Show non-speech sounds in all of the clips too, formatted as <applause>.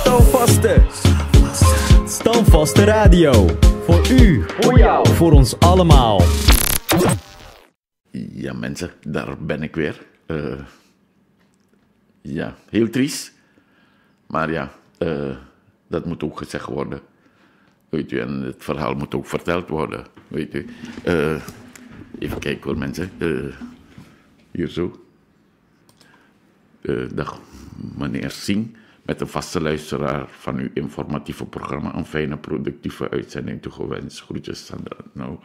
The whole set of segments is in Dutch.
Standvaste. Standvaste radio. Voor u. Voor jou. Voor ons allemaal. Ja, mensen, daar ben ik weer. Uh, ja, heel triest. Maar ja, uh, dat moet ook gezegd worden. Weet u, en het verhaal moet ook verteld worden. Weet u. Uh, even kijken hoor, mensen. hier zo. dag, meneer Singh met een vaste luisteraar van uw informatieve programma een fijne productieve uitzending toegewenst. Groetjes Sandra. Nou,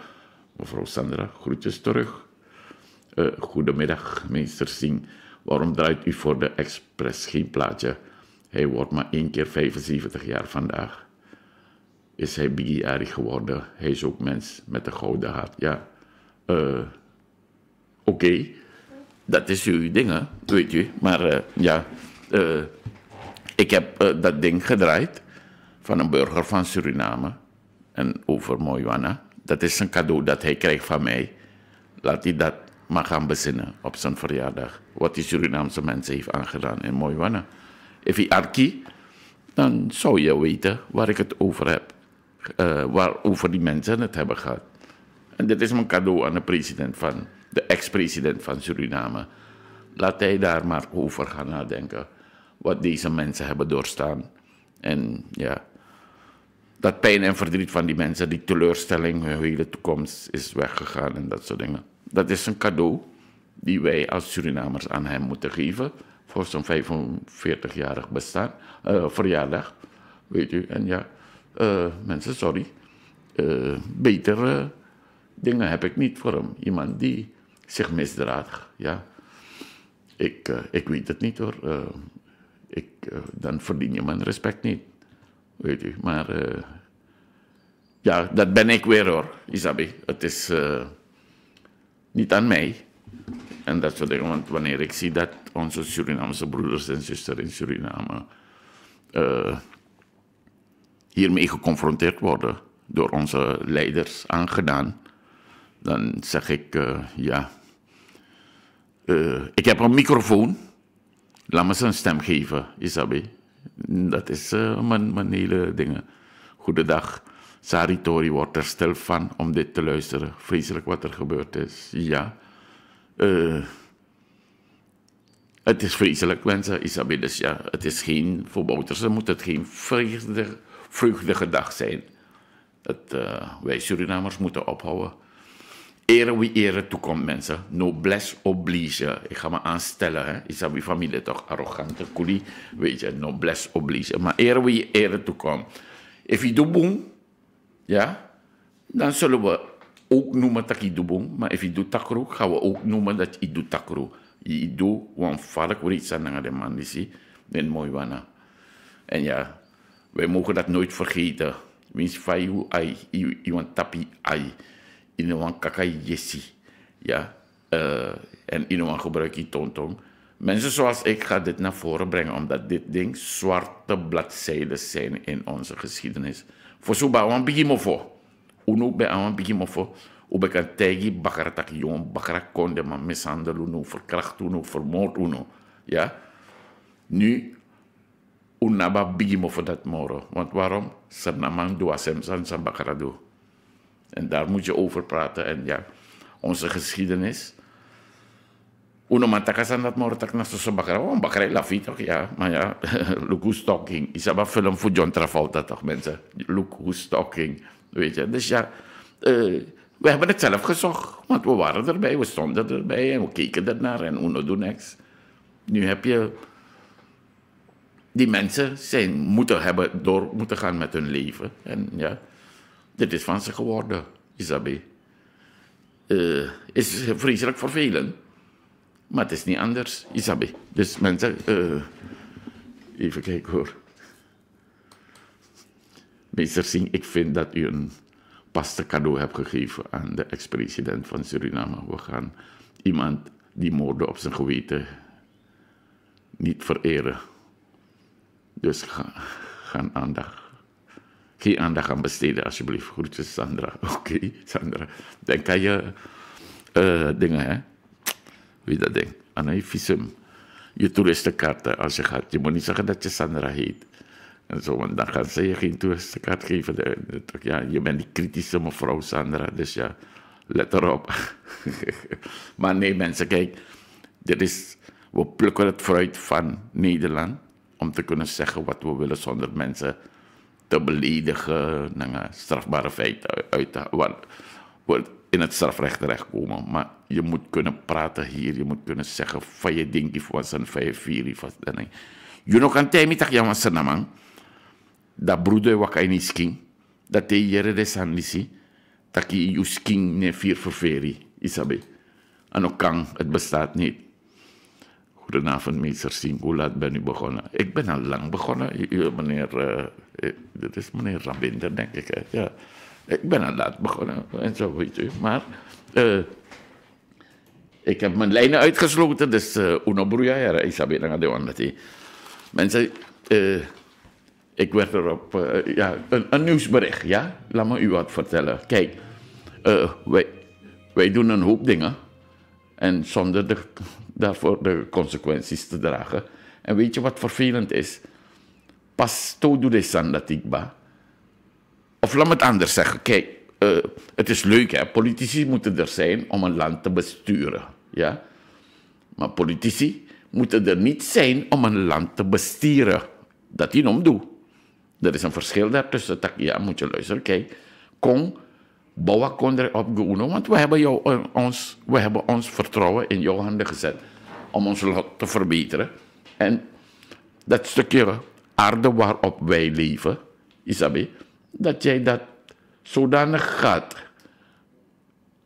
mevrouw Sandra, groetjes terug. Uh, goedemiddag, meester Singh. Waarom draait u voor de Express geen plaatje? Hij wordt maar één keer 75 jaar vandaag. Is hij Biggie geworden? Hij is ook mens met een gouden hart. Ja, uh, oké. Dat is uw ding, weet u. Maar uh, ja, ik heb uh, dat ding gedraaid van een burger van Suriname. En over Moywana. Dat is een cadeau dat hij krijgt van mij. Laat hij dat maar gaan bezinnen op zijn verjaardag. Wat die Surinaamse mensen heeft aangedaan in Moywana. If hij arki, dan zou je weten waar ik het over heb. Uh, waarover die mensen het hebben gehad. En dit is mijn cadeau aan de president van, de ex-president van Suriname. Laat hij daar maar over gaan nadenken wat deze mensen hebben doorstaan. En ja, dat pijn en verdriet van die mensen, die teleurstelling, hun hele toekomst is weggegaan en dat soort dingen. Dat is een cadeau die wij als Surinamers aan hem moeten geven voor zijn 45-jarig bestaan, uh, verjaardag. Weet u, en ja, uh, mensen, sorry. Uh, betere dingen heb ik niet voor hem. Iemand die zich misdraagt, ja. Ik, ik weet het niet hoor ik, uh, dan verdien je mijn respect niet. Weet u, maar uh, ja, dat ben ik weer hoor, Isabi. Het is uh, niet aan mij. En dat soort dingen, want wanneer ik zie dat onze Surinaamse broeders en zusters in Suriname hiermee geconfronteerd worden, door onze leiders aangedaan, dan zeg ik ja. ik heb een microfoon Laat me zijn stem geven, Isabi. Dat is uh, mijn, hele dingen. Goedendag. Sari Tori wordt er stil van om dit te luisteren. Vreselijk wat er gebeurd is. Ja. Uh, het is vreselijk, mensen, Isabi. Dus ja, het is geen, voor Boutersen moet het geen vreugdige, vreugdige dag zijn. Uh, wij Surinamers moeten ophouden Ere wie ere toekomt, mensen. Noblesse oblige. Ik ga me aanstellen, hè. Is dat mijn familie toch arrogante koelie? Weet je, noblesse oblige. Maar ere wie ere toekomt. If je doet boem, ja, dan zullen we ook noemen dat je doet boem. Maar if je doet takro, gaan we ook noemen dat je doet takro. Je doet, want vaak wordt iets aan de man, die. Ben mooi wana. En ja, wij mogen dat nooit vergeten. Wins je ai, je tapi ai in een kakai yesi. Ja. Uh, en in gebruik je tontong. Mensen zoals ik ga dit naar voren brengen, omdat dit ding zwarte bladzijden zijn in onze geschiedenis. Voor zo begin voor. Uno bij een begin voor. Hoe kan tegi bakara tak jongen bakara konde man mishandelen uno, verkracht uno, vermoord. Ja. Nu, unaba voor dat moro. Want waarom? Sernaman doa sem san bakara. En daar moet je over praten. En ja, onze geschiedenis. Uno matakasan dat moro tak naso so bakara. Oh, bakara la ja. Maar ja, <laughs> look who's talking. Isaba film voor John toch, mensen. Look who's talking. Weet je, dus ja... Uh, we hebben het zelf gezocht, want we waren erbij, we stonden erbij en we keken ernaar en Uno doet niks. Nu heb je... Die mensen zijn, moeten hebben door moeten gaan met hun leven. En ja, dit is van ze geworden, Isabe. Uh, is vreselijk vervelend. Maar het is niet anders, Isabe. Dus mensen, uh, even kijken hoor. Meester Singh, ik vind dat u een paste cadeau hebt gegeven aan de ex-president van Suriname. We gaan iemand die moorden op zijn geweten niet vereren. Dus ga, gaan aandacht geen aandacht aan besteden, alsjeblieft. Groetjes, Sandra. <laughs> Oké, Sandra. Denk aan je uh, dingen, hè? Wie dat ding? Aan je visum. Je toeristenkaarten als je gaat. Je moet niet zeggen dat je Sandra heet. En zo, en dan gaan ze je geen toeristenkaart geven. Ja, je bent die kritische mevrouw Sandra, dus ja, let erop. <laughs> maar nee, mensen, kijk, dit is, we plukken het fruit van Nederland om te kunnen zeggen wat we willen zonder mensen te beledigen, nou, strafbare feiten uit te wat in het strafrecht terechtkomen. Maar je moet kunnen praten hier, je moet kunnen zeggen van je ding van zijn vijf vier van Je nog een tijd je van man. Dat broeder wat kan niet skin. Dat hij jere de sandisi. Dat je je skin ne vier ververi. Isabe. En ook kan, het bestaat niet. Goedenavond, meester Singh. Hoe laat ben u begonnen? Ik ben al lang begonnen, meneer. Uh, dit is meneer Rabinder, denk ik. Hè? Ja. Ik ben al laat begonnen en zo, weet u. Maar uh, ik heb mijn lijnen uitgesloten, dus uh, uno bruya ik sabi na nga dat Mensen, ik werd erop, uh, ja, een, een, nieuwsbericht, ja? Laat me u wat vertellen. Kijk, wij, wij doen een hoop dingen en zonder de, daarvoor de consequenties te dragen. En weet je wat vervelend is? Pas todo de sandatikba of laat me het anders zeggen. Kijk, uh, het is leuk, hè? Politici moeten er zijn om een land te besturen. Ja? Maar politici moeten er niet zijn om een land te besturen. Dat die om doet. Er is een verschil daartussen. Ja, moet je luisteren. Kijk, kom, bouw kon erop doen. Want we hebben, jou, uh, ons, we hebben ons vertrouwen in jouw handen gezet om ons lot te verbeteren. En dat stukje aarde waarop wij leven, Isabel, dat jij dat zodanig gaat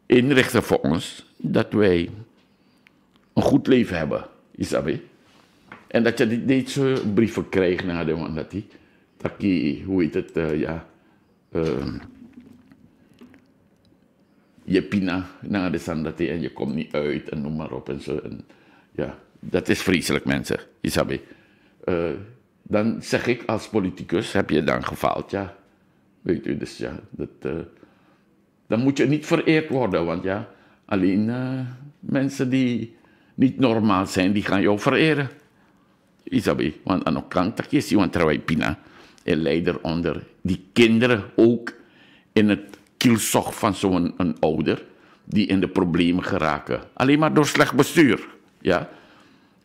inrichten voor ons, dat wij een goed leven hebben, Isabel. En dat je deze brieven krijgt naar de man dat die, hoe heet het, uh, ja, uh, je pina naar de zand en je komt niet uit en noem maar op en zo. En, ja, dat is vreselijk mensen, Isabel. Uh, dan zeg ik als politicus, heb je dan gefaald, ja. Weet u, dus ja, dat, uh, dan moet je niet vereerd worden, want ja, alleen uh, mensen die niet normaal zijn, die gaan jou vereren. Isabi, want aan kant dat je ziet, want er pina, een leider onder, die kinderen ook in het kielzog van zo'n een ouder, die in de problemen geraken. Alleen maar door slecht bestuur, ja.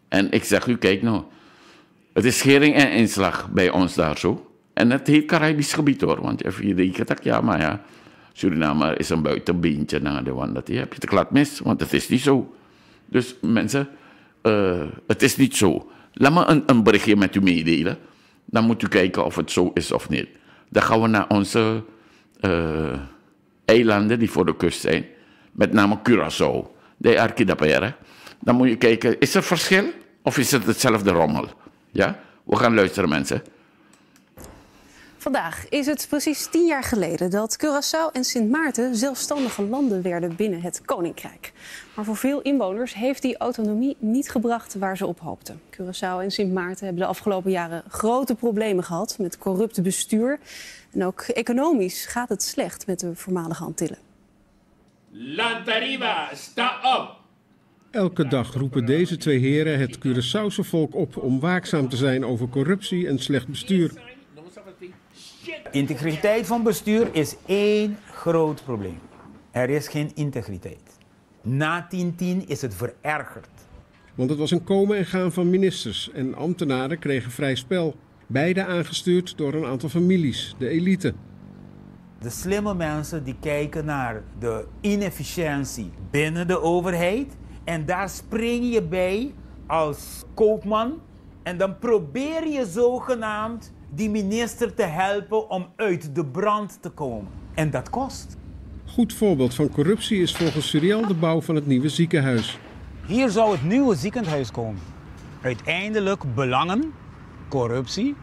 En ik zeg u, kijk nou, het is schering en inslag bij ons daar zo. En het heet Caribisch gebied hoor, want je denkt dat ja, maar ja, Suriname is een buitenbeentje naar de wand. Dat heb je te glad mis, want het is niet zo. Dus mensen, uh, het is niet zo. Laat me een, een berichtje met u meedelen. Dan moet u kijken of het zo is of niet. Dan gaan we naar onze uh, eilanden die voor de kust zijn. Met name Curaçao, de Archipelago. Dan moet je kijken, is er verschil of is het hetzelfde rommel? Ja, we gaan luisteren mensen. Vandaag is het precies tien jaar geleden dat Curaçao en Sint Maarten zelfstandige landen werden binnen het Koninkrijk. Maar voor veel inwoners heeft die autonomie niet gebracht waar ze op hoopten. Curaçao en Sint Maarten hebben de afgelopen jaren grote problemen gehad met corrupt bestuur. En ook economisch gaat het slecht met de voormalige Antillen. Lantariba, sta op! Elke dag roepen deze twee heren het Curaçaose volk op om waakzaam te zijn over corruptie en slecht bestuur. Integriteit van bestuur is één groot probleem. Er is geen integriteit. Na 10-10 is het verergerd. Want het was een komen en gaan van ministers en ambtenaren kregen vrij spel. Beide aangestuurd door een aantal families, de elite. De slimme mensen die kijken naar de inefficiëntie binnen de overheid. En daar spring je bij als koopman. En dan probeer je zogenaamd die minister te helpen om uit de brand te komen. En dat kost. Goed voorbeeld van corruptie is volgens Suriel de bouw van het nieuwe ziekenhuis. Hier zou het nieuwe ziekenhuis komen. Uiteindelijk belangen, corruptie,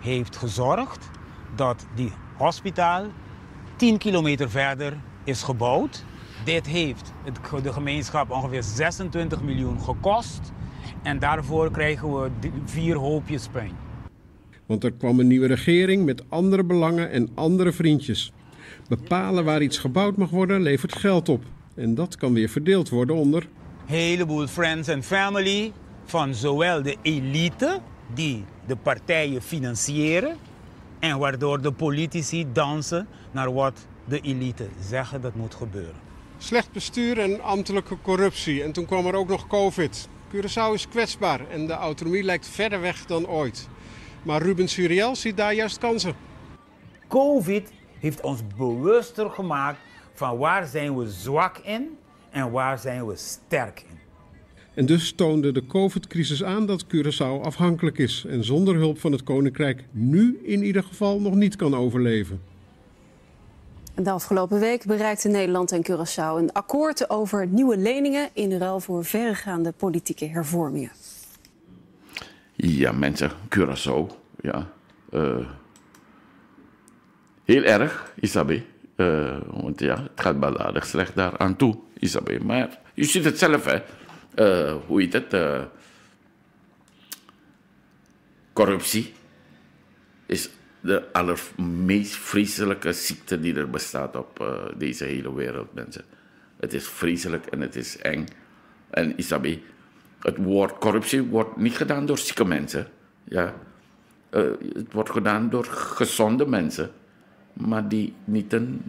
heeft gezorgd dat die hospitaal 10 kilometer verder is gebouwd. Dit heeft de gemeenschap ongeveer 26 miljoen gekost. En daarvoor krijgen we vier hoopjes puin. Want er kwam een nieuwe regering met andere belangen en andere vriendjes. Bepalen waar iets gebouwd mag worden levert geld op. En dat kan weer verdeeld worden onder. Een heleboel friends en family van zowel de elite die de partijen financieren, En waardoor de politici dansen naar wat de elite zeggen dat moet gebeuren. Slecht bestuur en ambtelijke corruptie. En toen kwam er ook nog COVID. Curaçao is kwetsbaar en de autonomie lijkt verder weg dan ooit. Maar Ruben Suriel ziet daar juist kansen. COVID heeft ons bewuster gemaakt van waar zijn we zwak in en waar zijn we sterk in. En dus toonde de COVID-crisis aan dat Curaçao afhankelijk is en zonder hulp van het Koninkrijk nu in ieder geval nog niet kan overleven. De afgelopen week bereikten Nederland en Curaçao een akkoord over nieuwe leningen in ruil voor verregaande politieke hervormingen. Ja, mensen, Curaçao, ja. Uh, heel erg, Isabe. Uh, want ja, het gaat baldadig slecht daar aan toe, Isabe. Maar je ziet het zelf, hè. Uh, hoe heet het? corruptie is de allermeest vreselijke ziekte die er bestaat op uh, deze hele wereld, mensen. Het is vreselijk en het is eng. En Isabi, het woord corruptie wordt niet gedaan door zieke mensen. Ja. Het wordt gedaan door gezonde mensen, maar die niet een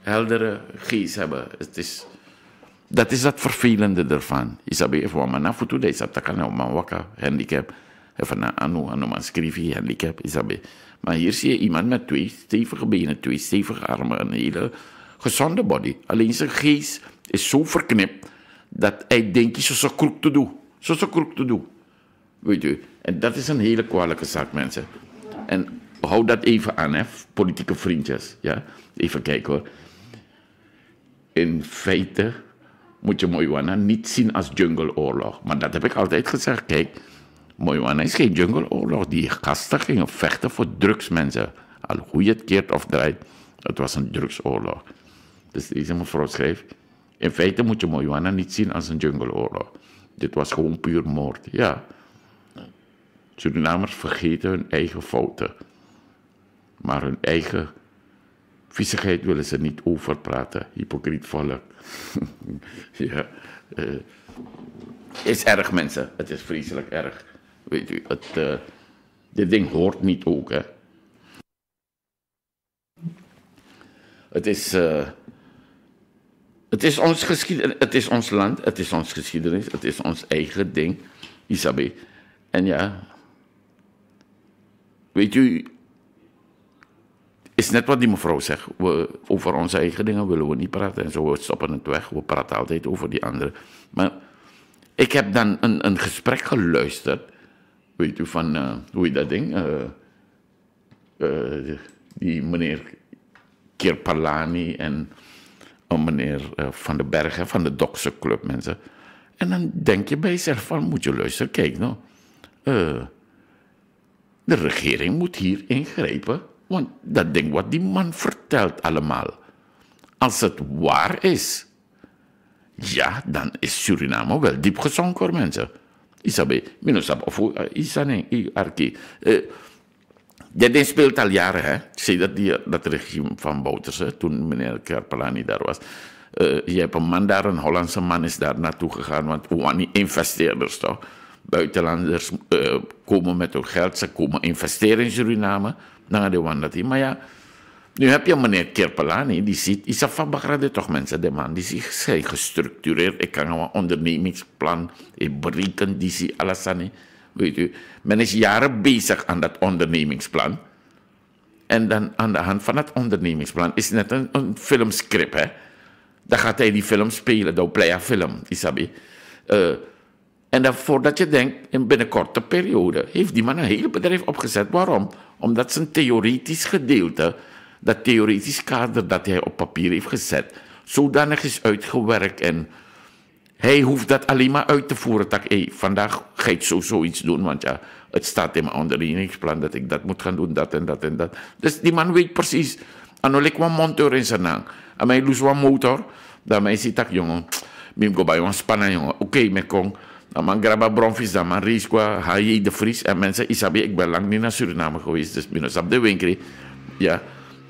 heldere geest hebben. Het is, dat is het vervelende ervan. Isabi, even wat na voet deze dat kan nou man wakker handicap. Even na anu anu man schrijven handicap. Maar hier zie je iemand met twee stevige benen, twee stevige armen, een hele gezonde body. Alleen zijn geest is zo verknipt dat hij denkt zo zo kroek te doen. Zo zo kroek te doen. Weet u. En dat is een hele kwalijke zaak, mensen. En hou dat even aan, hè, politieke vriendjes. Ja? Even kijken hoor. In feite moet je Moiwana niet zien als jungleoorlog. Maar dat heb ik altijd gezegd. Kijk, Moiwana is geen jungleoorlog. Die gasten gingen vechten voor drugsmensen. Al hoe je het keert of draait, het was een drugsoorlog. Dus deze mevrouw schrijft, in feite moet je Moiwana niet zien als een jungleoorlog. Dit was gewoon puur moord, ja. Surinamers vergeten hun eigen fouten. Maar hun eigen viezigheid willen ze niet overpraten. Hypocriet volk. <laughs> ja. Uh, is erg, mensen. Het is vreselijk erg. Weet u, het, uh, dit ding hoort niet ook, hè. Het is, uh, het is ons geschiedenis, het is ons land, het is ons geschiedenis, het is ons eigen ding, Isabe. En ja, weet u, is net wat die mevrouw zegt. We, over onze eigen dingen willen we niet praten en zo. We stoppen het weg. We praten altijd over die anderen. Maar ik heb dan een, een gesprek geluisterd weet u van, uh, hoe dat ding, uh, uh, die meneer Kirpalani en meneer Van den Bergen van de Dokse Club, mensen. En dan denk je bij jezelf van, moet je luisteren, kijk nou, de regering moet hier ingrijpen, want dat ding wat die man vertelt allemaal, als het waar is, ja, dan is Suriname wel diep gezonken, mensen. Isabe, minusab of uh, isane arki. Uh, dit speelt al jaren, hè. Zie dat, die, dat regime van Bouters, toen meneer Kerpelani daar was. Uh, je hebt een man daar, een Hollandse man is daar naartoe gegaan, want hoe investeerders toch? Buitenlanders komen met hun geld, ze komen investeren in Suriname. Dan de dat Maar ja, nu heb je meneer Kerpelani, die ziet, is Bagrade toch mensen, de man, die zich gestructureerd. Ik kan een ondernemingsplan berekenen, die zie alles aan. Weet u, men is jaren bezig aan dat ondernemingsplan. En dan aan de hand van dat ondernemingsplan is net een, een filmscript, hè. Dan gaat hij die film spelen, de playa film, Isabi. Uh, en dan voordat je denkt, in binnen korte periode, heeft die man een hele bedrijf opgezet. Waarom? Omdat zijn theoretisch gedeelte dat theoretisch kader dat hij op papier heeft gezet, zodanig is uitgewerkt en hij hoeft dat alleen maar uit te voeren. Dat hey, vandaag ga ik zo zoiets doen, want ja, het staat in mijn ondernemingsplan dat ik dat moet gaan doen, dat en dat en dat. Dus die man weet precies. En ik kwam monteur in zijn naam. En mij loes motor. Dan ziet dat jongen, mim go bij jongen. Oké, okay. Dan man graba bronfies, dan man reis qua haai de Vries. En mensen, isabi, ik ben lang niet naar Suriname geweest, dus binnen op de winkel. Ja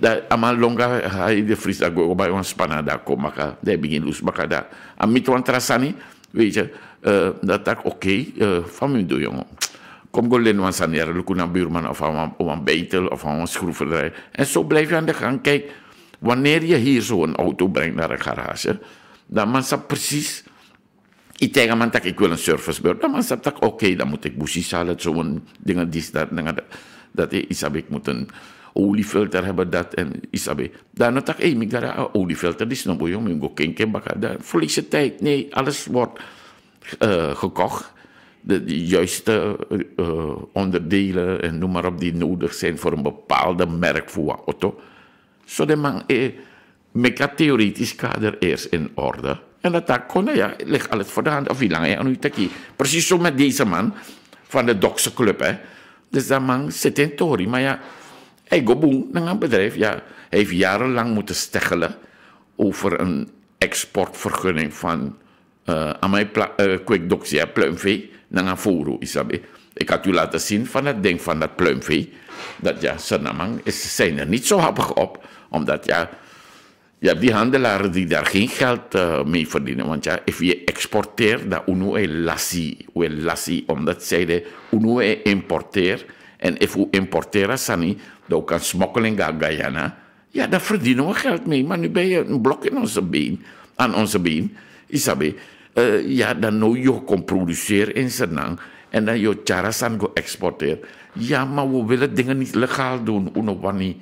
da ama longa hai de fris da go bij ons spana da ko maka de begin lus maka da amit wan trasani weet je uh, dat dat oké okay, uh, doen jongen Kom go len wan saneren, lukken naar buurman of aan een betel of aan een schroevendraai. En zo blijf je aan de gang. Kijk, wanneer je hier zo'n auto brengt naar een garage, dan man precies. Ik tegen man dat ik wil een servicebeurt. Dan man ze dat oké, dan moet ik busjes halen, zo'n dingen die dat, dingen dat, is, ik moet een oliefilter hebben, dat en isabe. Dan tak, hey, ik daar een oliefilter, die is nog mooi, ik go kinken, bakken. Verlies je tijd. Nee, alles wordt uh, gekocht. De, de juiste uh, onderdelen en noem maar op die nodig zijn voor een bepaalde merk voor een auto. Zodat man eh, met theoretisch kader eerst in orde. En dat daar kon, ja, ligt alles voor de hand. Of wie lang ja, nu Precies zo met deze man van de Dokse Club. Hè. Dus dat man zit in Tori. Maar ja, hij gaat naar een bedrijf. Ja, hij heeft jarenlang moeten steggelen over een exportvergunning van uh, aan mijn uh, kwikdoksie, pluimvee, naar een foro, isabe. Ik had u laten zien van het ding van dat pluimvee. Dat ja, ze zijn er niet zo happig op. Omdat ja, je die handelaren die daar geen geld uh, mee verdienen. Want ja, als je exporteert, dat uno e lassi, lassi, omdat zij de uno e importeert. En als we importeren, sani, dan kan smokkeling gaan Guyana. Ja, daar verdienen we geld mee. Maar nu ben je een blok in onze been, aan onze been. Isabe, uh, ja, dan nou je kon produceren in Senang. En dan je charasan go exporteren. Ja, maar we willen dingen niet legaal doen. Uno wanneer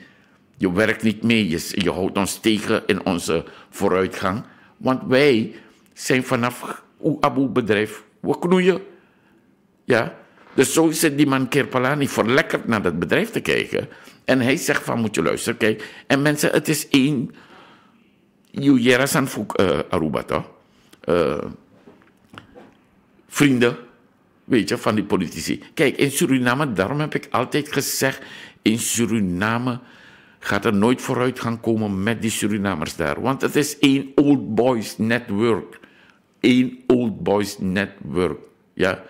je werkt niet mee. Je, houdt ons tegen in onze vooruitgang. Want wij zijn vanaf Abu bedrijf, we knoeien. Ja, dus zo het die man Kerpalani verlekkerd naar dat bedrijf te kijken. En hij zegt van, moet je luisteren, kijk. En mensen, het is één... Je san uh, Aruba, toch? Uh, vrienden, weet je, van die politici. Kijk, in Suriname, daarom heb ik altijd gezegd... In Suriname gaat er nooit vooruit gaan komen met die Surinamers daar. Want het is één old boys network. Eén old boys network. Ja.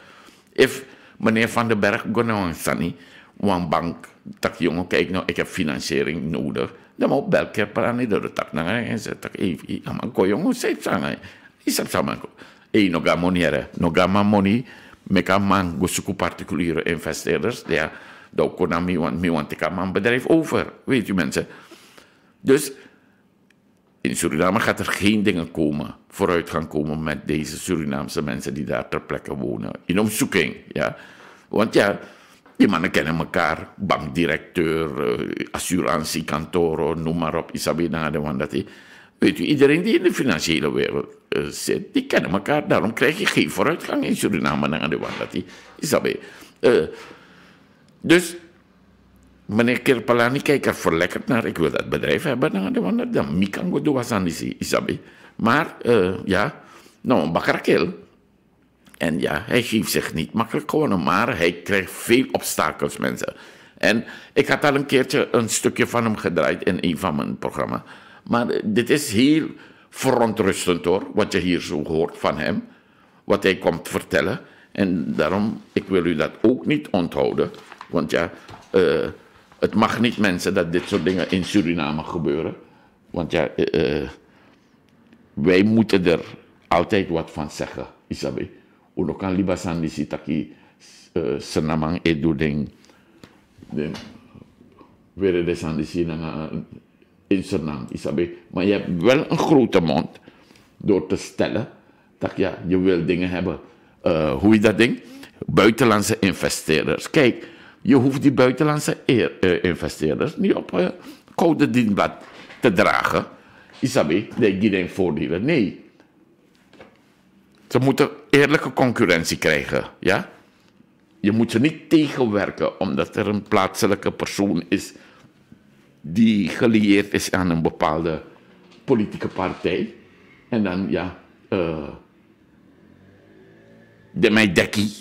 If meneer Van den Berg naar een een bank, tak jongen, kijk nou, ik heb financiering nodig. Dan moet bel keer door de tak naar en zegt, tak even, aman ko jongen, sana. Isap sama ko. Eh, no ga money no ga money, meka man go particuliere investeerders, ja dan kon mi want ik een bedrijf over. Weet je mensen. Dus in Suriname gaat er geen dingen komen, vooruit gaan komen met deze Surinaamse mensen die daar ter plekke wonen. In omzoeking, ja. Want ja, die mannen kennen elkaar. Bankdirecteur, uh, assurantiekantoor, noem maar op. Isabina, de dat die, Weet u, iedereen die in de financiële wereld uh, zit, die kennen elkaar. Daarom krijg je geen vooruitgang in Suriname. De Isabel. Uh, dus meneer Kirpalani kijkt er verlekkerd naar. Ik wil dat bedrijf hebben. Dan, dan, dan mikan go was isabi. Maar uh, ja, nou een bakkerkel. En ja, hij geeft zich niet makkelijk gewoon, maar hij krijgt veel obstakels, mensen. En ik had al een keertje een stukje van hem gedraaid in een van mijn programma's. Maar dit is heel verontrustend hoor, wat je hier zo hoort van hem. Wat hij komt vertellen. En daarom, ik wil u dat ook niet onthouden. Want ja, uh, het mag niet mensen dat dit soort dingen in Suriname gebeuren. Want ja, uh, wij moeten er altijd wat van zeggen, Isabe. Uno kan libasan di sitaki senamang edu ding weer de san di in Suriname, Isabe. Maar je hebt wel een grote mond door te stellen dat ja, je wil dingen hebben. Hoe is dat ding? Buitenlandse investeerders. Kijk, je hoeft die buitenlandse eh, investeerders niet op uh, code dienblad te dragen. Isabi, nee, die voordelen. Nee. Ze moeten eerlijke concurrentie krijgen. Ja? Je moet ze niet tegenwerken omdat er een plaatselijke persoon is die gelieerd is aan een bepaalde politieke partij. En dan, ja, uh, de Meidekkie.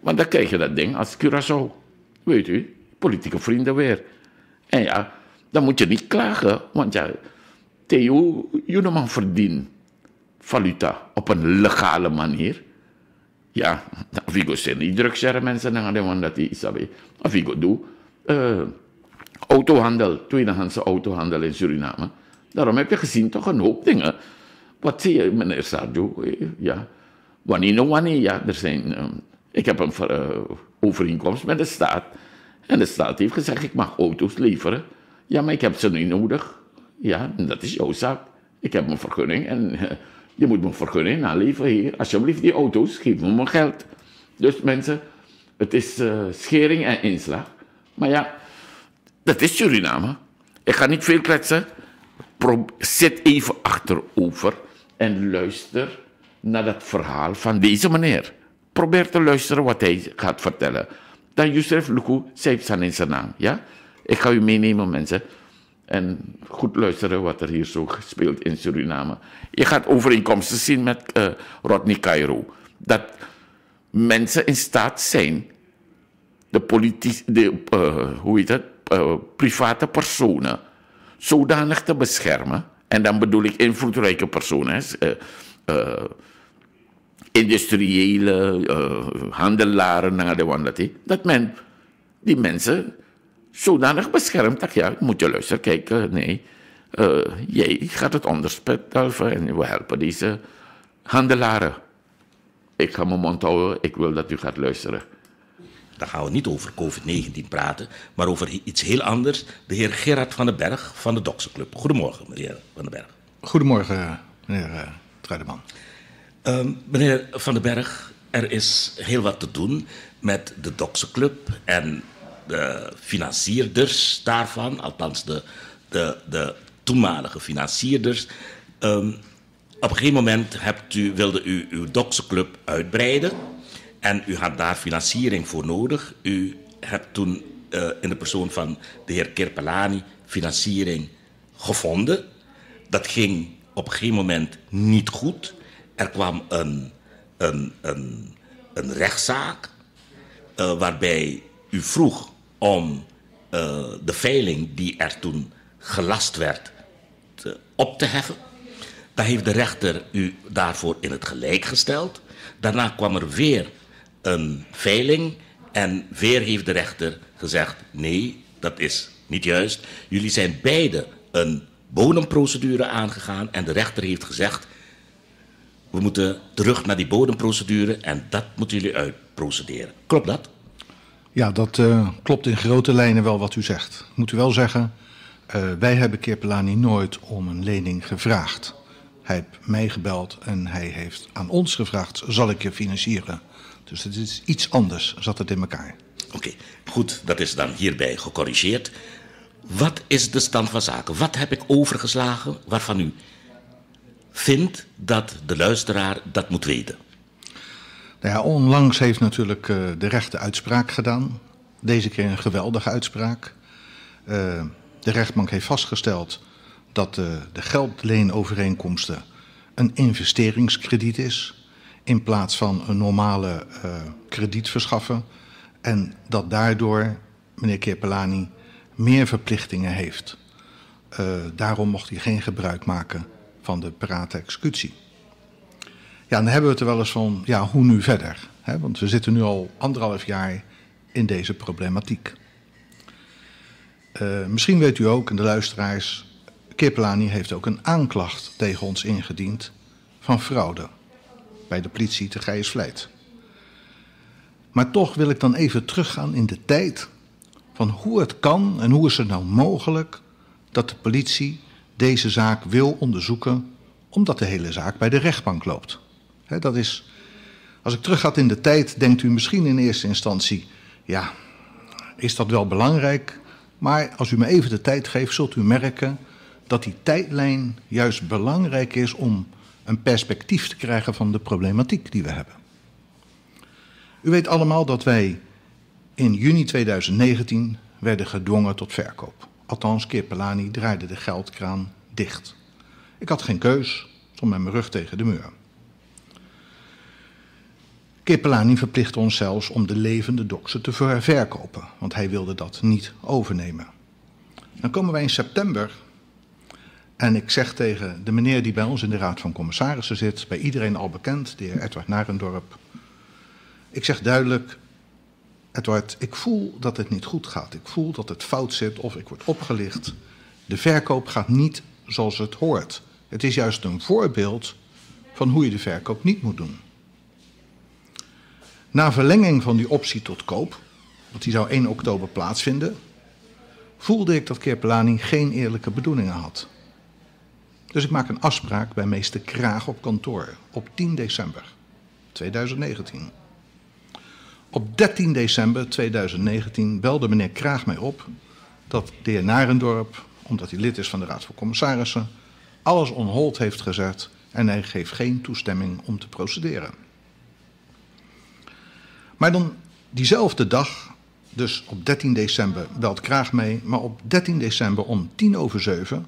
Want dan krijg je dat ding als Curaçao. Weet u, politieke vrienden weer. En ja, dan moet je niet klagen, want ja, Theo, je man verdient valuta op een legale manier. Ja, ik zijn niet druk mensen man dat is, Als ik doe, uh, autohandel, tweedehandse autohandel in Suriname. Daarom heb je gezien toch een hoop dingen. Wat zie je, meneer Sardo? Ja, wanneer, wanneer, ja, er zijn. Um, Ik heb een uh, overeenkomst met de staat. En de staat heeft gezegd, ik mag auto's leveren. Ja, maar ik heb ze niet nodig. Ja, dat is jouw zaak. Ik heb mijn vergunning en je moet mijn vergunning naleveren hier. Alsjeblieft, die auto's, geef me mijn geld. Dus mensen, het is uh, schering en inslag. Maar ja, dat is Suriname. Ik ga niet veel kletsen. Pro zit even achterover en luister naar dat verhaal van deze meneer. Probeer te luisteren wat hij gaat vertellen. Dan Yusuf Luku zei in zijn naam. Ja? Ik ga u meenemen, mensen. En goed luisteren wat er hier zo gespeeld in Suriname. Je gaat overeenkomsten zien met uh, Rodney Cairo. Dat mensen in staat zijn, de, politici, de uh, hoe heet het, uh, private personen, zodanig te beschermen. En dan bedoel ik invloedrijke personen, industriële handelaren, naar de dat men die mensen zodanig beschermd dat ja, moet je luisteren, kijk, nee, uh, jij gaat het onderspitten en we helpen deze handelaren. Ik ga mijn mond houden, ik wil dat u gaat luisteren. Dan gaan we niet over COVID-19 praten, maar over iets heel anders. De heer Gerard van den Berg van de Doksenclub. Goedemorgen, meneer Van den Berg. Goedemorgen, meneer uh, Truideman. Uh, meneer Van den Berg, er is heel wat te doen met de Doksenclub en de financierders daarvan, althans de, de, de toenmalige financierders. Um, op een gegeven moment hebt u, wilde u uw Club uitbreiden en u had daar financiering voor nodig. U hebt toen uh, in de persoon van de heer Kerpelani financiering gevonden. Dat ging op een gegeven moment niet goed. Er kwam een, een, een, een rechtszaak uh, waarbij u vroeg om uh, de veiling die er toen gelast werd op te heffen. Daar heeft de rechter u daarvoor in het gelijk gesteld. Daarna kwam er weer een veiling en weer heeft de rechter gezegd: nee, dat is niet juist. Jullie zijn beide een bodemprocedure aangegaan en de rechter heeft gezegd: we moeten terug naar die bodemprocedure en dat moeten jullie uitprocederen. Klopt dat? Ja, dat uh, klopt in grote lijnen wel wat u zegt. Moet u wel zeggen, uh, wij hebben Keerpelani nooit om een lening gevraagd. Hij heeft mij gebeld en hij heeft aan ons gevraagd: zal ik je financieren? Dus het is iets anders, zat het in elkaar. Oké, goed, dat is dan hierbij gecorrigeerd. Wat is de stand van zaken? Wat heb ik overgeslagen waarvan u vindt dat de luisteraar dat moet weten? Nou ja, onlangs heeft natuurlijk uh, de rechter uitspraak gedaan. Deze keer een geweldige uitspraak. Uh, de rechtbank heeft vastgesteld dat uh, de geldleenovereenkomsten een investeringskrediet is. In plaats van een normale krediet verschaffen. En dat daardoor meneer Keerpelani meer verplichtingen heeft. daarom mocht hij geen gebruik maken van de parate executie. Ja, dan hebben we het er wel eens van, ja, hoe nu verder? Want we zitten nu al anderhalf jaar in deze problematiek. Uh, misschien weet u ook, en de luisteraars, Kipelani heeft ook een aanklacht tegen ons ingediend van fraude bij de politie te Gijsvleit. Maar toch wil ik dan even teruggaan in de tijd van hoe het kan en hoe is het nou mogelijk dat de politie deze zaak wil onderzoeken omdat de hele zaak bij de rechtbank loopt dat is, als ik terug ga in de tijd, denkt u misschien in eerste instantie, ja, is dat wel belangrijk? Maar als u me even de tijd geeft, zult u merken dat die tijdlijn juist belangrijk is om een perspectief te krijgen van de problematiek die we hebben. U weet allemaal dat wij in juni 2019 werden gedwongen tot verkoop. Althans, Kirpelani draaide de geldkraan dicht. Ik had geen keus, stond met mijn rug tegen de muur. Kippelani verplichtte ons zelfs om de levende doksen te verkopen, want hij wilde dat niet overnemen. Dan komen wij in september en ik zeg tegen de meneer die bij ons in de Raad van Commissarissen zit, bij iedereen al bekend, de heer Edward Narendorp. Ik zeg duidelijk, Edward, ik voel dat het niet goed gaat. Ik voel dat het fout zit of ik word opgelicht. De verkoop gaat niet zoals het hoort. Het is juist een voorbeeld van hoe je de verkoop niet moet doen. Na verlenging van die optie tot koop, want die zou 1 oktober plaatsvinden, voelde ik dat Kerpelani geen eerlijke bedoelingen had. Dus ik maak een afspraak bij meester Kraag op kantoor op 10 december 2019. Op 13 december 2019 belde meneer Kraag mij op dat de heer Narendorp, omdat hij lid is van de Raad van Commissarissen, alles on hold heeft gezet en hij geeft geen toestemming om te procederen. Maar dan diezelfde dag, dus op 13 december, belt Kraag mee, maar op 13 december om tien over zeven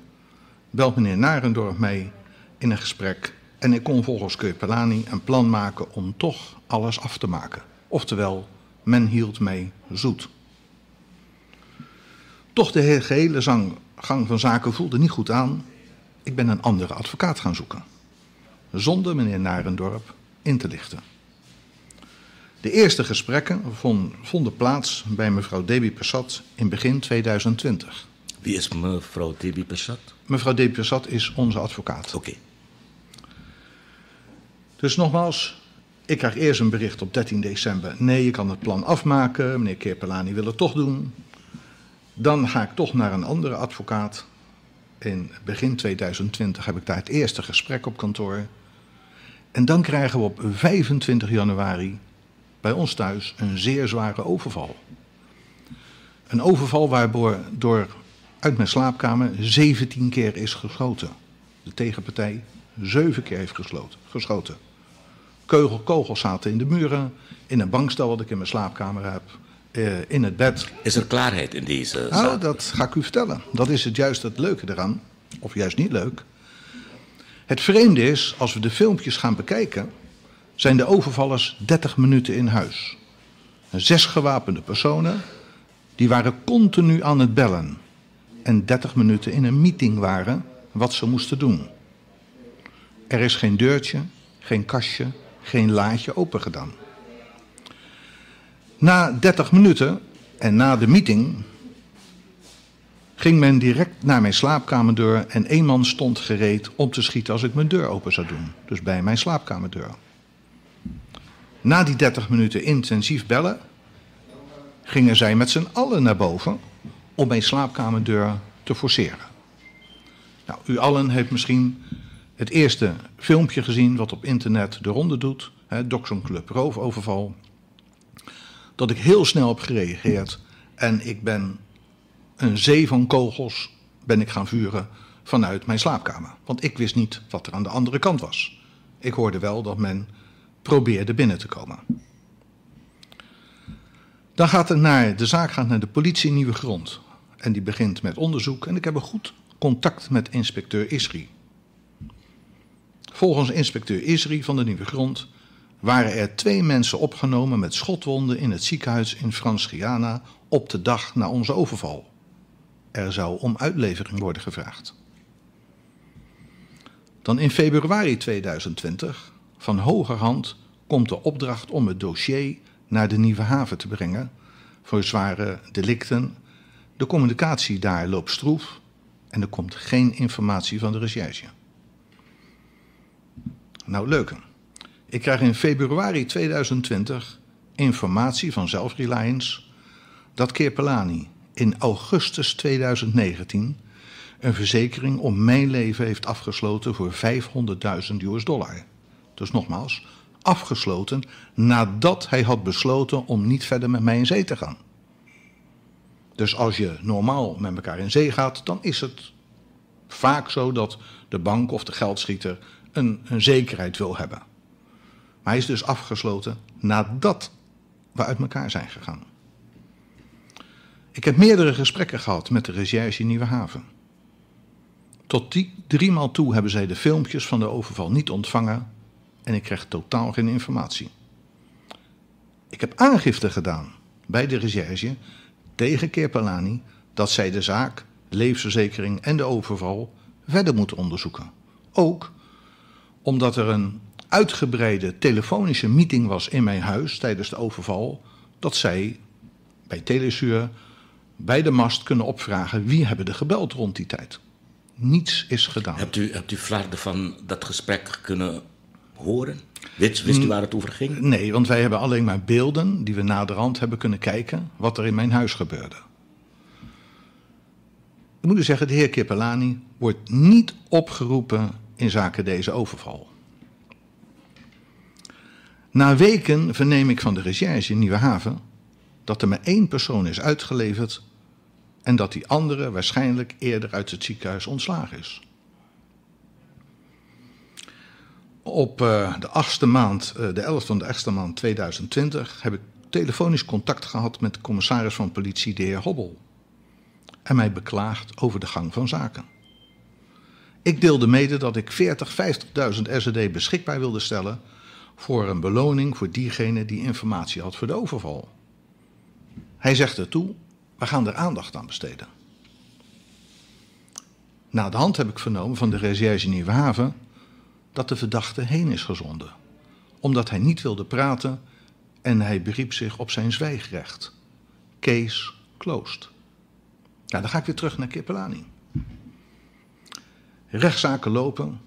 belt meneer Narendorp mee in een gesprek en ik kon volgens Keupelani een plan maken om toch alles af te maken. Oftewel, men hield mee zoet. Toch de gehele zang, gang van zaken voelde niet goed aan. Ik ben een andere advocaat gaan zoeken. Zonder meneer Narendorp in te lichten. De eerste gesprekken vonden plaats bij mevrouw Debbie Persat in begin 2020. Wie is mevrouw Debbie Persat? Mevrouw Debbie Persat is onze advocaat. Oké. Dus nogmaals, ik krijg eerst een bericht op 13 december. Nee, je kan het plan afmaken. Meneer Kerpelani wil het toch doen. Dan ga ik toch naar een andere advocaat. In begin 2020 heb ik daar het eerste gesprek op kantoor. En dan krijgen we op 25 januari bij ons thuis een zeer zware overval. Een overval waardoor door uit mijn slaapkamer 17 keer is geschoten. De tegenpartij 7 keer heeft gesloten, geschoten. Keugel, kogels zaten in de muren, in een bankstel wat ik in mijn slaapkamer heb, eh, in het bed. Is er klaarheid in deze nou, zaak? dat ga ik u vertellen. Dat is het juist het leuke eraan, of juist niet leuk. Het vreemde is, als we de filmpjes gaan bekijken, zijn de overvallers 30 minuten in huis. Zes gewapende personen, die waren continu aan het bellen. En 30 minuten in een meeting waren wat ze moesten doen. Er is geen deurtje, geen kastje, geen laadje open gedaan. Na 30 minuten en na de meeting ging men direct naar mijn slaapkamerdeur en één man stond gereed om te schieten als ik mijn deur open zou doen. Dus bij mijn slaapkamerdeur. Na die 30 minuten intensief bellen gingen zij met z'n allen naar boven om mijn slaapkamerdeur te forceren. Nou, u allen heeft misschien het eerste filmpje gezien wat op internet de ronde doet, hè, Doxon Club roofoverval. Dat ik heel snel heb gereageerd en ik ben een zee van kogels ben ik gaan vuren vanuit mijn slaapkamer. Want ik wist niet wat er aan de andere kant was. Ik hoorde wel dat men probeerde binnen te komen. Dan gaat het naar, de zaak gaat naar de politie Nieuwe Grond. En die begint met onderzoek. En ik heb een goed contact met inspecteur Isri. Volgens inspecteur Isri van de Nieuwe Grond waren er twee mensen opgenomen met schotwonden in het ziekenhuis in Frans-Guyana op de dag na onze overval. Er zou om uitlevering worden gevraagd. Dan in februari 2020, van hogerhand, komt de opdracht om het dossier naar de Nieuwe Haven te brengen voor zware delicten. De communicatie daar loopt stroef en er komt geen informatie van de recherche. Nou, leuk. Ik krijg in februari 2020 informatie van Self-Reliance dat Keerpelani in augustus 2019 een verzekering om mijn leven heeft afgesloten voor 500.000 US dollar. Dus nogmaals, afgesloten nadat hij had besloten om niet verder met mij in zee te gaan. Dus als je normaal met elkaar in zee gaat, dan is het vaak zo dat de bank of de geldschieter een, een zekerheid wil hebben. Maar hij is dus afgesloten nadat we uit elkaar zijn gegaan. Ik heb meerdere gesprekken gehad met de recherche in Nieuwehaven. Tot die driemaal toe hebben zij de filmpjes van de overval niet ontvangen en ik kreeg totaal geen informatie. Ik heb aangifte gedaan bij de recherche tegen Keerpalani dat zij de zaak, de levensverzekering en de overval verder moeten onderzoeken. Ook omdat er een uitgebreide telefonische meeting was in mijn huis tijdens de overval, dat zij bij Telesuur bij de mast kunnen opvragen wie hebben er gebeld rond die tijd. Niets is gedaan. Hebt u, hebt u flarden van dat gesprek kunnen horen? Wist, wist u waar het over ging? Nee, want wij hebben alleen maar beelden die we naderhand hebben kunnen kijken wat er in mijn huis gebeurde. Ik moet u zeggen, de heer Kipelani wordt niet opgeroepen in zaken deze overval. Na weken verneem ik van de recherche in Nieuwehaven dat er maar één persoon is uitgeleverd en dat die andere waarschijnlijk eerder uit het ziekenhuis ontslagen is. Op uh, de achtste maand, uh, de 11e van de achtste maand 2020, heb ik telefonisch contact gehad met de commissaris van politie, de heer Hobbel. En mij beklaagd over de gang van zaken. Ik deelde mede dat ik 40, 50.000 SED beschikbaar wilde stellen voor een beloning voor diegene die informatie had voor de overval. Hij zegt ertoe, we gaan er aandacht aan besteden. Na de hand heb ik vernomen van de recherche Nieuwehaven dat de verdachte heen is gezonden, omdat hij niet wilde praten en hij beriep zich op zijn zwijgrecht. Kees Kloost. Ja, dan ga ik weer terug naar Kippelani. Rechtszaken lopen.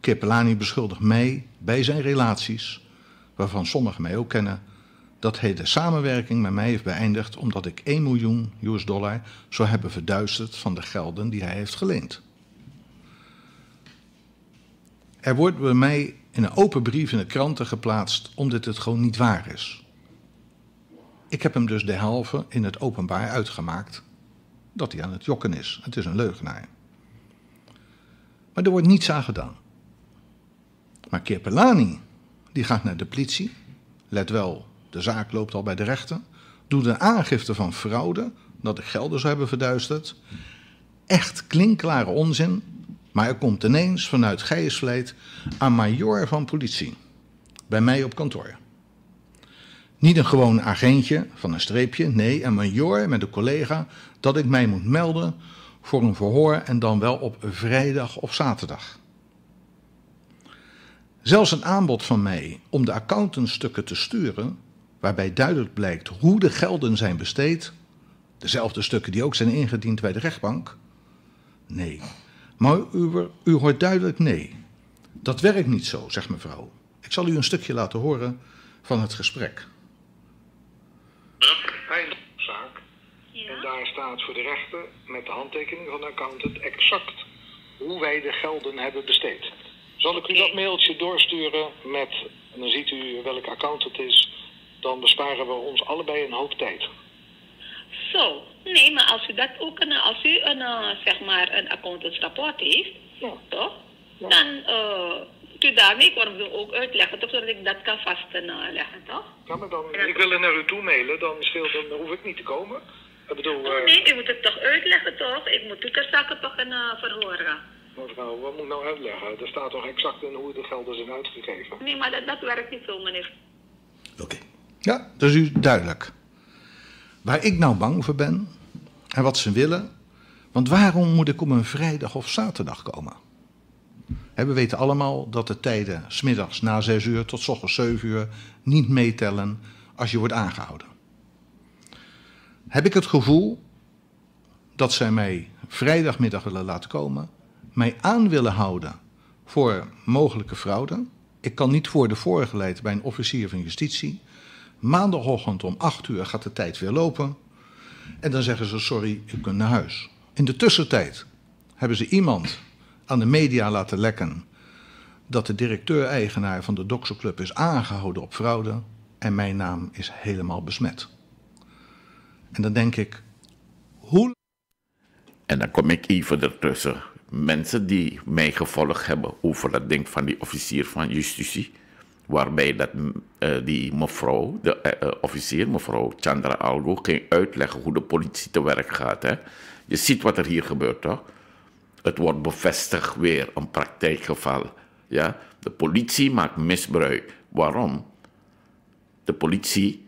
Kippelani beschuldigt mij bij zijn relaties, waarvan sommigen mij ook kennen, dat hij de samenwerking met mij heeft beëindigd omdat ik 1 miljoen US dollar zou hebben verduisterd van de gelden die hij heeft geleend. Er wordt bij mij in een open brief in de kranten geplaatst omdat het gewoon niet waar is. Ik heb hem dus de halve in het openbaar uitgemaakt dat hij aan het jokken is. Het is een leugenaar. Maar er wordt niets aan gedaan. Maar Kirpelani, die gaat naar de politie. Let wel, de zaak loopt al bij de rechter. Doet een aangifte van fraude, dat ik gelden zou hebben verduisterd. Echt klinkklare onzin. Maar er komt ineens vanuit Geijersvleet een major van politie. Bij mij op kantoor. Niet een gewoon agentje van een streepje, nee, een major met een collega dat ik mij moet melden voor een verhoor en dan wel op vrijdag of zaterdag. Zelfs een aanbod van mij om de accountantstukken te sturen, waarbij duidelijk blijkt hoe de gelden zijn besteed, dezelfde stukken die ook zijn ingediend bij de rechtbank, nee. Maar u, u hoort duidelijk nee. Dat werkt niet zo, zegt mevrouw. Ik zal u een stukje laten horen van het gesprek. Eindzaak. Ja. En daar staat voor de rechter met de handtekening van de accountant exact hoe wij de gelden hebben besteed. Zal ik u dat mailtje doorsturen met, en dan ziet u welke account het is, dan besparen we ons allebei een hoop tijd. Zo, nee, maar als u dat ook, een, als u een, uh, zeg maar, een accountantsrapport heeft, ja. toch? Ja. Dan uh, u daarmee kan u ook uitleggen, toch, zodat ik dat kan vastleggen, toch? Ja, maar dan, ik wil er naar u toe mailen, dan, scheelt, dan hoef ik niet te komen. Ik bedoel, oh, nee, u moet het toch uitleggen, toch? Ik moet u ter zake toch een uh, verhoren. Mevrouw, wat moet ik nou uitleggen? Er staat toch exact in hoe de gelden zijn uitgegeven? Nee, maar dat, dat werkt niet zo, meneer. Oké. Okay. Ja, dat is u duidelijk. Waar ik nou bang voor ben en wat ze willen. Want waarom moet ik op een vrijdag of zaterdag komen? we weten allemaal dat de tijden smiddags na 6 uur tot s ochtends 7 uur niet meetellen als je wordt aangehouden. Heb ik het gevoel dat zij mij vrijdagmiddag willen laten komen, mij aan willen houden voor mogelijke fraude. Ik kan niet worden voorgeleid bij een officier van justitie. Maandagochtend om 8 uur gaat de tijd weer lopen. En dan zeggen ze: Sorry, u kunt naar huis. In de tussentijd hebben ze iemand aan de media laten lekken dat de directeur-eigenaar van de Club is aangehouden op fraude en mijn naam is helemaal besmet. En dan denk ik, hoe. En dan kom ik even ertussen. Mensen die mij gevolgd hebben over dat ding van die officier van justitie waarbij dat, uh, die mevrouw, de uh, officier, mevrouw Chandra Algo, ging uitleggen hoe de politie te werk gaat. Hè? Je ziet wat er hier gebeurt, toch? Het wordt bevestigd weer, een praktijkgeval. Ja? De politie maakt misbruik. Waarom? De politie,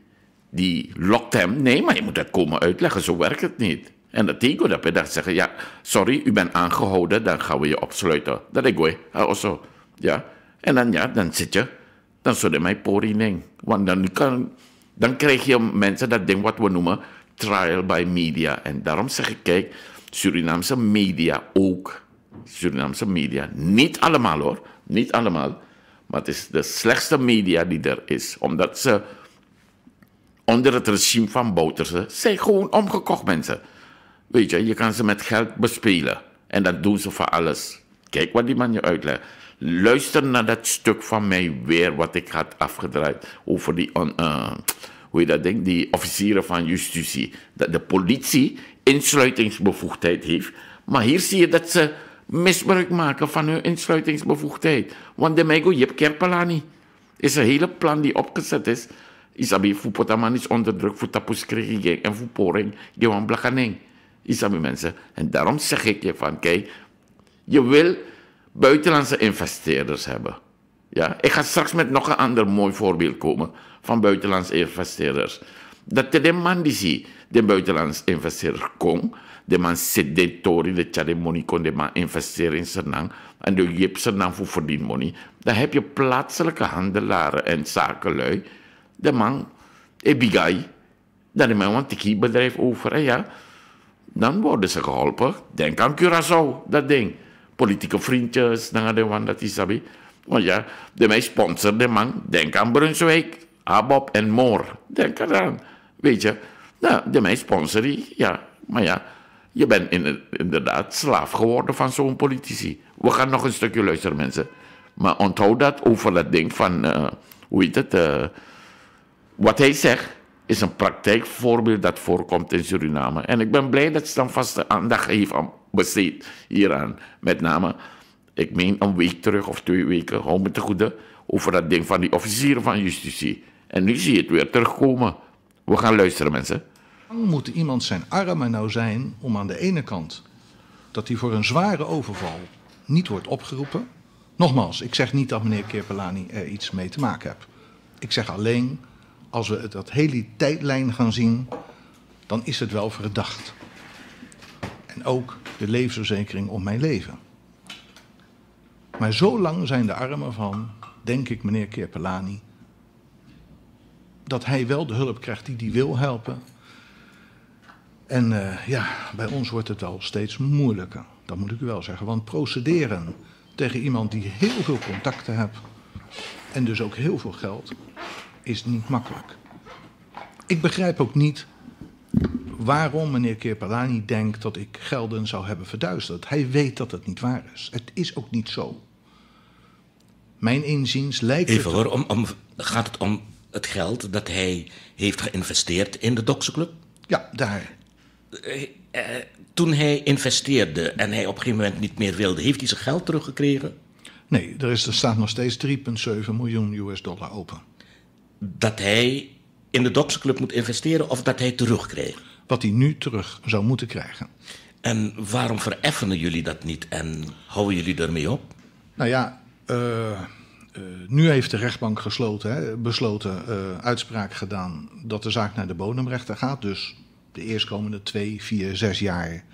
die lokt hem. Nee, maar je moet dat komen uitleggen, zo werkt het niet. En dat tegen dat we dan zeggen, ja, sorry, u bent aangehouden, dan gaan we je opsluiten. Dat ik gooi, also. Ja? En dan, ja, dan zit je dan zullen mij porining. Want dan, kan, dan krijg je mensen dat ding wat we noemen trial by media. En daarom zeg ik, kijk, Surinaamse media ook. Surinaamse media, niet allemaal hoor, niet allemaal. Maar het is de slechtste media die er is. Omdat ze onder het regime van Bouterse zijn gewoon omgekocht mensen. Weet je, je kan ze met geld bespelen. En dat doen ze voor alles. Kijk wat die man je uitlegt. Luister naar dat stuk van mij weer wat ik had afgedraaid over die, uh, hoe dat denkt, die officieren van justitie. Dat de politie insluitingsbevoegdheid heeft. Maar hier zie je dat ze misbruik maken van hun insluitingsbevoegdheid. Want de Mego Jip Kerpelani is een hele plan die opgezet is. Isabi Fupotaman is onder druk voor tapuskrieging en voor poring. Gewan blakaning. Isabi mensen. En daarom zeg ik je van, kijk, je wil buitenlandse investeerders hebben. Ja, ik ga straks met nog een ander mooi voorbeeld komen van buitenlandse investeerders. Dat de man die zie, de buitenlandse investeerder komt, de man zit de tori, de money kon de man investeren in Senang en de jip Senang voor verdien money. Dan heb je plaatselijke handelaren en zakenlui. De man, ebigai, dan neem een tiki bedrijf over en ja, dan worden ze geholpen. Denk aan Curaçao, dat ding politieke vriendjes, dan de wan dat isabi. Want ja, de mij sponsor de man, denk aan Brunswijk, Abob en Moor. Denk eraan. Weet je, nou, de mij sponsorie, ja, maar ja, je bent inderdaad slaaf geworden van zo'n politici. We gaan nog een stukje luisteren, mensen. Maar onthoud dat over dat ding van, uh, hoe heet het, uh, wat hij zegt is een praktijkvoorbeeld dat voorkomt in Suriname. En ik ben blij dat ze dan vast aandacht heeft besteed hieraan. Met name, ik meen een week terug of twee weken, hou me te goede, over dat ding van die officieren van justitie. En nu zie je het weer terugkomen. We gaan luisteren, mensen. Moet iemand zijn armen nou zijn om aan de ene kant dat hij voor een zware overval niet wordt opgeroepen? Nogmaals, ik zeg niet dat meneer Kerpelani er iets mee te maken heeft. Ik zeg alleen, als we dat hele tijdlijn gaan zien, dan is het wel verdacht. En ook de levensverzekering om mijn leven. Maar zo lang zijn de armen van, denk ik, meneer Kerpelani, dat hij wel de hulp krijgt die hij wil helpen. En uh, ja, bij ons wordt het wel steeds moeilijker. Dat moet ik u wel zeggen. Want procederen tegen iemand die heel veel contacten hebt en dus ook heel veel geld, is niet makkelijk. Ik begrijp ook niet waarom meneer Kerpelani denkt dat ik gelden zou hebben verduisterd. Hij weet dat het niet waar is. Het is ook niet zo. Mijn inziens lijkt Even hoor, om, om, gaat het om het geld dat hij heeft geïnvesteerd in de Doksenclub? Ja, daar. Uh, uh, toen hij investeerde en hij op een gegeven moment niet meer wilde, heeft hij zijn geld teruggekregen? Nee, er, is, er staat nog steeds 3,7 miljoen US dollar open. Dat hij in de Doksenclub moet investeren of dat hij terugkrijgt? Wat hij nu terug zou moeten krijgen. En waarom vereffenen jullie dat niet en houden jullie ermee op? Nou ja, uh, uh, nu heeft de rechtbank gesloten, hè, besloten, uh, uitspraak gedaan dat de zaak naar de bodemrechter gaat. Dus de eerstkomende twee, vier, zes jaar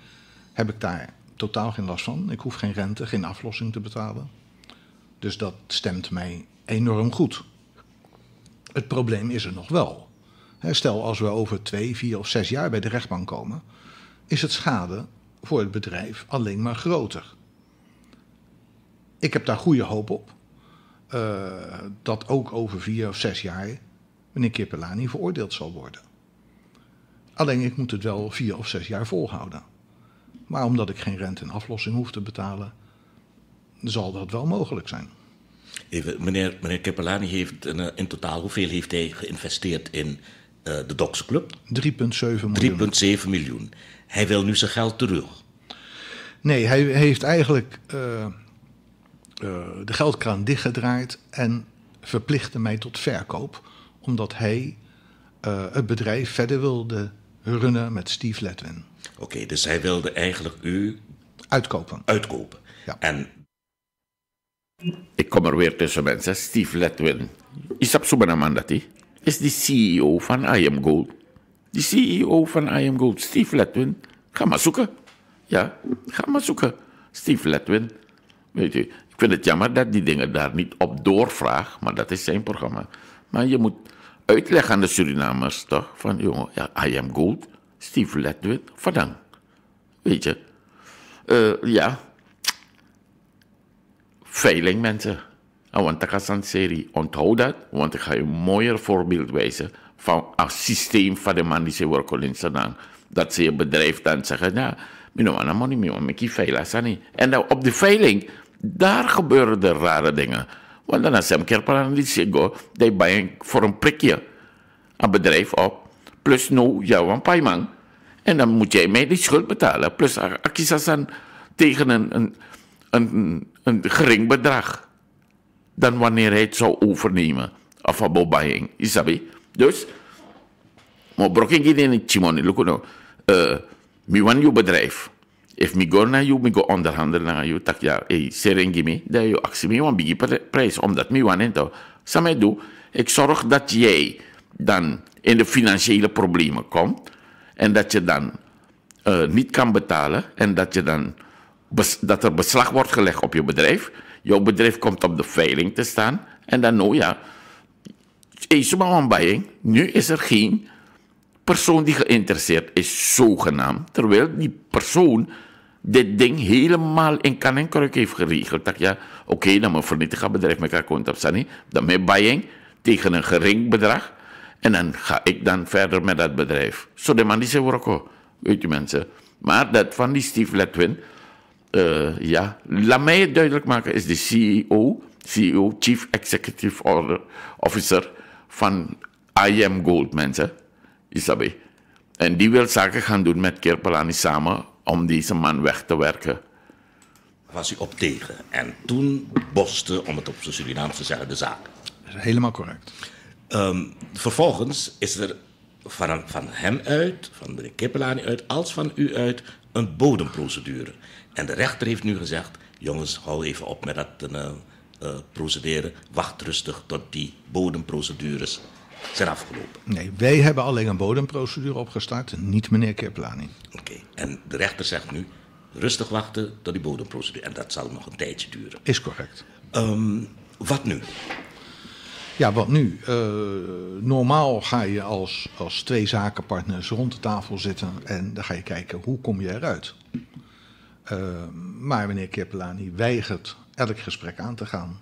heb ik daar totaal geen last van. Ik hoef geen rente, geen aflossing te betalen. Dus dat stemt mij enorm goed. Het probleem is er nog wel. Stel, als we over twee, vier of zes jaar bij de rechtbank komen, is het schade voor het bedrijf alleen maar groter. Ik heb daar goede hoop op uh, dat ook over vier of zes jaar meneer Kipelani veroordeeld zal worden. Alleen ik moet het wel vier of zes jaar volhouden. Maar omdat ik geen rente en aflossing hoef te betalen, zal dat wel mogelijk zijn. Even, meneer, meneer heeft in, in totaal, hoeveel heeft hij geïnvesteerd in uh, de Doksclub? 3,7 miljoen. 3,7 miljoen. Hij wil nu zijn geld terug. Nee, hij heeft eigenlijk uh, uh, de geldkraan dichtgedraaid en verplichtte mij tot verkoop, omdat hij het bedrijf verder wilde runnen met Steve Letwin. Oké, okay, dus hij wilde eigenlijk u uitkopen. Uitkopen. Ja. En ik kom er weer tussen mensen. Steve Letwin. Isap Subanamandati is de CEO van I Am Gold. De CEO van I Am Gold, Steve Letwin. Ga maar zoeken. Ja, ga maar zoeken. Steve Letwin. Weet u, ik vind het jammer dat die dingen daar niet op doorvraagt, maar dat is zijn programma. Maar je moet uitleggen aan de Surinamers toch, van jongen, ja, I Am Gold, Steve Letwin, verdang. Weet je. Uh, ja, veiling mensen. En want ik een serie, onthoud dat, want ik ga je een mooier voorbeeld wijzen van een systeem van de man die ze werken in Sudan. Dat ze je bedrijf dan zeggen, ja, mijn man, money, mijn man, ik veilig En dan op de veiling, daar gebeuren de rare dingen. Want dan als je een keer go, die bij voor een prikje een bedrijf op, plus nu jouw een. En dan moet jij mij die schuld betalen, plus dan tegen een, een, een, een gering bedrag dan wanneer hij het zou overnemen. Of een bobbying, isabi. Dus, maar broking in het chimoni, look nou. Uh, mi wan je bedrijf. If mi go naar you, mi go onderhandelen naar you, tak ja, hey, serengimi, dat je actie mi wan bigi prijs, omdat mi wan ento. Samen doe, ik zorg dat jij dan in de financiële problemen komt en dat je dan uh, niet kan betalen en dat je dan dat er beslag wordt gelegd op je bedrijf. Jouw bedrijf komt op de veiling te staan. En dan nou ja. Nu is er geen persoon die geïnteresseerd is, zogenaamd. Terwijl die persoon dit ding helemaal in kan en kruk heeft geregeld. Dat ja, oké, okay, dan moet vernietigen bedrijf met komt op staan. Dan met bijing tegen een gering bedrag. En dan ga ik dan verder met dat bedrijf. Zo de man die ze ook, weet je mensen. Maar dat van die Steve Letwin uh, ja, laat mij het duidelijk maken, is de CEO, CEO, Chief Executive Officer van IM Gold, mensen. Isabe. En die wil zaken gaan doen met Kerpelani samen om deze man weg te werken. Was u op tegen. En toen boste, om het op zijn Surinaams te zeggen, de zaak. Helemaal correct. Um, vervolgens is er van, van hem uit, van meneer Kerpelani uit, als van u uit, een bodemprocedure. En de rechter heeft nu gezegd: jongens, hou even op met dat uh, uh, procederen. Wacht rustig tot die bodemprocedures zijn afgelopen. Nee, wij hebben alleen een bodemprocedure opgestart, niet meneer Keplani. Oké, en de rechter zegt nu: rustig wachten tot die bodemprocedure. En dat zal nog een tijdje duren. Is correct. Um, wat nu? Ja, wat nu? Uh, normaal ga je als, als twee zakenpartners rond de tafel zitten en dan ga je kijken hoe kom je eruit. Uh, maar meneer Kirpelani weigert elk gesprek aan te gaan.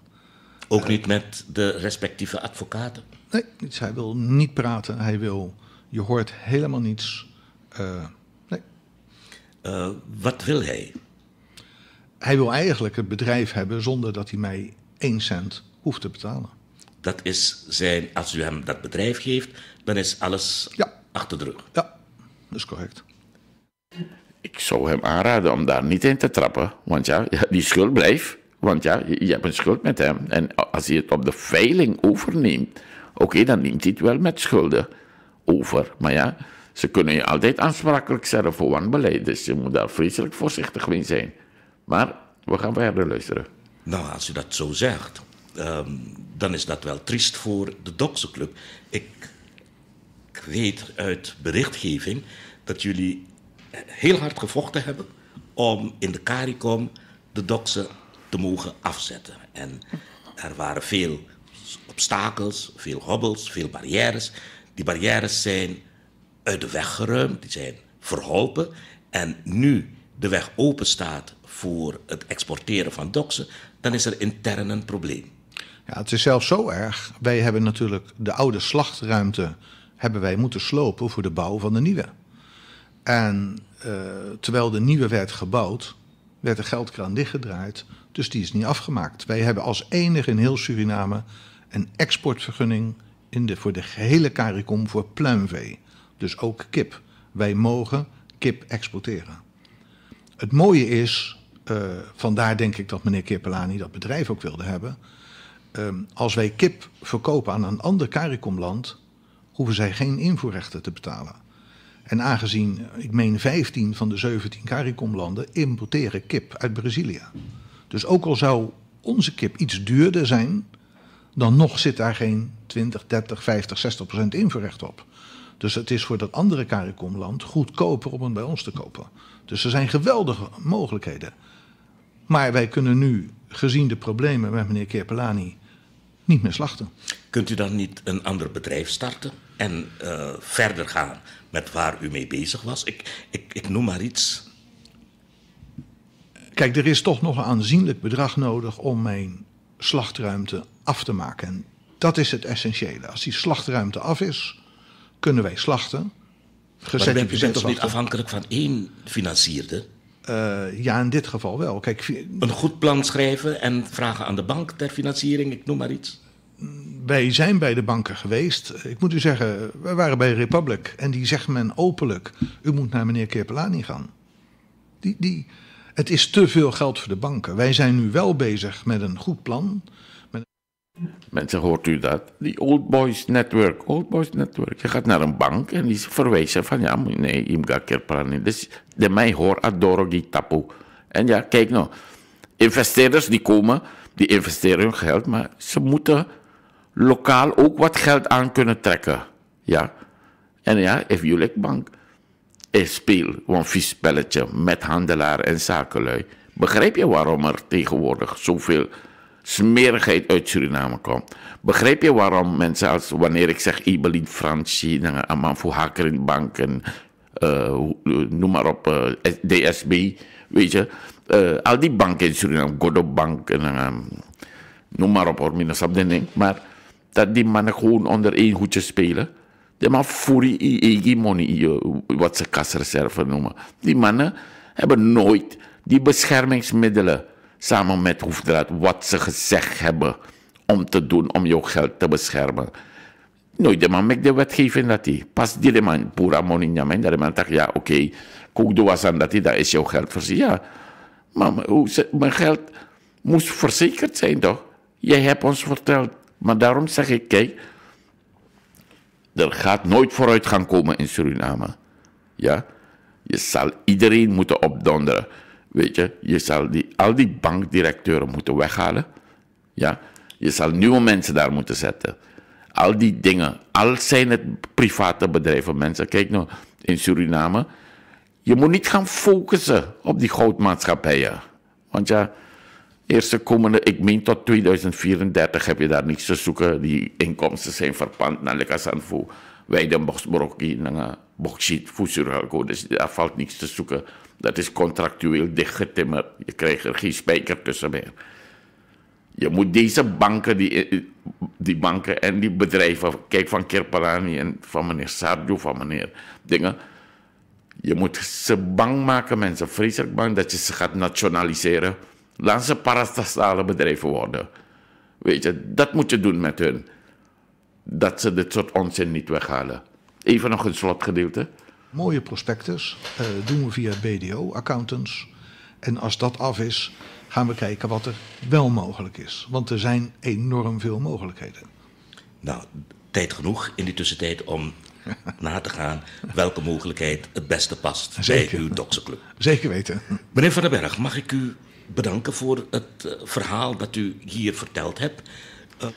Ook uh, niet met de respectieve advocaten? Nee, niets. hij wil niet praten. Hij wil, je hoort helemaal niets. Uh, nee. wat wil hij? Hij wil eigenlijk het bedrijf hebben zonder dat hij mij één cent hoeft te betalen. Dat is zijn, als u hem dat bedrijf geeft, dan is alles ja. achter de rug. Ja, dat is correct ik zou hem aanraden om daar niet in te trappen. Want ja, die schuld blijft. Want ja, je, hebt een schuld met hem. En als hij het op de veiling overneemt, oké, dan neemt hij het wel met schulden over. Maar ja, ze kunnen je altijd aansprakelijk stellen voor wanbeleid. Dus je moet daar vreselijk voorzichtig mee zijn. Maar we gaan verder luisteren. Nou, als u dat zo zegt, um, dan is dat wel triest voor de Doksenclub. Ik weet uit berichtgeving dat jullie heel hard gevochten hebben om in de CARICOM de doksen te mogen afzetten. En er waren veel obstakels, veel hobbels, veel barrières. Die barrières zijn uit de weg geruimd, die zijn verholpen. En nu de weg open staat voor het exporteren van doksen, dan is er intern een probleem. Ja, het is zelfs zo erg. Wij hebben natuurlijk de oude slachtruimte hebben wij moeten slopen voor de bouw van de nieuwe. En uh, terwijl de nieuwe werd gebouwd, werd de geldkraan dichtgedraaid. Dus die is niet afgemaakt. Wij hebben als enige in heel Suriname een exportvergunning in de, voor de gehele CARICOM voor pluimvee. Dus ook kip. Wij mogen kip exporteren. Het mooie is, uh, vandaar denk ik dat meneer Kirpelani dat bedrijf ook wilde hebben. Uh, als wij kip verkopen aan een ander CARICOM-land, hoeven zij geen invoerrechten te betalen. En aangezien, ik meen 15 van de 17 CARICOM-landen importeren kip uit Brazilië. Dus ook al zou onze kip iets duurder zijn, dan nog zit daar geen 20, 30, 50, 60 procent invoerrecht op. Dus het is voor dat andere CARICOM-land goedkoper om het bij ons te kopen. Dus er zijn geweldige mogelijkheden. Maar wij kunnen nu, gezien de problemen met meneer Kerpelani, niet meer slachten. Kunt u dan niet een ander bedrijf starten en uh, verder gaan met waar u mee bezig was? Ik, ik, ik noem maar iets. Kijk, er is toch nog een aanzienlijk bedrag nodig om mijn slachtruimte af te maken. En dat is het essentiële. Als die slachtruimte af is, kunnen wij slachten. Maar u bent, toch niet afhankelijk van één financierder? Uh, ja, in dit geval wel. Kijk, een goed plan schrijven en vragen aan de bank ter financiering, ik noem maar iets. Wij zijn bij de banken geweest. Ik moet u zeggen, we waren bij Republic. En die zegt men openlijk: u moet naar meneer Kerpelani gaan. Die, die, het is te veel geld voor de banken. Wij zijn nu wel bezig met een goed plan. Mensen, hoort u dat? Die Old Boys Network. Old Boys Network. Je gaat naar een bank en die verwijzen van ja, nee, gaat Kerpelani. Dus de mij hoor die tapu. En ja, kijk nou. Investeerders die komen, die investeren hun geld, maar ze moeten lokaal ook wat geld aan kunnen trekken. Ja. En ja, if you like bank speel een vies spelletje met handelaar en zakenlui. Begrijp je waarom er tegenwoordig zoveel smerigheid uit Suriname komt? Begrijp je waarom mensen als, wanneer ik zeg Ibelin Franchi, Amanfu Haker in Bank en uh, noem maar op, eh, DSB, weet je, al die banken in Suriname, Godop Bank en noem maar op, de maar dat die mannen gewoon onder één hoedje spelen. De man furi egi money, wat ze kasreserve noemen. Die mannen hebben nooit die beschermingsmiddelen samen met hoefdraad, wat ze gezegd hebben om te doen om jouw geld te beschermen. Nooit de man met de wetgeving dat hij. Pas die man pura money nyamen, dat de man dacht, ja oké, okay, doe was aan dat hij, dat is jouw geld voor ze. Ja, maar mijn geld moest verzekerd zijn toch? Jij hebt ons verteld. Maar daarom zeg ik, kijk, er gaat nooit vooruit gaan komen in Suriname. Ja? Je zal iedereen moeten opdonderen. Weet je, je zal die, al die bankdirecteuren moeten weghalen. Ja? Je zal nieuwe mensen daar moeten zetten. Al die dingen, al zijn het private bedrijven, mensen. Kijk nou, in Suriname. Je moet niet gaan focussen op die goudmaatschappijen. Want ja, Eerste komende, ik meen tot 2034 heb je daar niets te zoeken. Die inkomsten zijn verpand naar Lekasanfu. Wij de boxbrokkie, naar voedselcode. Dus daar valt niets te zoeken. Dat is contractueel dichtgetimmerd. Je krijgt er geen spijker tussen meer. Je moet deze banken, die, die banken en die bedrijven, kijk van Kirpalani en van meneer Sardu, van meneer dingen. Je moet ze bang maken, mensen, vreselijk bang dat je ze gaat nationaliseren. Laat ze parastale bedrijven worden. Weet je, dat moet je doen met hun. Dat ze dit soort onzin niet weghalen. Even nog een slotgedeelte. Mooie prospectus uh, doen we via BDO, accountants. En als dat af is, gaan we kijken wat er wel mogelijk is. Want er zijn enorm veel mogelijkheden. Nou, tijd genoeg in die tussentijd om <laughs> na te gaan welke mogelijkheid het beste past Zeker. bij uw doksenclub. Zeker weten. Meneer Van den Berg, mag ik u bedanken voor het eh, verhaal dat u hier verteld hebt. Uh...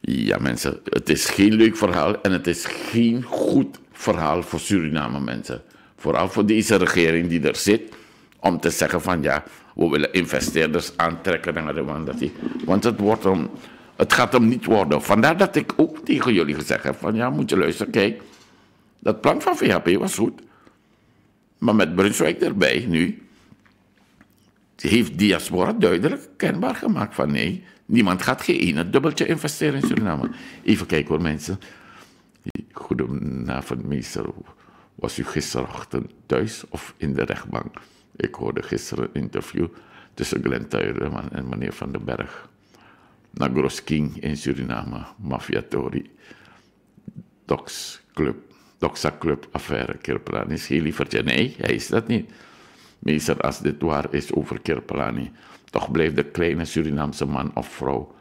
Ja, mensen, het is geen leuk verhaal en het is geen goed verhaal voor Suriname, mensen. Vooral voor deze regering die er zit, om te zeggen van ja, we willen investeerders aantrekken naar de Wandati. Want het, wordt om, het gaat hem niet worden. Vandaar dat ik ook tegen jullie gezegd heb van ja, moet je luisteren, kijk, dat plan van VHP was goed. Maar met Brunswijk erbij nu, heeft diaspora duidelijk kenbaar gemaakt van nee, niemand gaat geen dubbeltje investeren in Suriname. Even kijken hoor mensen. Goedenavond meester. Was u gisterochtend thuis of in de rechtbank? Ik hoorde gisteren een interview tussen Glenn Tuireman en meneer Van den Berg. Nagros King in Suriname, Mafiatori, Dox Club, Doxa Club affaire, Kirplaan is heel liever. Nee, hij is dat niet. Meester, als dit waar is over Kirpelani, toch blijft de kleine Surinaamse man of vrouw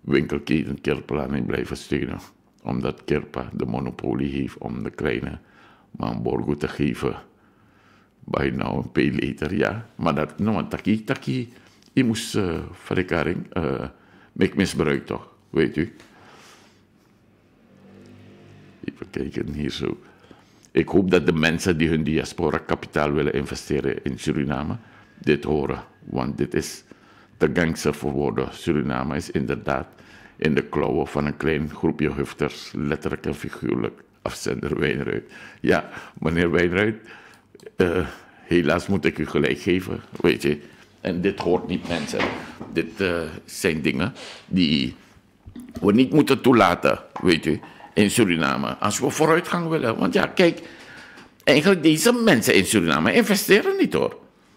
winkelketen Kirpelani blijven steunen. Omdat Kirpa de monopolie heeft om de kleine man Borgo te geven. Bij nou een pay ja. Maar dat, nou, taki, taki, je moest uh, verrekaring, uh, misbruik toch, weet u. Even kijken hier zo. Ik hoop dat de mensen die hun diaspora kapitaal willen investeren in Suriname dit horen. Want dit is te gangster voor woorden. Suriname is inderdaad in de klauwen van een klein groepje hufters, letterlijk en figuurlijk. Afzender Wijnruid. Ja, meneer Wijnruid, uh, helaas moet ik u gelijk geven. Weet je, En dit hoort niet, mensen. Dit uh, zijn dingen die we niet moeten toelaten, weet u, in Suriname. Als we vooruitgang willen. Want ja, kijk, eigenlijk deze mensen in Suriname investeren niet hoor.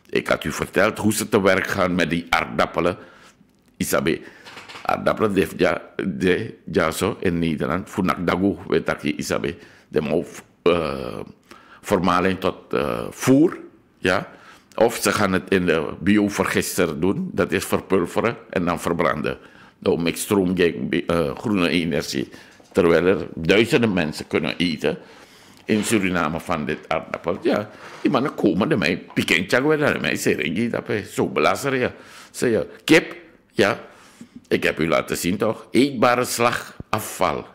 Ik had u verteld hoe ze te werk gaan met die aardappelen. Isabe, aardappelen de, ja, de, ja zo in Nederland. Funak dagu, weet je, Isabe. De mo uh, vermaling tot uh, voer, ja. Of ze gaan het in de biovergister doen, dat is verpulveren en dan verbranden. Nou, met stroom uh, groene energie. Terwijl er duizenden mensen kunnen eten in Suriname van dit aardappel. Ja, die mannen komen er mij, pikentje naar mij, zeggen dat zo belasteren. Ja. Zeg je, kip, ja, ik heb u laten zien toch, eetbare slagafval.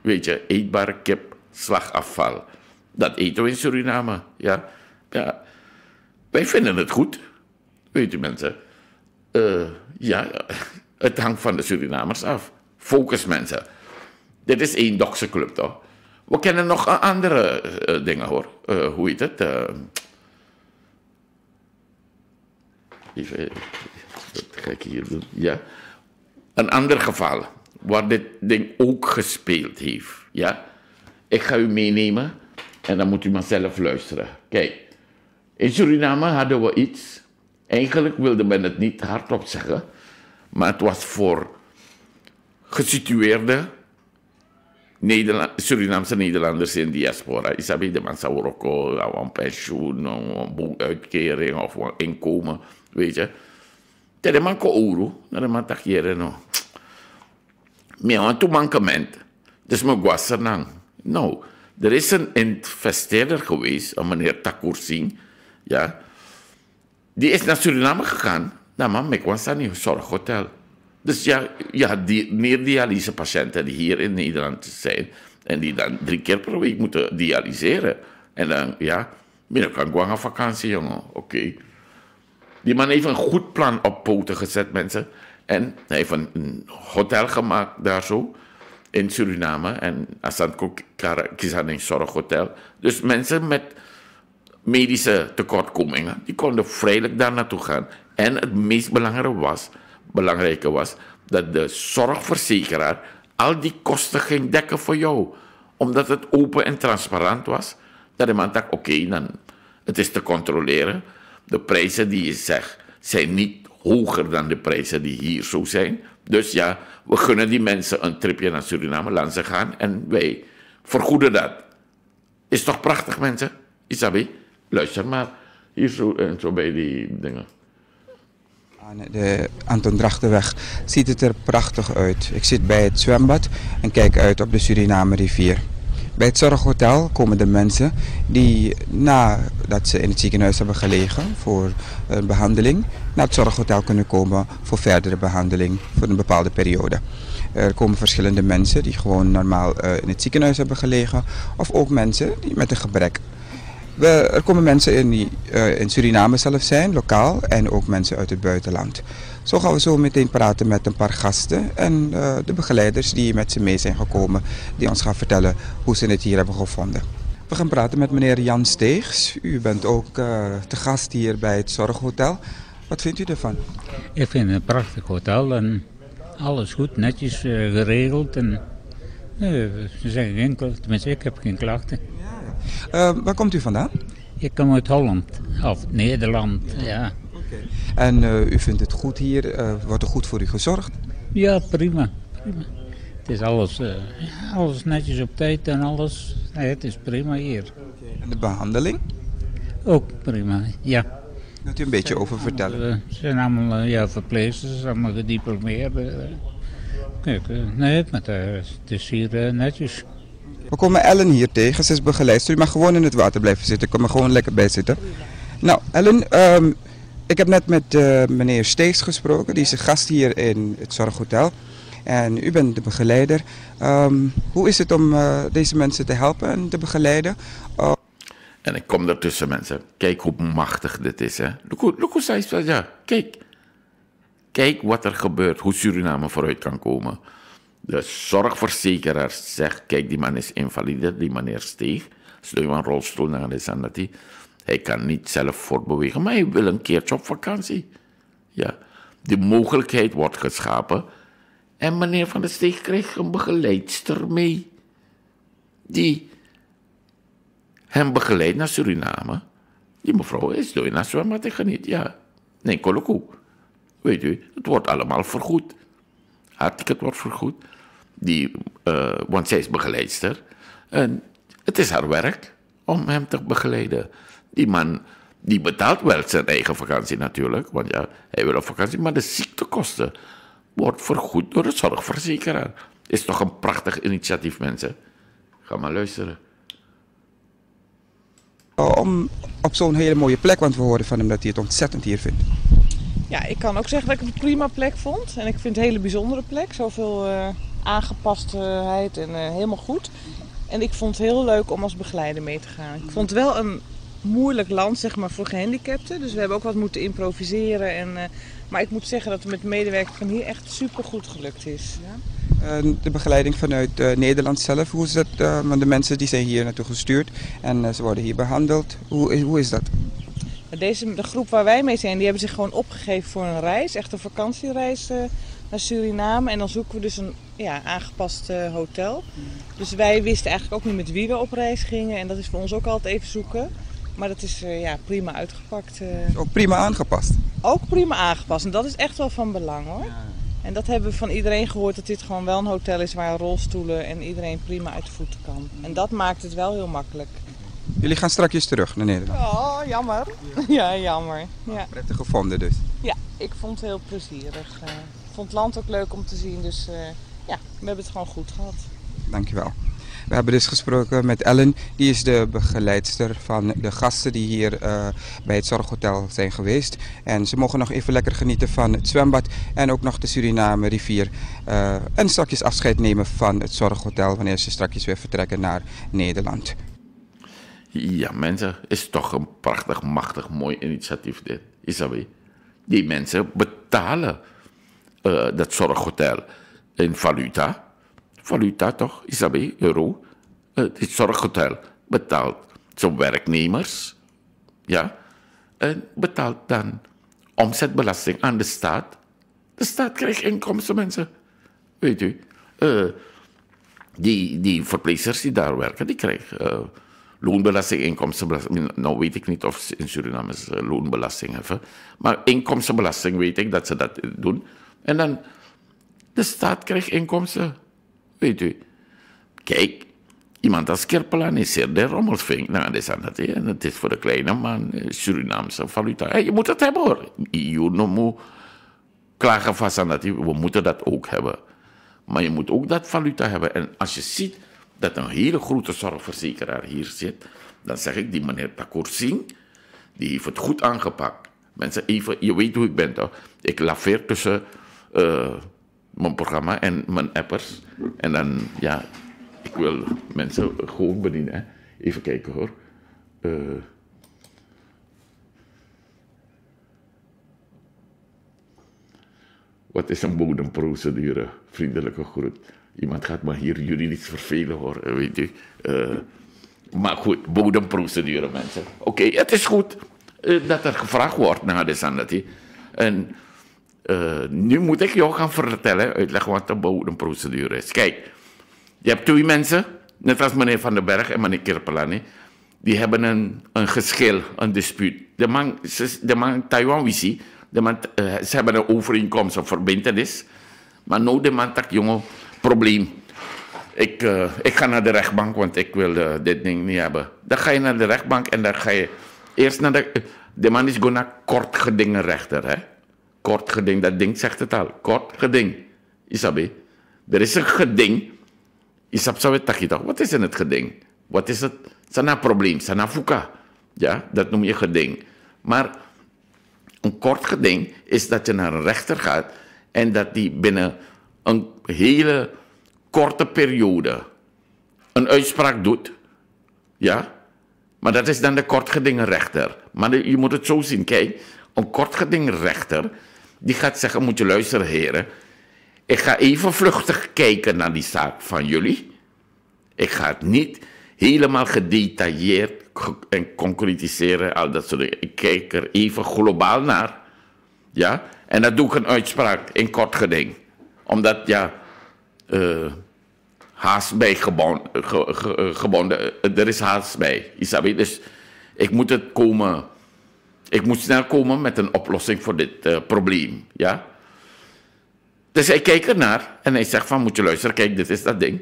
Weet je, eetbare kip, slagafval. Dat eten we in Suriname, ja. ja. Wij vinden het goed, weet u mensen. Uh, ja, het hangt van de Surinamers af. Focus mensen. Dit is één dokse club toch? We kennen nog andere uh, dingen hoor. Uh, hoe heet het? Uh, even, wat ga ik hier doen? Ja. Een ander geval waar dit ding ook gespeeld heeft. Ja. Ik ga u meenemen en dan moet u maar zelf luisteren. Kijk, in Suriname hadden we iets. Eigenlijk wilde men het niet hardop zeggen, maar het was voor gesitueerde Nederland, Surinaamse Nederlanders in diaspora. Isabi de man zou ook een pensioen, een uitkering of een inkomen, weet je. Tere man ko ouro, na de man takjere no. Me aan toe mankement. Dus me guasernang. Nou, er is een investeerder geweest, een meneer Takursing, ja. Die is naar Suriname gegaan. Nou man, ik was daar niet zorghotel. Dus ja, ja die, meer dialysepatiënten die hier in Nederland zijn en die dan drie keer per week moeten dialyseren. En dan, ja, meer kan gewoon aan vakantie, jongen. Oké. Die man heeft een goed plan op poten gezet, mensen. En hij heeft een, hotel gemaakt daar zo, in Suriname. En Asanko Kizan een zorghotel. Dus mensen met medische tekortkomingen, die konden vrijelijk daar naartoe gaan. En het meest belangrijke was belangrijke was dat de zorgverzekeraar al die kosten ging dekken voor jou. Omdat het open en transparant was. Dat de man dacht, oké, dan het is te controleren. De prijzen die je zegt zijn niet hoger dan de prijzen die hier zo zijn. Dus ja, we gunnen die mensen een tripje naar Suriname, laten ze gaan. En wij vergoeden dat. Is toch prachtig, mensen? Isabi, luister maar. Hier zo en zo bij die dingen. Aan de Anton Drachtenweg ziet het er prachtig uit. Ik zit bij het zwembad en kijk uit op de Suriname rivier. Bij het zorghotel komen de mensen die nadat ze in het ziekenhuis hebben gelegen voor een behandeling, naar het zorghotel kunnen komen voor verdere behandeling voor een bepaalde periode. Er komen verschillende mensen die gewoon normaal eh, in het ziekenhuis hebben gelegen of ook mensen die met een gebrek er komen mensen in die uh, in Suriname zelf zijn, lokaal, en ook mensen uit het buitenland. Zo gaan we zo meteen praten met een paar gasten en uh, de begeleiders die met ze mee zijn gekomen, die ons gaan vertellen hoe ze het hier hebben gevonden. We gaan praten met meneer Jan Steegs. U bent ook uh, te gast hier bij het Zorghotel. Wat vindt u ervan? Ik vind het een prachtig hotel en alles goed, netjes geregeld. En, ze zeggen geen klachten, tenminste ik heb geen klachten. Uh, waar komt u vandaan? Ik kom uit Holland, of Nederland, ja. Okay. En uh, u vindt het goed hier? Uh, wordt er goed voor u gezorgd? Ja, prima. prima. Het is alles, alles netjes op tijd en alles. Nee, het is prima hier. Okay. En de behandeling? Ook prima, ja. Kunt u een beetje over vertellen? Ze zijn allemaal ja, verpleegsters, allemaal gediplomeerd. Kijk, nee, maar het is hier netjes. We komen Ellen hier tegen, ze is begeleidster. U mag gewoon in het water blijven zitten, ik kom er gewoon lekker bij zitten. Nou, Ellen, um, ik heb net met uh, meneer Steeks gesproken, die is een gast hier in het Zorghotel. En u bent de begeleider. Um, hoe is het om uh, deze mensen te helpen en te begeleiden? Uh... En ik kom ertussen mensen. Kijk hoe machtig dit is. Hè? Look, hoe ja, kijk. Kijk wat er gebeurt, hoe Suriname vooruit kan komen. De zorgverzekeraar zegt, kijk, die man is invalide, die meneer Steeg. Steun een rolstoel naar de Sanati. Hij kan niet zelf voortbewegen, maar hij wil een keertje op vakantie. Ja, de mogelijkheid wordt geschapen. En meneer Van der Steeg kreeg een begeleidster mee. Die hem begeleidt naar Suriname. Die mevrouw is door naar zwembad en geniet, ja. Nee, kolokoe. Weet u, het wordt allemaal vergoed. Hartstikke, het wordt vergoed. Die, uh, want zij is begeleidster. En het is haar werk om hem te begeleiden. Die man die betaalt wel zijn eigen vakantie natuurlijk, want ja, hij wil op vakantie, maar de ziektekosten wordt vergoed door de zorgverzekeraar. Is toch een prachtig initiatief, mensen? Ga maar luisteren. Om op zo'n hele mooie plek, want we horen van hem dat hij het ontzettend hier vindt. Ja, ik kan ook zeggen dat ik het een prima plek vond. En ik vind het een hele bijzondere plek. Zoveel uh, aangepastheid en uh, helemaal goed. En ik vond het heel leuk om als begeleider mee te gaan. Ik vond het wel een moeilijk land zeg maar, voor gehandicapten. Dus we hebben ook wat moeten improviseren. En, uh, maar ik moet zeggen dat het met de medewerkers van hier echt super goed gelukt is. Ja? de begeleiding vanuit Nederland zelf, hoe is dat? want de mensen die zijn hier naartoe gestuurd en ze worden hier behandeld. Hoe, hoe is dat? Deze, de groep waar wij mee zijn, die hebben zich gewoon opgegeven voor een reis. Echt een vakantiereis naar Suriname. En dan zoeken we dus een ja, aangepast uh, hotel. Dus wij wisten eigenlijk ook niet met wie we op reis gingen. En dat is voor ons ook altijd even zoeken. Maar dat is uh, ja, prima uitgepakt. Ook prima aangepast? Ook prima aangepast. En dat is echt wel van belang hoor. Ja. En dat hebben we van iedereen gehoord, dat dit gewoon wel een hotel is waar rolstoelen en iedereen prima uit de voeten kan. En dat maakt het wel heel makkelijk. Jullie gaan straks terug naar Nederland? Oh, jammer. Ja, jammer. Ja. Prettig gevonden dus? Ja, ik vond het heel plezierig. Vond het land ook leuk om te zien, dus uh, ja, we hebben het gewoon goed gehad. Dankjewel. We hebben dus gesproken met Ellen, die is de begeleidster van de gasten die hier uh, bij het zorghotel zijn geweest. En ze mogen nog even lekker genieten van het zwembad en ook nog de Suriname rivier. Uh, en straks afscheid nemen van het zorghotel wanneer ze straks weer vertrekken naar Nederland. Ja, mensen, is toch een prachtig, machtig, mooi initiatief dit. Isabi. Die mensen betalen uh, dat zorghotel in valuta. Valuta toch, Isabi, euro. Uh, dit zorghotel betaalt zijn werknemers. Ja. En betaalt dan omzetbelasting aan de staat. De staat krijgt inkomsten, mensen. Weet u. Uh, die, die verpleegsters die daar werken, die krijgen loonbelasting, inkomstenbelasting. Nou weet ik niet of in Suriname loonbelasting hebben. Maar inkomstenbelasting weet ik dat ze dat doen. En dan, de staat krijgt inkomsten. Weet u. Kijk, iemand als Kerpelaan is zeer de rommelvink. Nou, dat is het, is voor de kleine man Surinaamse valuta. Je moet het hebben hoor. Je moet klagen vast aan dat. We moeten dat ook hebben. Maar je moet ook dat valuta hebben. En als je ziet dat een hele grote zorgverzekeraar hier zit, dan zeg ik, die meneer Takour Singh, die heeft het goed aangepakt. Mensen, even, je weet hoe ik ben toch? Ik laveer tussen uh, mijn programma en mijn appers. En dan, ja, ik wil mensen gewoon bedienen. Even kijken hoor. Uh, wat is een bodemprocedure? Vriendelijke groet. Iemand gaat me hier juridisch vervelen hoor, weet u. Uh, maar goed, bodemprocedure mensen. Oké, het is goed dat er gevraagd wordt naar de sanity. En uh, nu moet ik jou gaan vertellen, uitleggen wat de bodemprocedure is. Kijk, je hebt twee mensen, net als meneer Van den Berg en meneer Kirpelani. Die hebben een, een geschil, een dispuut. De man, de man Taiwan wisi, de man, ze hebben een overeenkomst, een verbindenis. Maar nou de man tak, jongen probleem. Ik, uh, ik ga naar de rechtbank, want ik wil dit ding niet hebben. Dan ga je naar de rechtbank en dan ga je eerst naar de... De man is gewoon naar kort gedingenrechter, hè. Kort geding, dat ding zegt het al. Kort geding. Isabi. Er is een geding. Isab toch Wat is in het geding? Wat is het? Sana probleem, sana fuka. Ja, dat noem je geding. Maar een kort geding is dat je naar een rechter gaat en dat die binnen een hele korte periode een uitspraak doet. Ja? Maar dat is dan de kortgedingenrechter. Maar je moet het zo zien. Kijk, een kortgedingenrechter die gaat zeggen, moet je luisteren heren. Ik ga even vluchtig kijken naar die zaak van jullie. Ik ga het niet helemaal gedetailleerd en concretiseren. Al dat soort dingen. Ik kijk er even globaal naar. Ja, en dat doe ik een uitspraak in kort geding. Omdat, ja, uh, haast bij ge, gebonden, er is haast bij. Dus ik moet het komen, ik moet snel komen met een oplossing voor dit uh, probleem, ja. Dus hij kijkt ernaar en hij zegt van, moet je luisteren, kijk, dit is dat ding.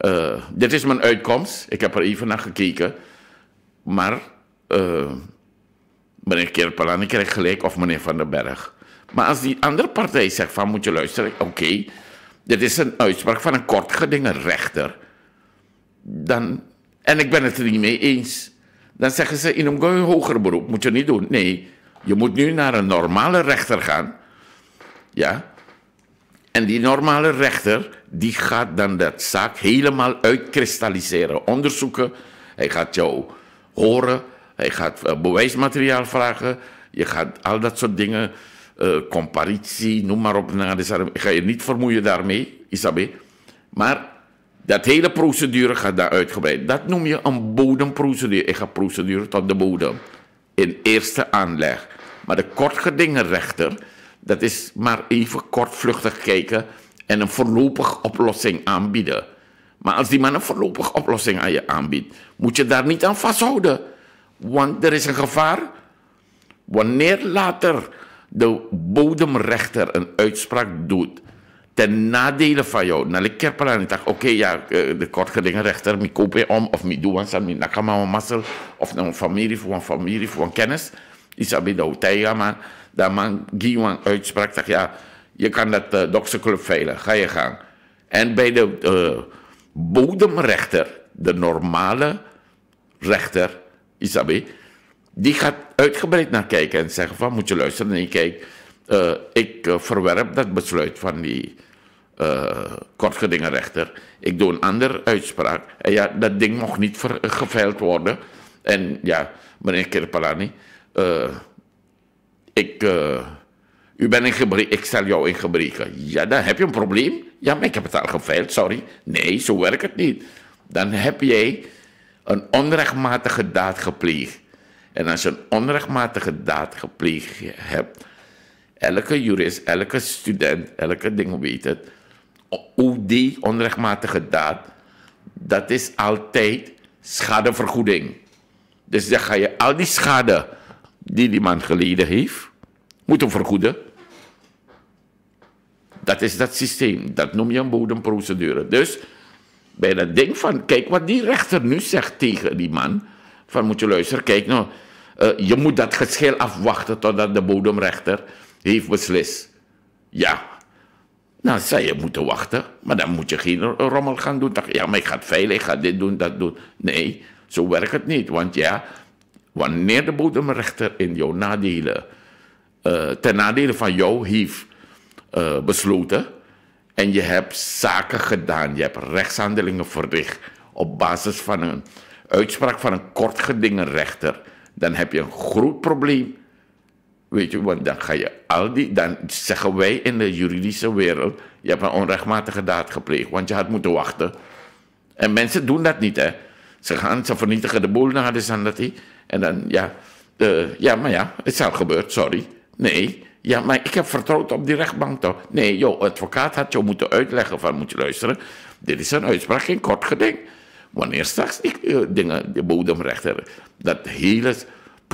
Uh, dit is mijn uitkomst, ik heb er even naar gekeken. Maar uh, meneer Kerpelani krijgt gelijk of meneer Van den Berg. Maar als die andere partij zegt van, moet je luisteren, oké, dit is een uitspraak van een kort rechter. Dan, en ik ben het er niet mee eens. Dan zeggen ze, in een hoger beroep moet je niet doen. Nee, je moet nu naar een normale rechter gaan. Ja, en die normale rechter, die gaat dan dat zaak helemaal uitkristalliseren, onderzoeken. Hij gaat jou horen, hij gaat uh, bewijsmateriaal vragen, je gaat al dat soort dingen, uh, comparitie, noem maar op. Ga je niet vermoeien daarmee, Isabel. Maar dat hele procedure gaat daar uitgebreid. Dat noem je een bodemprocedure. Ik ga procedure tot de bodem. In eerste aanleg. Maar de kortgedingenrechter rechter dat is maar even kortvluchtig kijken en een voorlopige oplossing aanbieden. Maar als die man een voorlopige oplossing aan je aanbiedt, moet je daar niet aan vasthouden. Want er is een gevaar. Wanneer later de bodemrechter een uitspraak doet ten nadele van jou, dan ik heb en dacht, oké, ja, eh, de kortgedingenrechter, mi koop je om, of mi doe wat, mi nakama een massel, of een familie voor een familie, voor een kennis. Isabi de maar dat man Guiwan uitspraak, dacht ja, je kan dat uh, dokterclub veilen, ga je gang. En bij de uh, bodemrechter, de normale rechter, Isabi, die gaat uitgebreid naar kijken en zeggen van, moet je luisteren, nee, kijk, uh, ik verwerp dat besluit van die kortgedingenrechter. Ik doe een andere uitspraak. En ja, dat ding mocht niet geveild worden. En ja, meneer Kirpalani, ik, uh, u bent in ik stel jou in gebreken. Ja, dan heb je een probleem. Ja, maar ik heb het al geveild, sorry. Nee, zo werkt het niet. Dan heb jij een onrechtmatige daad gepleegd. En als je een onrechtmatige daad gepleegd hebt, elke jurist, elke student, elke ding weet het, die onrechtmatige daad, dat is altijd schadevergoeding. Dus dan ga je al die schade die die man geleden heeft, moeten vergoeden. Dat is dat systeem. Dat noem je een bodemprocedure. Dus bij dat ding van, kijk wat die rechter nu zegt tegen die man. Van moet je luisteren, kijk nou, uh, je moet dat geschil afwachten totdat de bodemrechter heeft beslist. Ja, nou zou je moeten wachten, maar dan moet je geen rommel gaan doen. Ja, maar ik ga het veilig, ik ga dit doen, dat doen. Nee, zo werkt het niet. Want ja, Wanneer de bodemrechter in jouw nadelen, uh, ten nadele van jou heeft uh, besloten en je hebt zaken gedaan, je hebt rechtshandelingen verricht op basis van een uitspraak van een kortgedingen rechter, dan heb je een groot probleem. Weet je, want dan ga je al die, dan zeggen wij in de juridische wereld, je hebt een onrechtmatige daad gepleegd, want je had moeten wachten. En mensen doen dat niet, hè. Ze gaan, ze vernietigen de boel naar de Zandati. En dan, ja, ja, maar ja, het is al gebeurd, sorry. Nee, ja, maar ik heb vertrouwd op die rechtbank toch? Nee, joh, advocaat had jou moeten uitleggen van, moet je luisteren, dit is een uitspraak in kort geding. Wanneer straks die uh, dingen, de bodemrechter, dat hele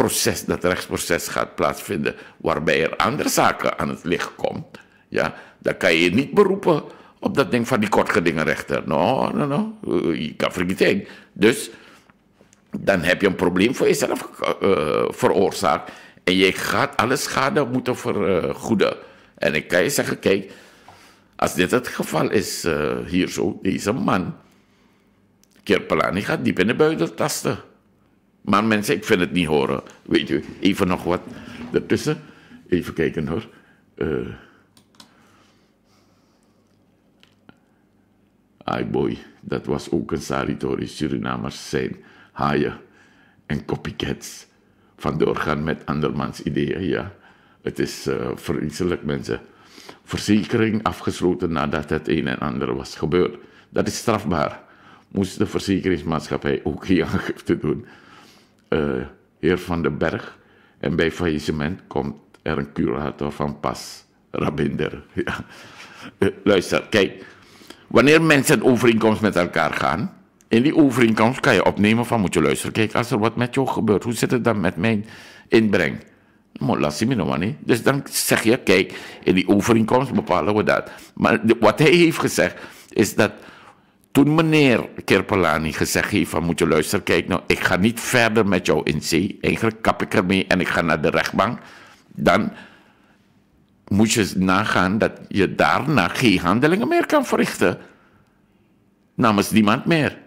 proces, dat rechtsproces gaat plaatsvinden, waarbij er andere zaken aan het licht komt, ja, dan kan je niet beroepen op dat ding van die kortgedingenrechter. No, no, no, je kan vergeten. Dus dan heb je een probleem voor jezelf uh, veroorzaakt. En je gaat alle schade moeten vergoeden. En ik kan je zeggen, kijk, als dit het geval is uh, hier zo, deze man, Kerpelani gaat diep in de buidel tasten. Maar mensen, ik vind het niet horen. Weet u, even nog wat ertussen. Even kijken hoor. Uh, ai boy, dat was ook een Saritori Surinamers zijn haaien en copycats van doorgaan met andermans ideeën. Ja, het is uh, vreselijk, mensen. Verzekering afgesloten nadat het een en ander was gebeurd. Dat is strafbaar. Moest de verzekeringsmaatschappij ook geen aangifte doen. Uh, heer Van den Berg. En bij faillissement komt er een curator van pas, Rabinder. <laughs> Ja. Eh, luister, kijk, wanneer mensen een overeenkomst met elkaar gaan, in die overeenkomst kan je opnemen van, moet je luisteren, kijk, als er wat met jou gebeurt, hoe zit het dan met mijn inbreng? Dus dan zeg je, kijk, in die overeenkomst bepalen we dat. Maar wat hij heeft gezegd, is dat toen meneer Kerpelani gezegd heeft van moet je luisteren, kijk nou, ik ga niet verder met jou in zee. Eigenlijk kap ik ermee en ik ga naar de rechtbank. Dan moet je nagaan dat je daarna geen handelingen meer kan verrichten. Namens niemand meer.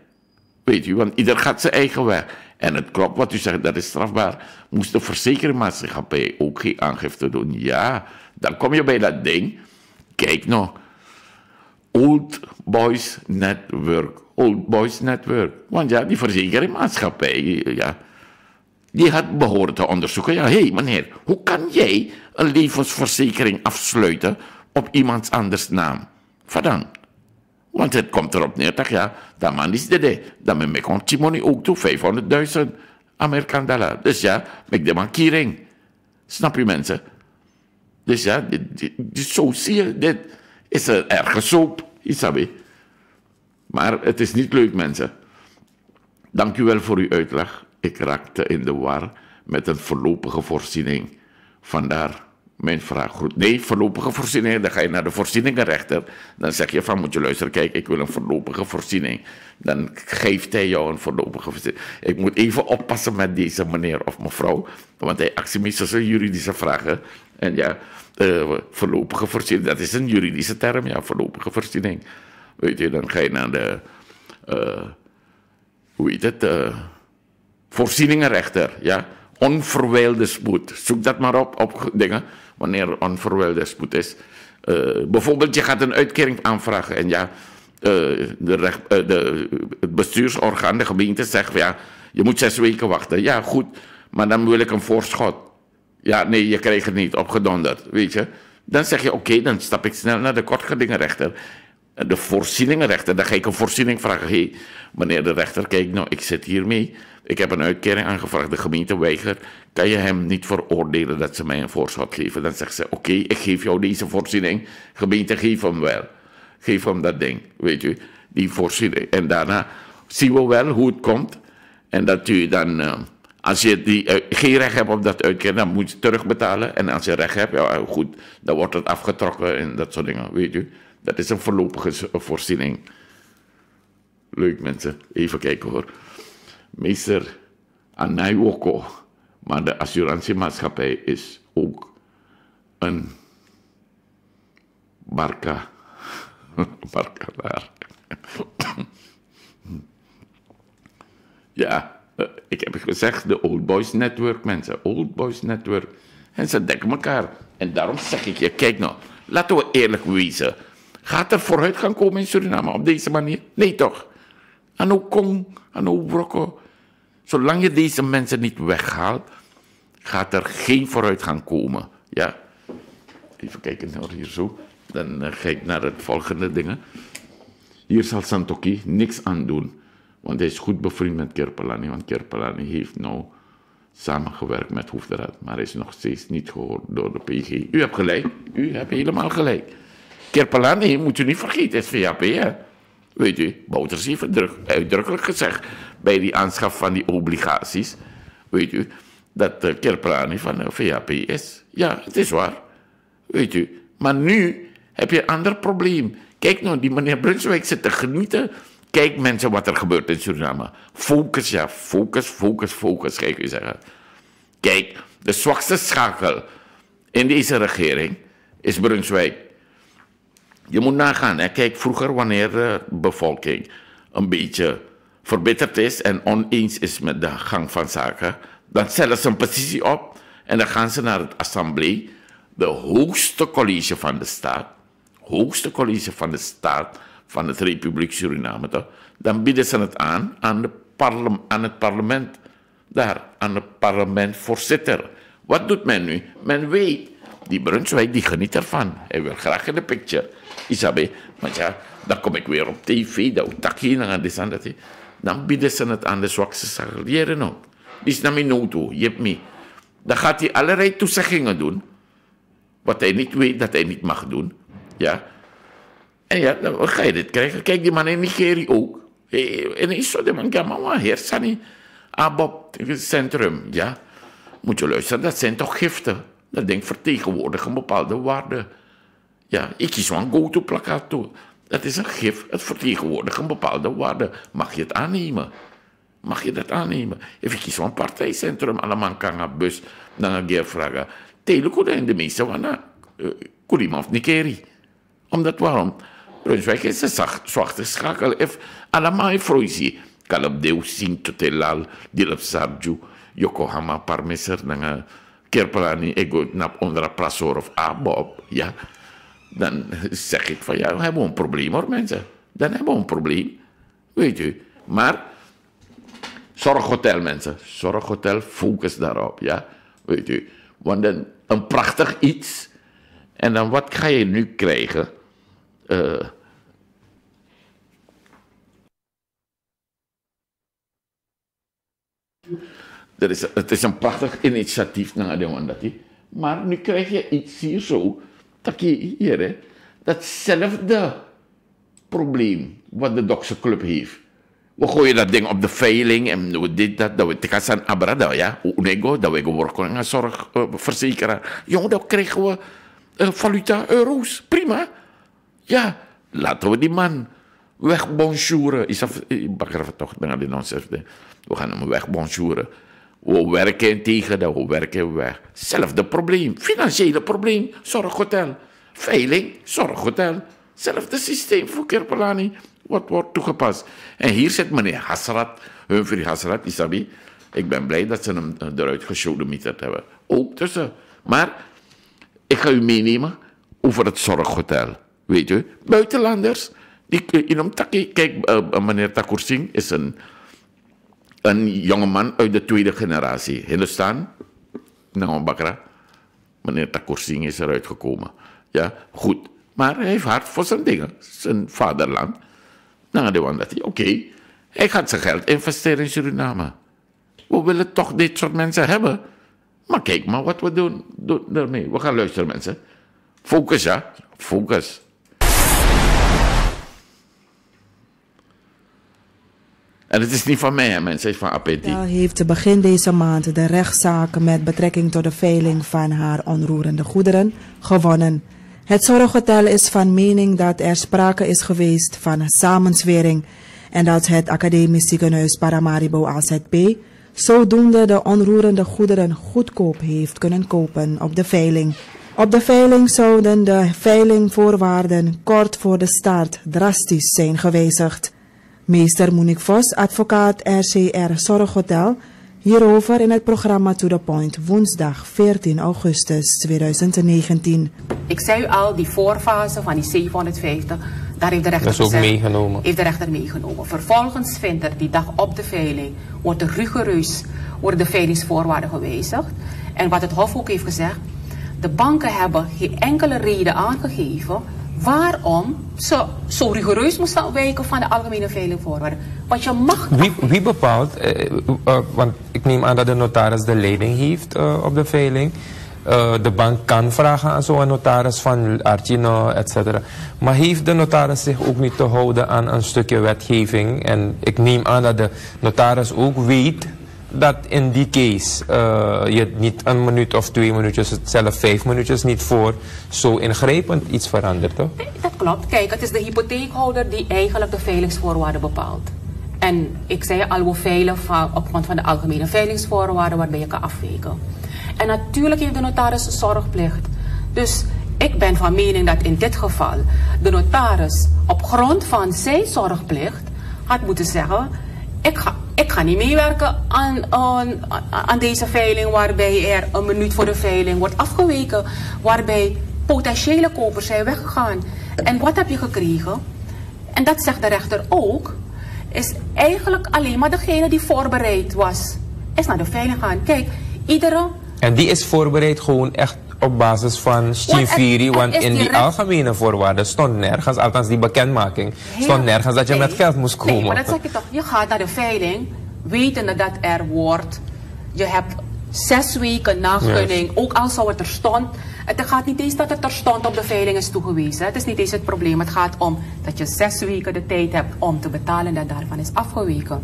Weet u, want ieder gaat zijn eigen weg. En het klopt wat u zegt, dat is strafbaar. Moest de verzekeringsmaatschappij ook geen aangifte doen? Ja, dan kom je bij dat ding. Kijk nou. Old Boys Network. Old Boys Network. Want ja, die verzekeringsmaatschappij, ja, die had behoren te onderzoeken. Ja, hé hey, meneer, hoe kan jij een levensverzekering afsluiten op iemands anders naam? Vadang. Want het komt erop neer dat ja, dat man is de Dat men me Timoni ook toe 500.000 Amerikaan dollar. Dus ja, met de markering. Snap je mensen? Dus ja, dit, dit, zo zie je, dit is er ergens op, Isabi. Maar het is niet leuk, mensen. Dank u wel voor uw uitleg. Ik raakte in de war met een voorlopige voorziening. Vandaar mijn vraag. Nee, voorlopige voorziening. Dan ga je naar de voorzieningenrechter. Dan zeg je van, moet je luisteren, kijk, ik wil een voorlopige voorziening. Dan geeft hij jou een voorlopige voorziening. Ik moet even oppassen met deze meneer of mevrouw. Want hij actie juridische vragen. En ja, uh, voorlopige voorziening, dat is een juridische term, ja, voorlopige voorziening. Weet je, dan ga je naar de, uh, hoe heet het, uh, voorzieningenrechter, ja. Onverwijlde spoed. Zoek dat maar op, op dingen, wanneer onverwijlde spoed is. bijvoorbeeld, je gaat een uitkering aanvragen en ja, de recht, de, het bestuursorgaan, de gemeente zegt, ja, je moet zes weken wachten. Ja, goed, maar dan wil ik een voorschot. Ja, nee, je krijgt het niet opgedonderd, weet je. Dan zeg je, oké, dan stap ik snel naar de kortgedingenrechter. De voorzieningenrechter, dan ga ik een voorziening vragen. Hé, hey, meneer de rechter, kijk nou, ik zit hiermee. Ik heb een uitkering aangevraagd, de gemeente weigert. Kan je hem niet veroordelen dat ze mij een voorschot geven? Dan zegt ze, oké, ik geef jou deze voorziening. Gemeente, geef hem wel. Geef hem dat ding, weet u, die voorziening. En daarna zien we wel hoe het komt. En dat u dan... Uh, als je die, uh, geen recht hebt op dat uitkering, dan moet je terugbetalen. En als je recht hebt, ja goed, dan wordt het afgetrokken en dat soort dingen, weet u. Dat is een voorlopige voorziening. Leuk mensen, even kijken hoor. Meester Anaiwoko, maar de assurantiemaatschappij is ook een barka. <laughs> Barkalaar. ja, uh, ik heb gezegd, de Old Boys Network, mensen. Old Boys Network. En ze dekken elkaar. En daarom zeg ik je, kijk nou, laten we eerlijk wezen. Gaat er vooruit gaan komen in Suriname op deze manier? Nee toch? Ano Kong, Ano Brokko. Zolang je deze mensen niet weghaalt, gaat er geen vooruit gaan komen. Ja? Even kijken naar hier zo. Dan uh, ga ik naar het volgende dingen. Hier zal Santoki niks aan doen. Want hij is goed bevriend met Kerpelani. Want Kerpelani heeft nou samengewerkt met Hoefdraad. Maar is nog steeds niet gehoord door de PG. U hebt gelijk. U hebt helemaal gelijk. Kerpelani, moet u niet vergeten, is VAP. Hè? Weet u, Bouters heeft uitdrukkelijk gezegd bij die aanschaf van die obligaties. Weet u, dat uh, Kerpelani van de VAP is. Ja, het is waar. Weet u. Maar nu heb je een ander probleem. Kijk nou, die meneer Brunswijk zit te genieten Kijk mensen wat er gebeurt in Suriname. Focus, ja, focus, focus, focus, ik u zeggen. Kijk, de zwakste schakel in deze regering is Brunswijk. Je moet nagaan, hè. kijk, vroeger wanneer de bevolking een beetje verbitterd is en oneens is met de gang van zaken, dan stellen ze een petitie op en dan gaan ze naar het assemblee, de hoogste college van de staat, hoogste college van de staat, van het Republiek Suriname, toch? dan bieden ze het aan aan, de parle aan het parlement. Daar, aan het parlementvoorzitter. Wat doet men nu? Men weet, die Brunswijk die geniet ervan. Hij wil graag in de picture. Isabe, maar ja, dan kom ik weer op tv, dat takje, dan en dat. Dan bieden ze het aan de zwakste sagelieren ook. Is naar mijn auto, je hebt me. Dan gaat hij allerlei toezeggingen doen. Wat hij niet weet dat hij niet mag doen. Ja. En ja, dan ga je dit krijgen. Kijk, die man in Nigeria ook. En is zo, de man kan maar hersani. Abob centrum, ja. Moet je luisteren, dat zijn toch giften. Dat denk vertegenwoordigen bepaalde waarde. Ja, ik kies een go-to-plakkaat. Dat is een gif, het vertegenwoordigt een bepaalde waarde. Mag je het aannemen? Mag je dat aannemen? Even kies een partijcentrum, allemaal kan een bus, dan een keer vragen. Teleko in de meeste van Kurima of Nikeri. Omdat waarom? Brunswijk is een zwarte schakel. If allemaal vroezie. Kalab Deus Sing Totelal, Dilap Sarju, Yokohama Parmeser, dan Kerpelani, ego nap onder een plasor of abob. Ja. Dan zeg ik van ja, we hebben een probleem hoor mensen. Dan hebben we een probleem. Weet u. Maar zorghotel mensen. Zorghotel, focus daarop. Ja. Weet u. Want dan een prachtig iets. En dan wat ga je nu krijgen? Uh, er is, het is een prachtig initiatief de Maar nu krijg je iets hier zo. Dat je hier, hè, datzelfde probleem wat de Dokse Club heeft. We gooien dat ding op de veiling en we dit, dat, dat we tikasan abrada, ja. Unego, dat we aan zorgverzekeraar. Jongen, dan krijgen we uh, valuta euro's. Prima. Ja, laten we die man weg bonjouren. Is dat, ik bakker toch, ben de nonsens. We gaan hem weg bonjouren. We werken tegen dat, we werken weg. Zelfde probleem, financiële probleem, zorghotel. Veiling, zorghotel. Zelfde systeem voor Kerpelani. Wat wordt toegepast? En hier zit meneer Hasrat, Humphrey Hasrat, Isabi. Ik ben blij dat ze hem eruit gesodemieterd hebben. Ook tussen. Maar ik ga u meenemen over het zorghotel. Weet u, buitenlanders. Die, in hem kijk, uh, meneer Takursing is een, een jongeman uit de tweede generatie. Hindustan, nou Bakra. Meneer Takursing is eruit gekomen. Ja, goed. Maar hij heeft hard voor zijn dingen, zijn vaderland. Nou, de dat hij, oké, hij gaat zijn geld investeren in Suriname. We willen toch dit soort mensen hebben. Maar kijk maar wat we doen, doen daarmee. We gaan luisteren, mensen. Focus, ja. Focus. En het is niet van mij, het is van Apeti. Hij heeft begin deze maand de rechtszaak met betrekking tot de veiling van haar onroerende goederen gewonnen. Het Zorghotel is van mening dat er sprake is geweest van samenswering en dat het Academisch Ziekenhuis Paramaribo AZP zodoende de onroerende goederen goedkoop heeft kunnen kopen op de veiling. Op de veiling zouden de veilingvoorwaarden kort voor de start drastisch zijn gewijzigd. Meester Monique Vos, advocaat RCR Zorghotel, Hierover in het programma To The Point woensdag 14 augustus 2019. Ik zei u al, die voorfase van die 750, daar heeft de rechter Dat is ook meegenomen. Heeft de rechter meegenomen. Vervolgens vindt er die dag op de veiling, wordt er rigoureus, worden de veilingsvoorwaarden gewijzigd. En wat het Hof ook heeft gezegd, de banken hebben geen enkele reden aangegeven waarom ze zo rigoureus moesten wijken van de algemene veilingvoorwaarden. Want je mag... Wie, wie bepaalt, eh, uh, want ik neem aan dat de notaris de leiding heeft uh, op de veiling. Uh, de bank kan vragen aan zo'n notaris van Artino, et cetera. Maar heeft de notaris zich ook niet te houden aan een stukje wetgeving? En ik neem aan dat de notaris ook weet dat in die case uh, je niet een minuut of twee minuutjes, zelfs vijf minuutjes niet voor zo ingrijpend iets verandert, toch? Dat klopt. Kijk, het is de hypotheekhouder die eigenlijk de veilingsvoorwaarden bepaalt. En ik zei al, we van, op grond van de algemene veilingsvoorwaarden waarbij je kan afwegen. En natuurlijk heeft de notaris zorgplicht. Dus ik ben van mening dat in dit geval de notaris op grond van zijn zorgplicht had moeten zeggen: ik ga ik niet meewerken aan, aan, aan deze veiling waarbij er een minuut voor de veiling wordt afgeweken, waarbij potentiële kopers zijn weggegaan. En wat heb je gekregen? En dat zegt de rechter ook, is eigenlijk alleen maar degene die voorbereid was, is naar de veiling gaan. Kijk, iedere... En die is voorbereid gewoon echt op basis van Stiviri, want in die algemene voorwaarden stond nergens, althans die bekendmaking, stond nergens dat je met geld moest komen. Nee, maar dat zeg je toch, je gaat naar de veiling, wetende dat er wordt, je hebt zes weken nagunning, ook al zou het er stond. Het gaat niet eens dat het er stond op de veiling is toegewezen. Het is niet eens het probleem. Het gaat om dat je zes weken de tijd hebt om te betalen en dat daarvan is afgeweken.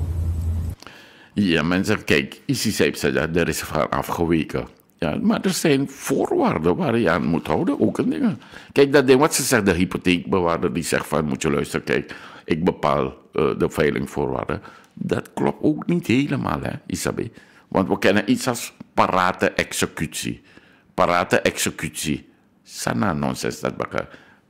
Ja, mensen, kijk, ICC heeft dat er is van afgeweken. Ja, maar er zijn voorwaarden waar je aan moet houden, ook een dingen. Kijk, dat ding wat ze zegt, de hypotheekbewaarder die zegt van, moet je luisteren, kijk, ik bepaal uh, de veilingvoorwaarden. Dat klopt ook niet helemaal, hè, Isabel. Want we kennen iets als parate executie. Parate executie. Sana nonsens dat bakken.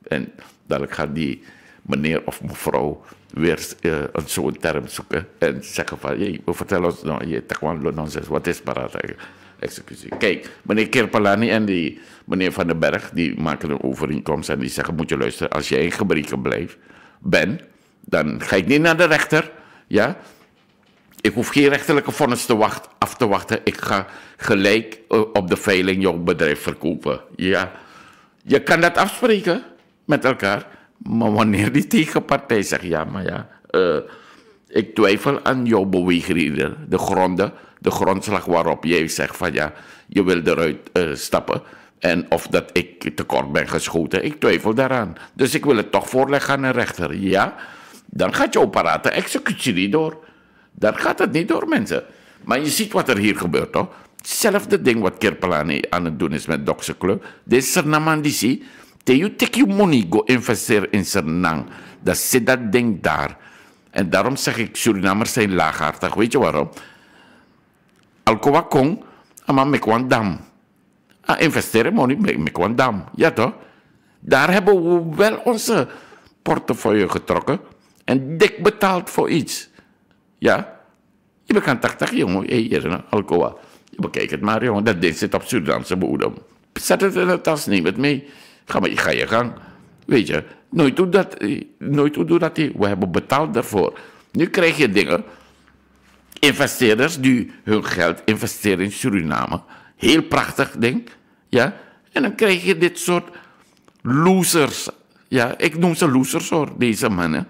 En dadelijk gaat die meneer of mevrouw weer uh, een zo'n term zoeken en zeggen van, hey, we vertellen ons nou, je nonsens, wat is parate executie? Kijk, meneer Kerpelani en die meneer Van den Berg, die maken een overeenkomst en die zeggen, moet je luisteren, als je in gebreken blijft, ben, dan ga ik niet naar de rechter, ja, ik hoef geen rechterlijke vonnis te wacht, af te wachten. Ik ga gelijk eh, op de veiling jouw bedrijf verkopen. Ja, je kan dat afspreken met elkaar. Maar wanneer die tegenpartij zegt, ja, maar ja, uh, ik twijfel aan jouw beweegreden, de gronden, de grondslag waarop jij zegt van ja, je wil eruit uh, stappen. En of dat ik tekort ben geschoten, ik twijfel daaraan. Dus ik wil het toch voorleggen aan een rechter. Ja, dan gaat jouw parate executie niet door. Daar gaat het niet door, mensen. Maar je ziet wat er hier gebeurt, toch? Hetzelfde ding wat Kirpelani aan het doen is met Dokse Club. Deze Sernamandisi, te you take your money, go investeren in Sernang. Dat zit dat ding daar. En daarom zeg ik, Surinamers zijn laaghartig. Weet je waarom? Alcoa Kong, ama mekwan dam. Ah, investeren money, mekwan dam. Ja toch? Daar hebben we wel onze portefeuille getrokken. En dik betaald voor iets. Ja, je bekent 80 jongen, hier een Alcoa. Je bekijkt het maar jongen, dat ding zit op Surinaamse bodem. Zet het in de tas, neem het mee. Ga, maar, ga je gang. Weet je, nooit doe dat, nooit doe dat. We hebben betaald daarvoor. Nu krijg je dingen. Investeerders die hun geld investeren in Suriname. Heel prachtig ding. Ja, en dan krijg je dit soort losers. Ja, ik noem ze losers hoor, deze mannen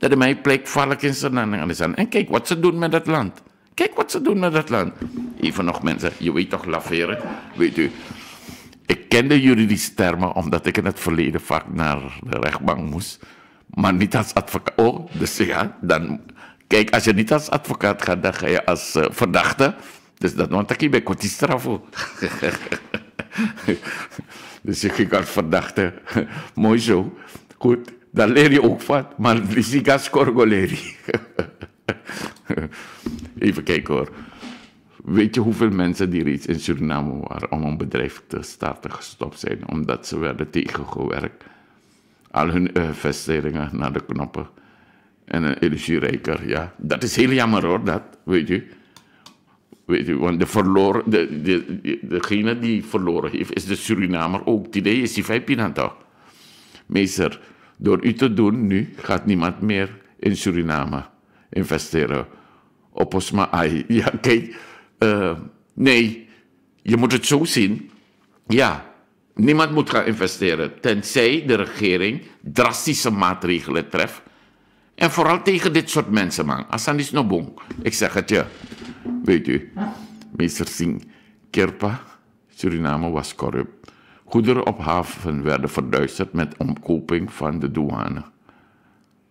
dat mij plek valk in zijn En kijk wat ze doen met dat land. Kijk wat ze doen met dat land. Even nog mensen, je weet toch laveren? Weet u, ik ken de juridische termen omdat ik in het verleden vaak naar de rechtbank moest. Maar niet als advocaat. Oh, dus ja, dan... Kijk, als je niet als advocaat gaat, dan ga je als uh, verdachte. Dus dat want ik bij straf. <laughs> dus je ging als verdachte. <laughs> Mooi zo. Goed. Daar leer je ook van. Maar Lisigas Korgoleri. <laughs> Even kijken hoor. Weet je hoeveel mensen die reeds in Suriname waren om een bedrijf te starten gestopt zijn omdat ze werden tegengewerkt? Al hun investeringen naar de knoppen. En een energierijker, ja. Dat is heel jammer hoor, dat, weet je. Weet je, want de verloren, de, de, degene die verloren heeft, is de Surinamer ook. Die is die vijf toch? Meester, door u te doen nu gaat niemand meer in Suriname investeren. Op Osma Ai. <laughs> Ja, kijk. Uh, nee, je moet het zo zien. Ja, niemand moet gaan investeren. Tenzij de regering drastische maatregelen treft. En vooral tegen dit soort mensen, man. Asan is no bong. Ik zeg het je. Weet u, meester Singh Kirpa, Suriname was corrupt. Goederen op haven werden verduisterd met omkoping van de douane.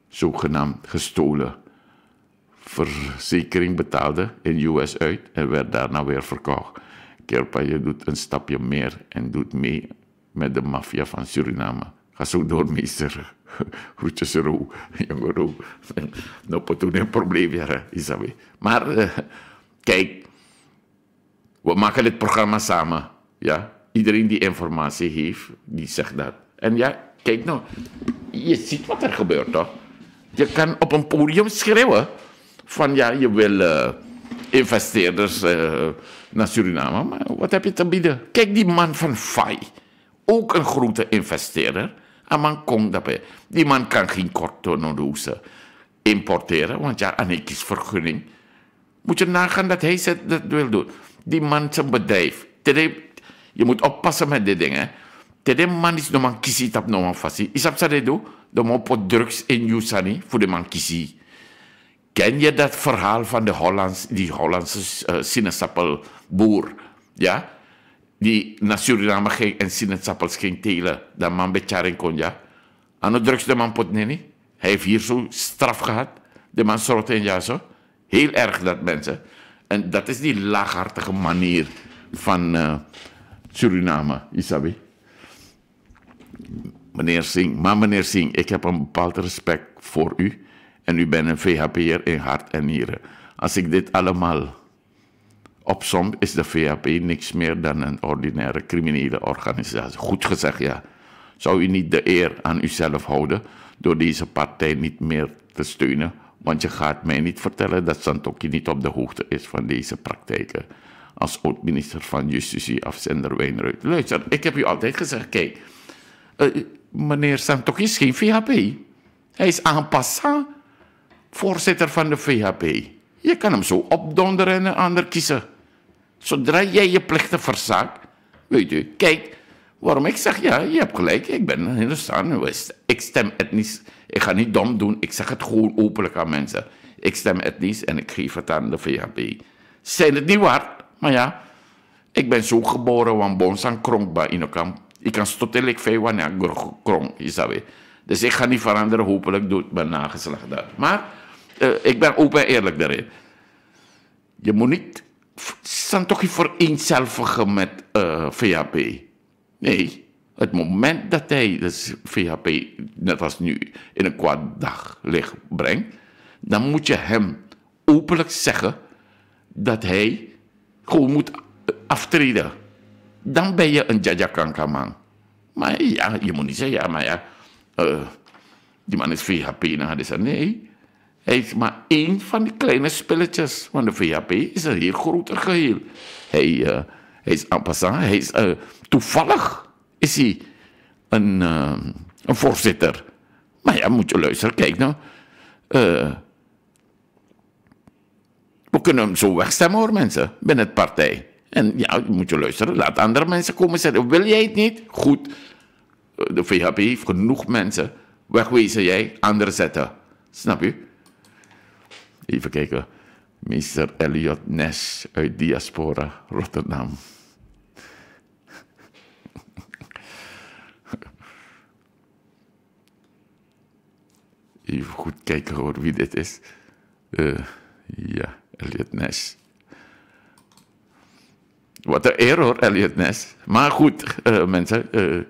Zogenaamd gestolen. Verzekering betaalde in US uit en werd daarna weer verkocht. Kerpa, je doet een stapje meer en doet mee met de maffia van Suriname. Ga zo door, meester. Groetjes, Ro. Jonge Ro. Nou, toen een probleem, ja, Isabel. Maar, uh, kijk, we maken dit programma samen, ja iedereen die informatie heeft, die zegt dat. En ja, kijk nou, je ziet wat er gebeurt toch? Je kan op een podium schreeuwen van ja, je wil uh, investeerders uh, naar Suriname, maar wat heb je te bieden? Kijk die man van FAI, ook een grote investeerder. En man komt daarbij. Die man kan geen kortonodozen importeren, want ja, een vergunning. Moet je nagaan dat hij dat wil doen. Die man zijn bedrijf. Je moet oppassen met dit dingen. Tede man is no man kisi tap no man fasi. Isap sa de do, do man pot drugs in Yusani voor de man kisi. Ken je dat verhaal van de Hollands, die Hollandse uh, sinaasappelboer? Ja? Die naar Suriname ging en sinaasappels ging telen. Dat man bij Charing kon, ja? Aan de drugs de man pot Hij heeft hier zo straf gehad. De man zorgt in ja zo. Heel erg dat mensen. En dat is die laaghartige manier van uh, Suriname, Isabi. Meneer Singh, maar meneer Singh, ik heb een bepaald respect voor u. En u bent een VHP'er in hart en nieren. Als ik dit allemaal opsom, is de VHP niks meer dan een ordinaire criminele organisatie. Goed gezegd, ja. Zou u niet de eer aan uzelf houden door deze partij niet meer te steunen? Want je gaat mij niet vertellen dat Santoki niet op de hoogte is van deze praktijken. Als oud-minister van Justitie, afzender Wijnruid. Luister, ik heb u altijd gezegd, kijk, uh, meneer Santoki is geen VHP. Hij is en passant voorzitter van de VHP. Je kan hem zo opdonderen en een ander kiezen. Zodra jij je plichten verzaakt, weet u, kijk, waarom ik zeg ja, je hebt gelijk, ik ben een Hindustan, ik stem etnisch, ik ga niet dom doen, ik zeg het gewoon openlijk aan mensen. Ik stem etnisch en ik geef het aan de VHP. Zijn het niet waard, maar ja, ik ben zo geboren, want bonsang krong bij inokam. Ik kan stottelijk veel wanneer krong, je Dus ik ga niet veranderen, hopelijk doet mijn nageslacht dat. Maar uh, ik ben open en eerlijk daarin. Je moet niet zijn toch niet vereenzelvigen met uh, eh, VHP. Nee, het moment dat hij de VHP, net als nu, in een kwaad daglicht brengt, dan moet je hem openlijk zeggen dat hij gewoon moet aftreden. Dan ben je een Jaja man. Maar ja, je moet niet zeggen, ja, maar ja, uh, die man is VHP. Nou, hij zei, nee, hij is maar één van die kleine spelletjes. Want de VHP is een heel groter geheel. Hij, uh, hij is en passant, hij is, uh, toevallig is hij een, uh, een voorzitter. Maar ja, moet je luisteren, kijk nou. we kunnen hem zo wegstemmen hoor, mensen, binnen het partij. En ja, moet je luisteren, laat andere mensen komen zeggen, wil jij het niet? Goed, de VHP heeft genoeg mensen. Wegwezen jij, anderen zetten. Snap je? Even kijken. Mr. Elliot Nash uit Diaspora, Rotterdam. Even goed kijken hoor wie dit is. Uh, ja, Elliot Nash. Wat een eer hoor, Elliot Nash. Maar goed, uh, mensen. Uh,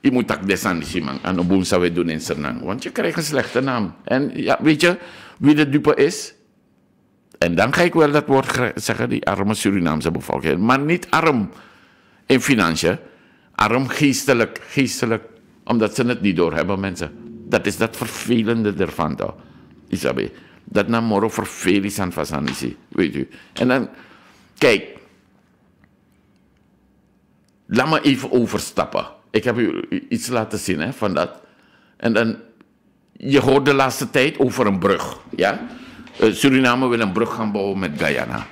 je moet dat man. En op woensdag we doen in Sernang. Want je krijgt een slechte naam. En ja, weet je, wie de dupe is. En dan ga ik wel dat woord zeggen, die arme Surinaamse bevolking. Maar niet arm in financiën, arm geestelijk, geestelijk, omdat ze het niet doorhebben, mensen. Dat is dat vervelende ervan, toch? Isabe. Dat naar morgen vervelend is aan Fasanisi, weet u. En dan, kijk, laat me even overstappen. Ik heb u iets laten zien hè, van dat. En dan je hoort de laatste tijd over een brug. Ja? Uh, Suriname wil een brug gaan bouwen met Guyana.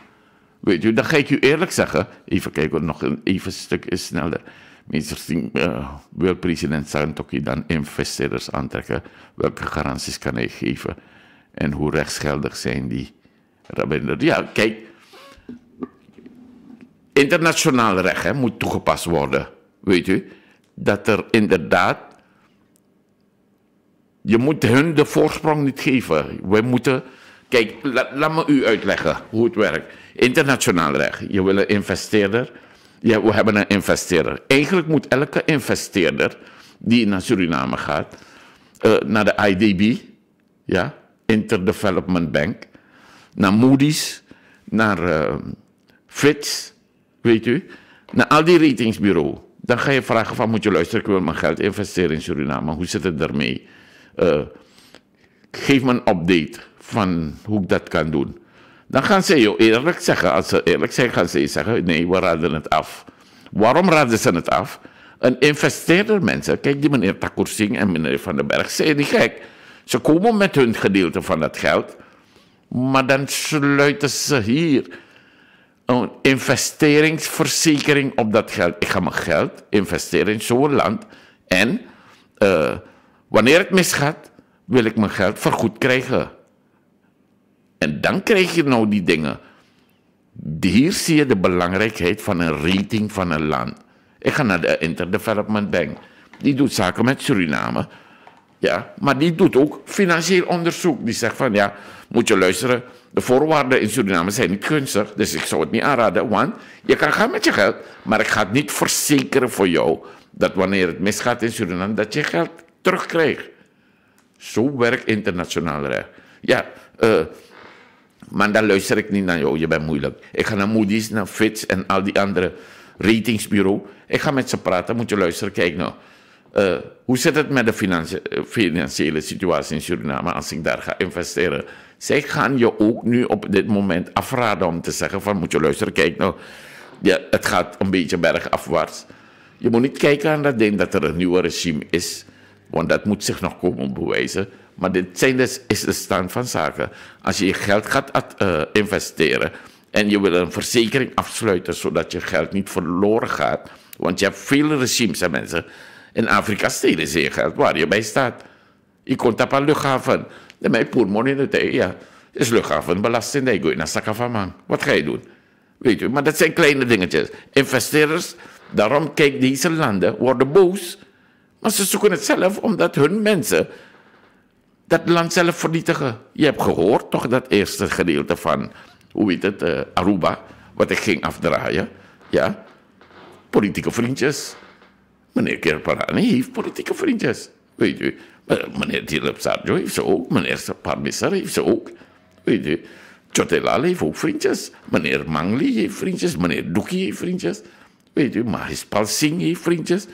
Weet u, dan ga ik u eerlijk zeggen. Even kijken, nog een even stuk sneller. Minister uh, wil president Santoki dan investeerders aantrekken? Welke garanties kan hij geven? En hoe rechtsgeldig zijn die? Ja, kijk. Internationaal recht hè, moet toegepast worden. Weet u? Dat er inderdaad je moet hun de voorsprong niet geven. We moeten. Kijk, laat me u uitleggen hoe het werkt. Internationaal recht. Je wil een investeerder. Ja, we hebben een investeerder. Eigenlijk moet elke investeerder die naar Suriname gaat, uh, naar de IDB, ja, Interdevelopment Bank, naar Moody's, naar uh, Fitch, weet u, naar al die ratingsbureaus. Dan ga je vragen van, moet je luisteren, ik wil mijn geld investeren in Suriname. Hoe zit het ermee? Uh, geef me een update van hoe ik dat kan doen. Dan gaan ze je eerlijk zeggen, als ze eerlijk zijn, gaan ze zeggen: nee, we raden het af. Waarom raden ze het af? Een investeerder, mensen, kijk die meneer Takursing en meneer Van den Berg, zijn die gek. Ze komen met hun gedeelte van dat geld, maar dan sluiten ze hier een investeringsverzekering op dat geld. Ik ga mijn geld investeren in zo'n land en. Uh, Wanneer het misgaat, wil ik mijn geld vergoed krijgen. En dan krijg je nou die dingen. Hier zie je de belangrijkheid van een rating van een land. Ik ga naar de Interdevelopment Bank. Die doet zaken met Suriname. Ja, maar die doet ook financieel onderzoek. Die zegt van ja, moet je luisteren. De voorwaarden in Suriname zijn niet gunstig. Dus ik zou het niet aanraden. Want je kan gaan met je geld. Maar ik ga het niet verzekeren voor jou. Dat wanneer het misgaat in Suriname, dat je geld terugkrijgt. Zo werkt internationaal recht. Ja, uh, maar dan luister ik niet naar jou, je bent moeilijk. Ik ga naar Moody's, naar Fitch en al die andere ratingsbureau. Ik ga met ze praten, moet je luisteren. Kijk nou, uh, hoe zit het met de financi financiële situatie in Suriname als ik daar ga investeren? Zij gaan je ook nu op dit moment afraden om te zeggen van moet je luisteren, kijk nou, ja, het gaat een beetje bergafwaarts. Je moet niet kijken aan dat ding dat er een nieuw regime is, want dat moet zich nog komen bewijzen. Maar dit zijn dus, is de stand van zaken. Als je je geld gaat uh, investeren en je wil een verzekering afsluiten zodat je geld niet verloren gaat, want je hebt veel regimes en mensen in Afrika stelen ze je geld waar je bij staat. Je komt op een luchthaven. De mij poermon in de ja. Is luchthavenbelasting, nee, je naar Sakavaman. Wat ga je doen? Weet je, maar dat zijn kleine dingetjes. Investeerders, daarom kijk deze landen, worden boos. Maar ze zoeken het zelf omdat hun mensen dat land zelf vernietigen. Je hebt gehoord toch dat eerste gedeelte van, hoe heet het, uh, Aruba, wat ik ging afdraaien. Ja, politieke vriendjes. Meneer Kerparani heeft politieke vriendjes. Weet u. Meneer Dilip Sarjo heeft ze ook. Meneer Parmisar heeft ze ook. Weet u. Chotelal heeft ook vriendjes. Meneer Mangli heeft vriendjes. Meneer Duki heeft vriendjes. Weet u. Mahispal Singh heeft vriendjes.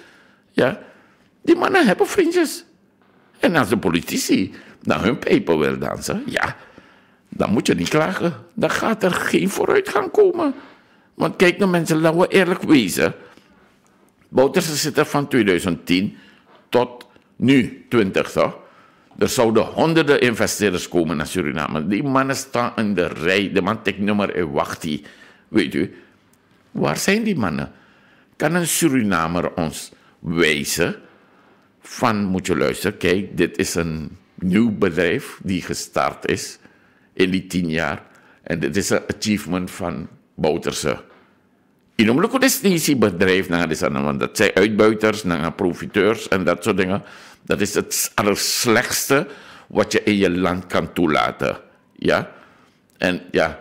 Ja. Die mannen hebben vriendjes. En als de politici naar hun peper wil dansen, ja, dan moet je niet klagen. Dan gaat er geen vooruitgang komen. Want kijk naar mensen, laten we eerlijk wezen. Bouterse zitten van 2010 tot nu 20, toch? Er zouden honderden investeerders komen naar Suriname. Die mannen staan in de rij. De man tikt nummer en wacht die. Weet u, waar zijn die mannen? Kan een Surinamer ons wijzen van, moet je luisteren, kijk, dit is een nieuw bedrijf die gestart is in die tien jaar. En dit is een achievement van Bouterse. Inomelijk is niet bedrijf de want dat zijn uitbuiters, naar profiteurs en dat soort dingen. Dat is het allerslechtste wat je in je land kan toelaten. Ja? En ja,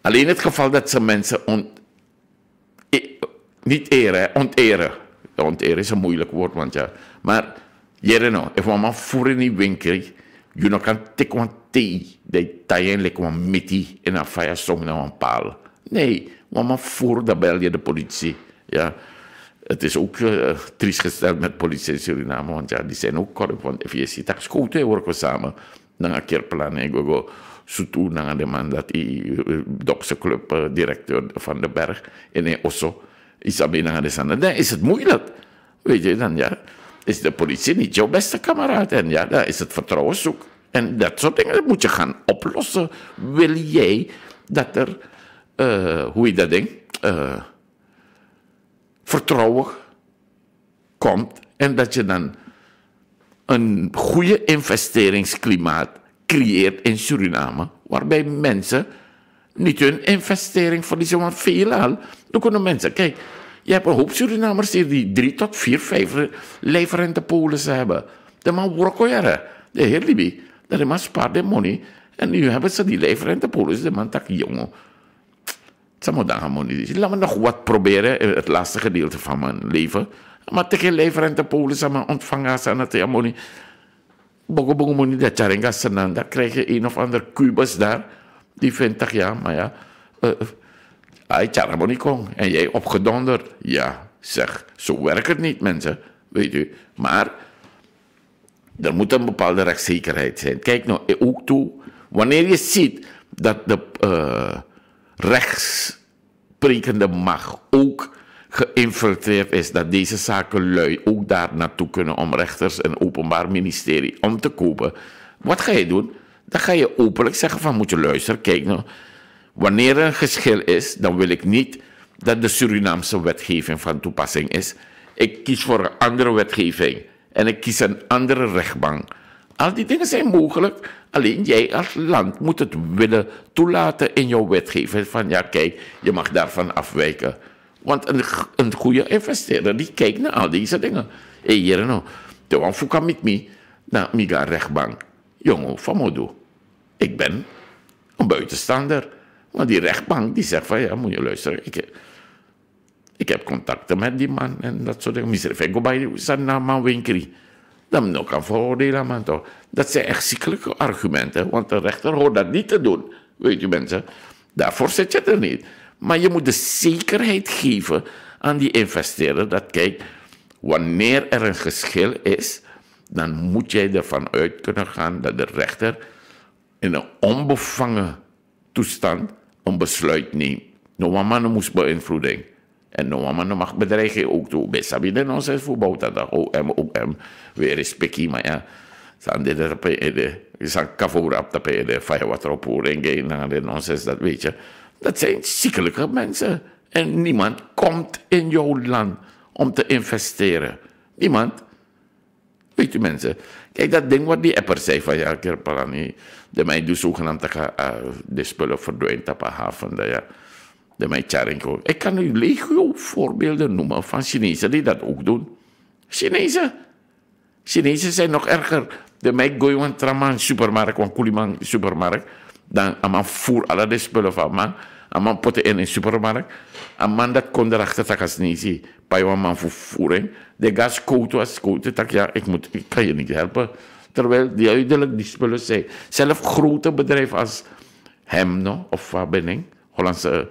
alleen het geval dat ze mensen ont, niet eren, onteren. Onteren is een moeilijk woord, want ja. Maar, jere no, if mama voer in die winkel, je no kan tekwan thee, de tayen lekwan miti in een faya song naar een paal. Nee, maar voor dat bel je de politie. Ja. Het is ook uh, triest gesteld met politie in Suriname, want ja, die zijn ook corrupt. Want if je ziet, dat schoten werken we samen. Dan een keer plan en go Soetu naar de man dat die uh, Dokse uh, directeur van de Berg in Osso. Isabel. Dan is het moeilijk. Weet je, dan ja, is de politie niet jouw beste kameraad. En ja, dan is het vertrouwen zoek. En dat soort dingen moet je gaan oplossen. Wil jij dat er uh, hoe je dat ding, uh, vertrouwen komt en dat je dan een goede investeringsklimaat creëert in Suriname, waarbij mensen niet hun investering verliezen, want veelal dan kunnen mensen, kijk, je hebt een hoop Surinamers hier die drie tot vier, vijf leefrentepolissen hebben. De man workoyere, de heer Libi, dat man spaart de money en nu hebben ze die leefrentepolissen, de man tak jongen. Laat me nog wat proberen in het laatste gedeelte van mijn leven. Maar tegen leverante polis aan mijn ontvangers aan het amoni. Bogo bogo moni dat jaringa senan. Daar krijg je een of ander kubus daar. Die vindt ja, maar ja. Uh, Ai, charamoni kong. En jij opgedonderd. Ja, zeg, zo werkt het niet, mensen. Weet u. Maar er moet een bepaalde rechtszekerheid zijn. Kijk nou, ook toe. Wanneer je ziet dat de. Uh, rechtsprekende macht ook geïnfiltreerd is dat deze zaken lui ook daar naartoe kunnen om rechters en openbaar ministerie om te kopen. Wat ga je doen? Dan ga je openlijk zeggen van moet je luisteren, kijk nou, wanneer er een geschil is, dan wil ik niet dat de Surinaamse wetgeving van toepassing is. Ik kies voor een andere wetgeving en ik kies een andere rechtbank Al die dingen zijn mogelijk. Alleen jij als land moet het willen toelaten in jouw wetgeving. Van ja, kijk, je mag daarvan afwijken. Want een, een goede investeerder die kijkt naar al deze dingen. Hé, hey, hier nou. Toen fuka met me naar Miga rechtbank. Jongen, van modo. Ik ben een buitenstaander. Maar die rechtbank die zegt van ja, moet je luisteren. Ik, ik heb contacten met die man en dat soort dingen. Misschien ik go bij zijn naam winkeri. Dan nog kan veroordelen, man toch. Dat zijn echt ziekelijke argumenten, want de rechter hoort dat niet te doen. Weet je mensen, daarvoor zit je er niet. Maar je moet de zekerheid geven aan die investeerder dat kijk, wanneer er een geschil is, dan moet jij ervan uit kunnen gaan dat de rechter in een onbevangen toestand een besluit neemt. No man moest beïnvloeding. En no man mag bedreigen ook toe. Best heb je ons voetbal dat OM, OM, weer respectie, maar ja. Zijn dit er de, zijn kavora op de de vijf wat erop horen en geen naar de nonsens, dat weet je. Dat zijn ziekelijke mensen. En niemand komt in jouw land om te investeren. Niemand. Weet je mensen. Kijk, dat ding wat die apper zei van ja, Kerpalani. De mij dus zogenaamd uh, de spullen verdwijnt op een haven. Dat, ja, de mij charinko. Ik kan u legio voorbeelden noemen van Chinezen die dat ook doen. Chinezen. Chinezen zijn nog erger. De mij goeien traman supermarkt, want kuliman supermarkt. Dan aan voer alle de spullen van man. Een man potte in een supermarkt. Een man dat kon erachter takas niet zien. Bij een man voor. De gas koud was koud. Tak ja, ik, moet, ik kan je niet helpen. Terwijl die uiterlijk die spullen zijn. Zelf grote bedrijven als hem no, of wat ben ik, Hollandse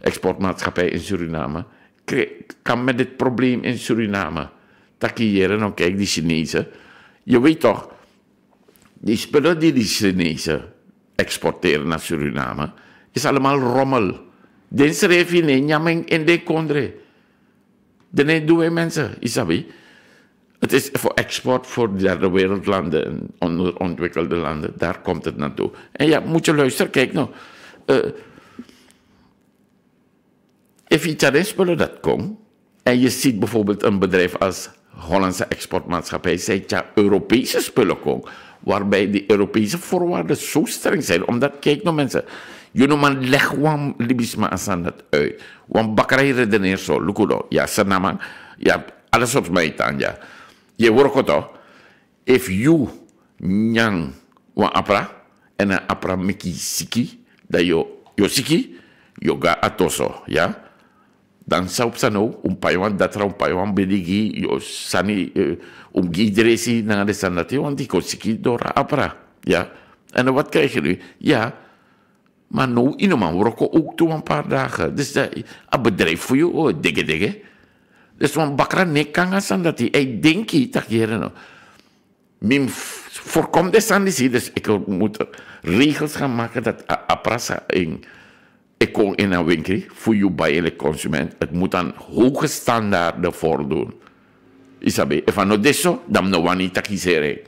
exportmaatschappij in Suriname, kan met dit probleem in Suriname takiëren. Nou kijk, die Chinezen. Je weet toch, die spullen die die Chinezen exporteren naar Suriname, is allemaal rommel. Den schrijf je in de kondre. Dan doen wij mensen, isabi. Het is voor export voor derde wereldlanden en onderontwikkelde landen. Daar komt het naartoe. En ja, moet je luisteren, kijk nou. Uh, je spullen dat komt, en je ziet bijvoorbeeld een bedrijf als Hollandse exportmaatschappij, zegt ja, Europese spullen komen, waarbij die Europese voorwaarden zo streng zijn. Omdat, kijk nou mensen, noemt man leg wam libisma asan dat uit. Want bakkerij redeneert zo, lukudo, ja, senama, ja, alles op mij dan, ja. Je hoort toch, if you nyang wa apra, en een apra miki siki, dat je, je siki, je ga atoso, ja dan zou sano um paiwan datra um paiwan bedigi yo sani uh, um gidresi na de sanati want die kosiki dora apra ja en wat krijg je nu? Ja maar nou in een roko ook toe een paar dagen. Dus bedrijf oh dikke dikke dus van bakra nek kan gaan dat hij denkt dat je nou mim voorkomt de sandisi dus ik moet regels gaan maken dat aprasa in ik kom in een winkel voor je bij consument. Het moet aan hoge standaarden voldoen. Isabe, van no deso, dan no wani takisere.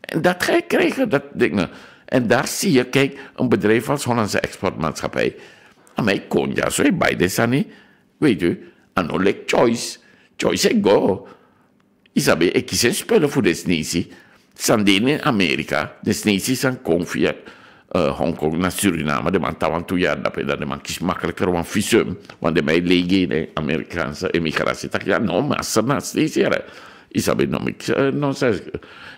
En dat ga je krijgen, dat dingen. En daar zie je, kijk, een bedrijf als Hollandse exportmaatschappij. Aan mij kon ja, zo bij de sani. Weet u, aan no choice. Choice ik go. Isabe, ik kies een spullen voor de sneezie. Sandine in Amerika, de sneezie zijn confie uh, Hongkong naar Suriname. De man tawan toe jaar dat de man kies makkelijker een visum. Want de mij lege de Amerikaanse immigratie. Tak ja, no, maar ze na steeds hier. Isabe no uh, no.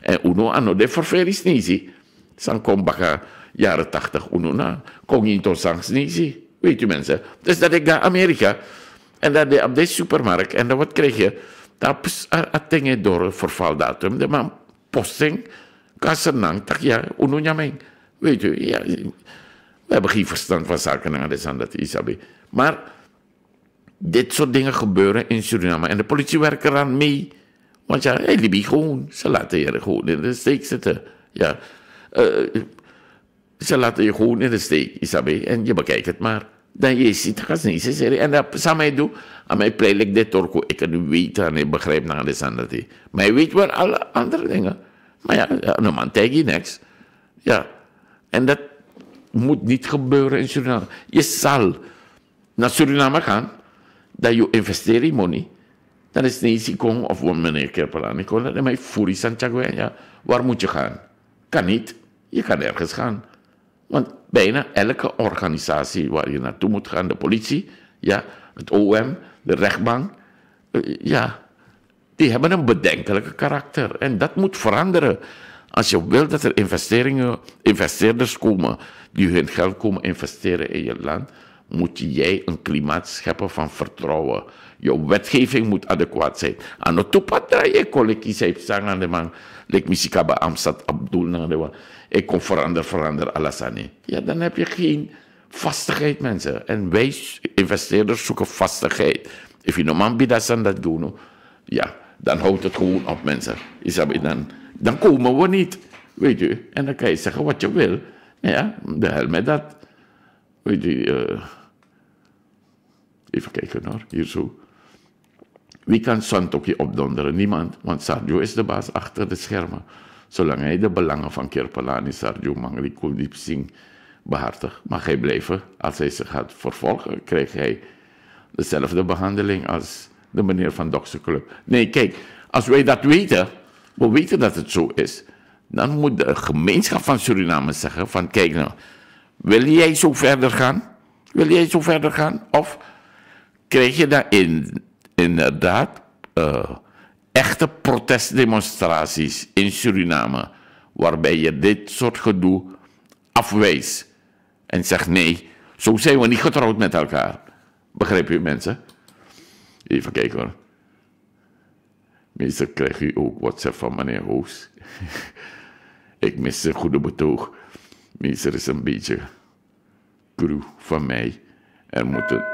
En uno ano de ververis nisi. San kom baka jaren tachtig uno na. Kon je sangs nisi. Weet je mensen. Dus dat ik Amerika. En dat op deze supermarkt. En dan wat krijg je? Dat dingen door vervaldatum. De man posting. Kasenang. Tak ja, uno nyameng. Weet je, ja, we hebben geen verstand van zaken naar de dat. Maar dit soort dingen gebeuren in Suriname. En de politie werkt eraan mee. Want ja, hey, Libi gewoon. Ze laten je gewoon in de steek zitten. Ja. Ze laten je gewoon in de steek, Isabi. En je bekijkt het maar. Dan je ziet niet serie. En dat mij doen. Aan mij pleit ik dit torko. Ik weten en ik begrijp naar de dat Maar je weet wel alle andere dingen. Maar ja, een man tegen niks. Ja. En dat moet niet gebeuren in Suriname. Je zal naar Suriname gaan, dat je investeert in money. Dan is niet komen of meneer Kerpelani kon dat mij Furi Santiago. Ja, waar moet je gaan? Kan niet. Je kan ergens gaan. Want bijna elke organisatie waar je naartoe moet gaan, de politie, ja, het OM, de rechtbank, eh, ja, die hebben een bedenkelijke karakter. En dat moet veranderen. Als je wil dat er investeringen, investeerders komen die hun geld komen investeren in je land, moet jij een klimaat scheppen van vertrouwen. Je wetgeving moet adequaat zijn. Aan het toepat draai je collectie zei aan de man, lek Amstad Abdul ik kom verander, verander, alasani. Ja, dan heb je geen vastigheid, mensen. En wij investeerders zoeken vastigheid. If je normaal bidas aan dat doen, ja, dan houdt het gewoon op, mensen. Dan, dan komen we niet, weet je. En dan kan je zeggen wat je wil. Ja, de hel met dat. Weet je, uh, even kijken hoor, hier zo. Wie kan Santokje opdonderen? Niemand, want Sarjo is de baas achter de schermen. Zolang hij de belangen van Kirpalani Sarjo Mangli Kuldeep Singh behartigt, mag hij blijven. Als hij zich gaat vervolgen, krijgt hij dezelfde behandeling als de meneer van Dokse Club. Nee, kijk, als wij dat weten, we weten dat het zo is, dan moet de gemeenschap van Suriname zeggen van kijk nou, wil jij zo verder gaan? Wil jij zo verder gaan? Of krijg je daarin inderdaad uh, echte protestdemonstraties in Suriname, waarbij je dit soort gedoe afwijst en zegt nee, zo zijn we niet getrouwd met elkaar. Begrijp je mensen? Even kijken hoor. Meestal krijg u ook WhatsApp van meneer Hoos. <laughs> Ik mis een goede betoog. Meester is een beetje crew van mij. Er moeten.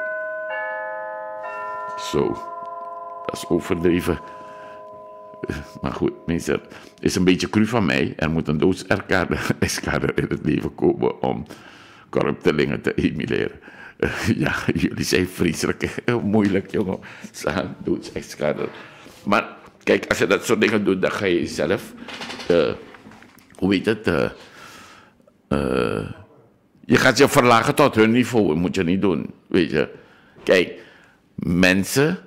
Zo, dat is overdreven. <laughs> Maar goed, meester is een beetje cru van mij. Er moet een doodseskader <laughs> in het leven komen om corruptelingen te emuleren. <laughs> Ja, jullie zijn vreselijk moeilijk, jongen. Doodseskader. Maar kijk, als je dat soort dingen doet, dan ga je zelf. Uh, hoe heet het? Uh, uh, je gaat je verlagen tot hun niveau. Dat moet je niet doen. Weet je. Kijk, mensen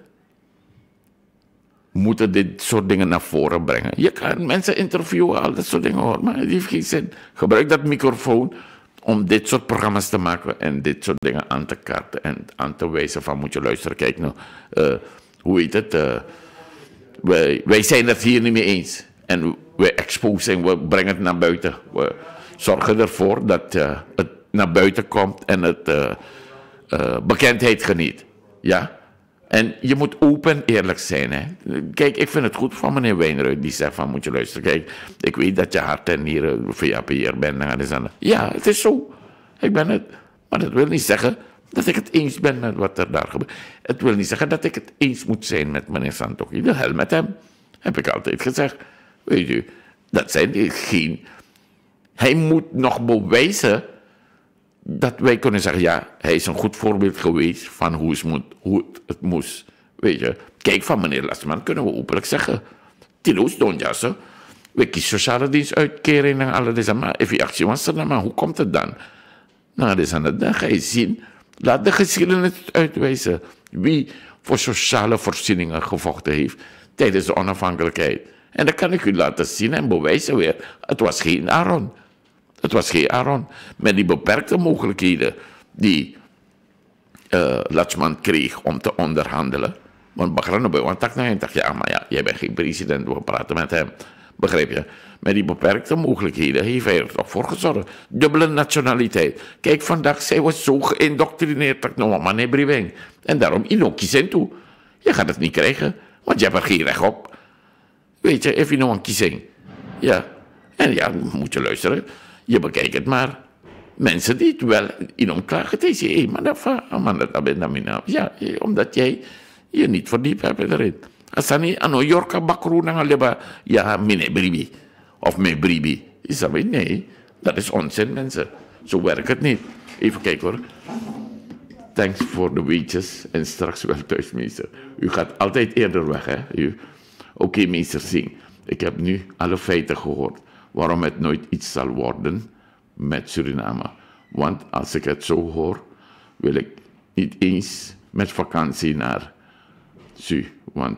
moeten dit soort dingen naar voren brengen. Je kan mensen interviewen, al dat soort dingen hoor, maar het heeft geen zin. Gebruik dat microfoon om dit soort programma's te maken en dit soort dingen aan te kaarten en aan te wijzen van moet je luisteren, kijk nou, uh, hoe heet het? Uh, wij, wij zijn het hier niet mee eens. En we exposen, we brengen het naar buiten. We zorgen ervoor dat uh, het naar buiten komt en het bekendheid geniet. Ja? En je moet open en eerlijk zijn. Hè? Kijk, ik vind het goed van meneer Wijnruid die zegt van moet je luisteren. Kijk, ik weet dat je hart en nieren VAP'er bent. En ja, het is zo. Ik ben het. Maar dat wil niet zeggen dat ik het eens ben met wat er daar gebeurt. Het wil niet zeggen dat ik het eens moet zijn met meneer Santoki. De hel met hem. Heb ik altijd gezegd. Weet u, dat zijn geen... Hij moet nog bewijzen dat wij kunnen zeggen, ja, hij is een goed voorbeeld geweest van hoe het, moet, hoe het moest. Weet je, kijk van meneer Lasman kunnen we openlijk zeggen. Tilo's donjassen. We kiezen sociale dienstuitkering en alle deze. Maar even actie was er maar hoe komt het dan? Nou, dus aan dan ga je zien. Laat de geschiedenis uitwijzen. Wie voor sociale voorzieningen gevochten heeft tijdens de onafhankelijkheid. En dat kan ik u laten zien en bewijzen weer. Het was geen Aaron. Het was geen Aaron. Met die beperkte mogelijkheden die uh, Latschman kreeg om te onderhandelen. Want Bagrano bij want ik dacht, ja, maar ja, jij bent geen president, we praten met hem. Begrijp je? Met die beperkte mogelijkheden heeft hij er toch voor gezorgd. Dubbele nationaliteit. Kijk, vandaag zijn we zo geïndoctrineerd dat ik nog maar niet brewing. En daarom Inoki zijn toe. Je gaat het niet krijgen, want je hebt er geen recht op. Weet je, even nog een kiezing. Ja. En ja, moet je luisteren. Je bekijkt het maar. Mensen die het wel in omklagen tegen je. Maar dat van, ja, omdat jij je niet verdiept hebt erin. Als dan niet aan New York bakroen dan ja, mine bribi. Of me bribi. Is dat nee, dat is onzin mensen. Zo werkt het niet. Even kijken hoor. Thanks voor de weetjes en straks wel thuis, meester. U gaat altijd eerder weg, hè? Oké, meester Singh. Ik heb nu alle feiten gehoord waarom het nooit iets zal worden met Suriname. Want als ik het zo hoor, wil ik niet eens met vakantie naar Su. Want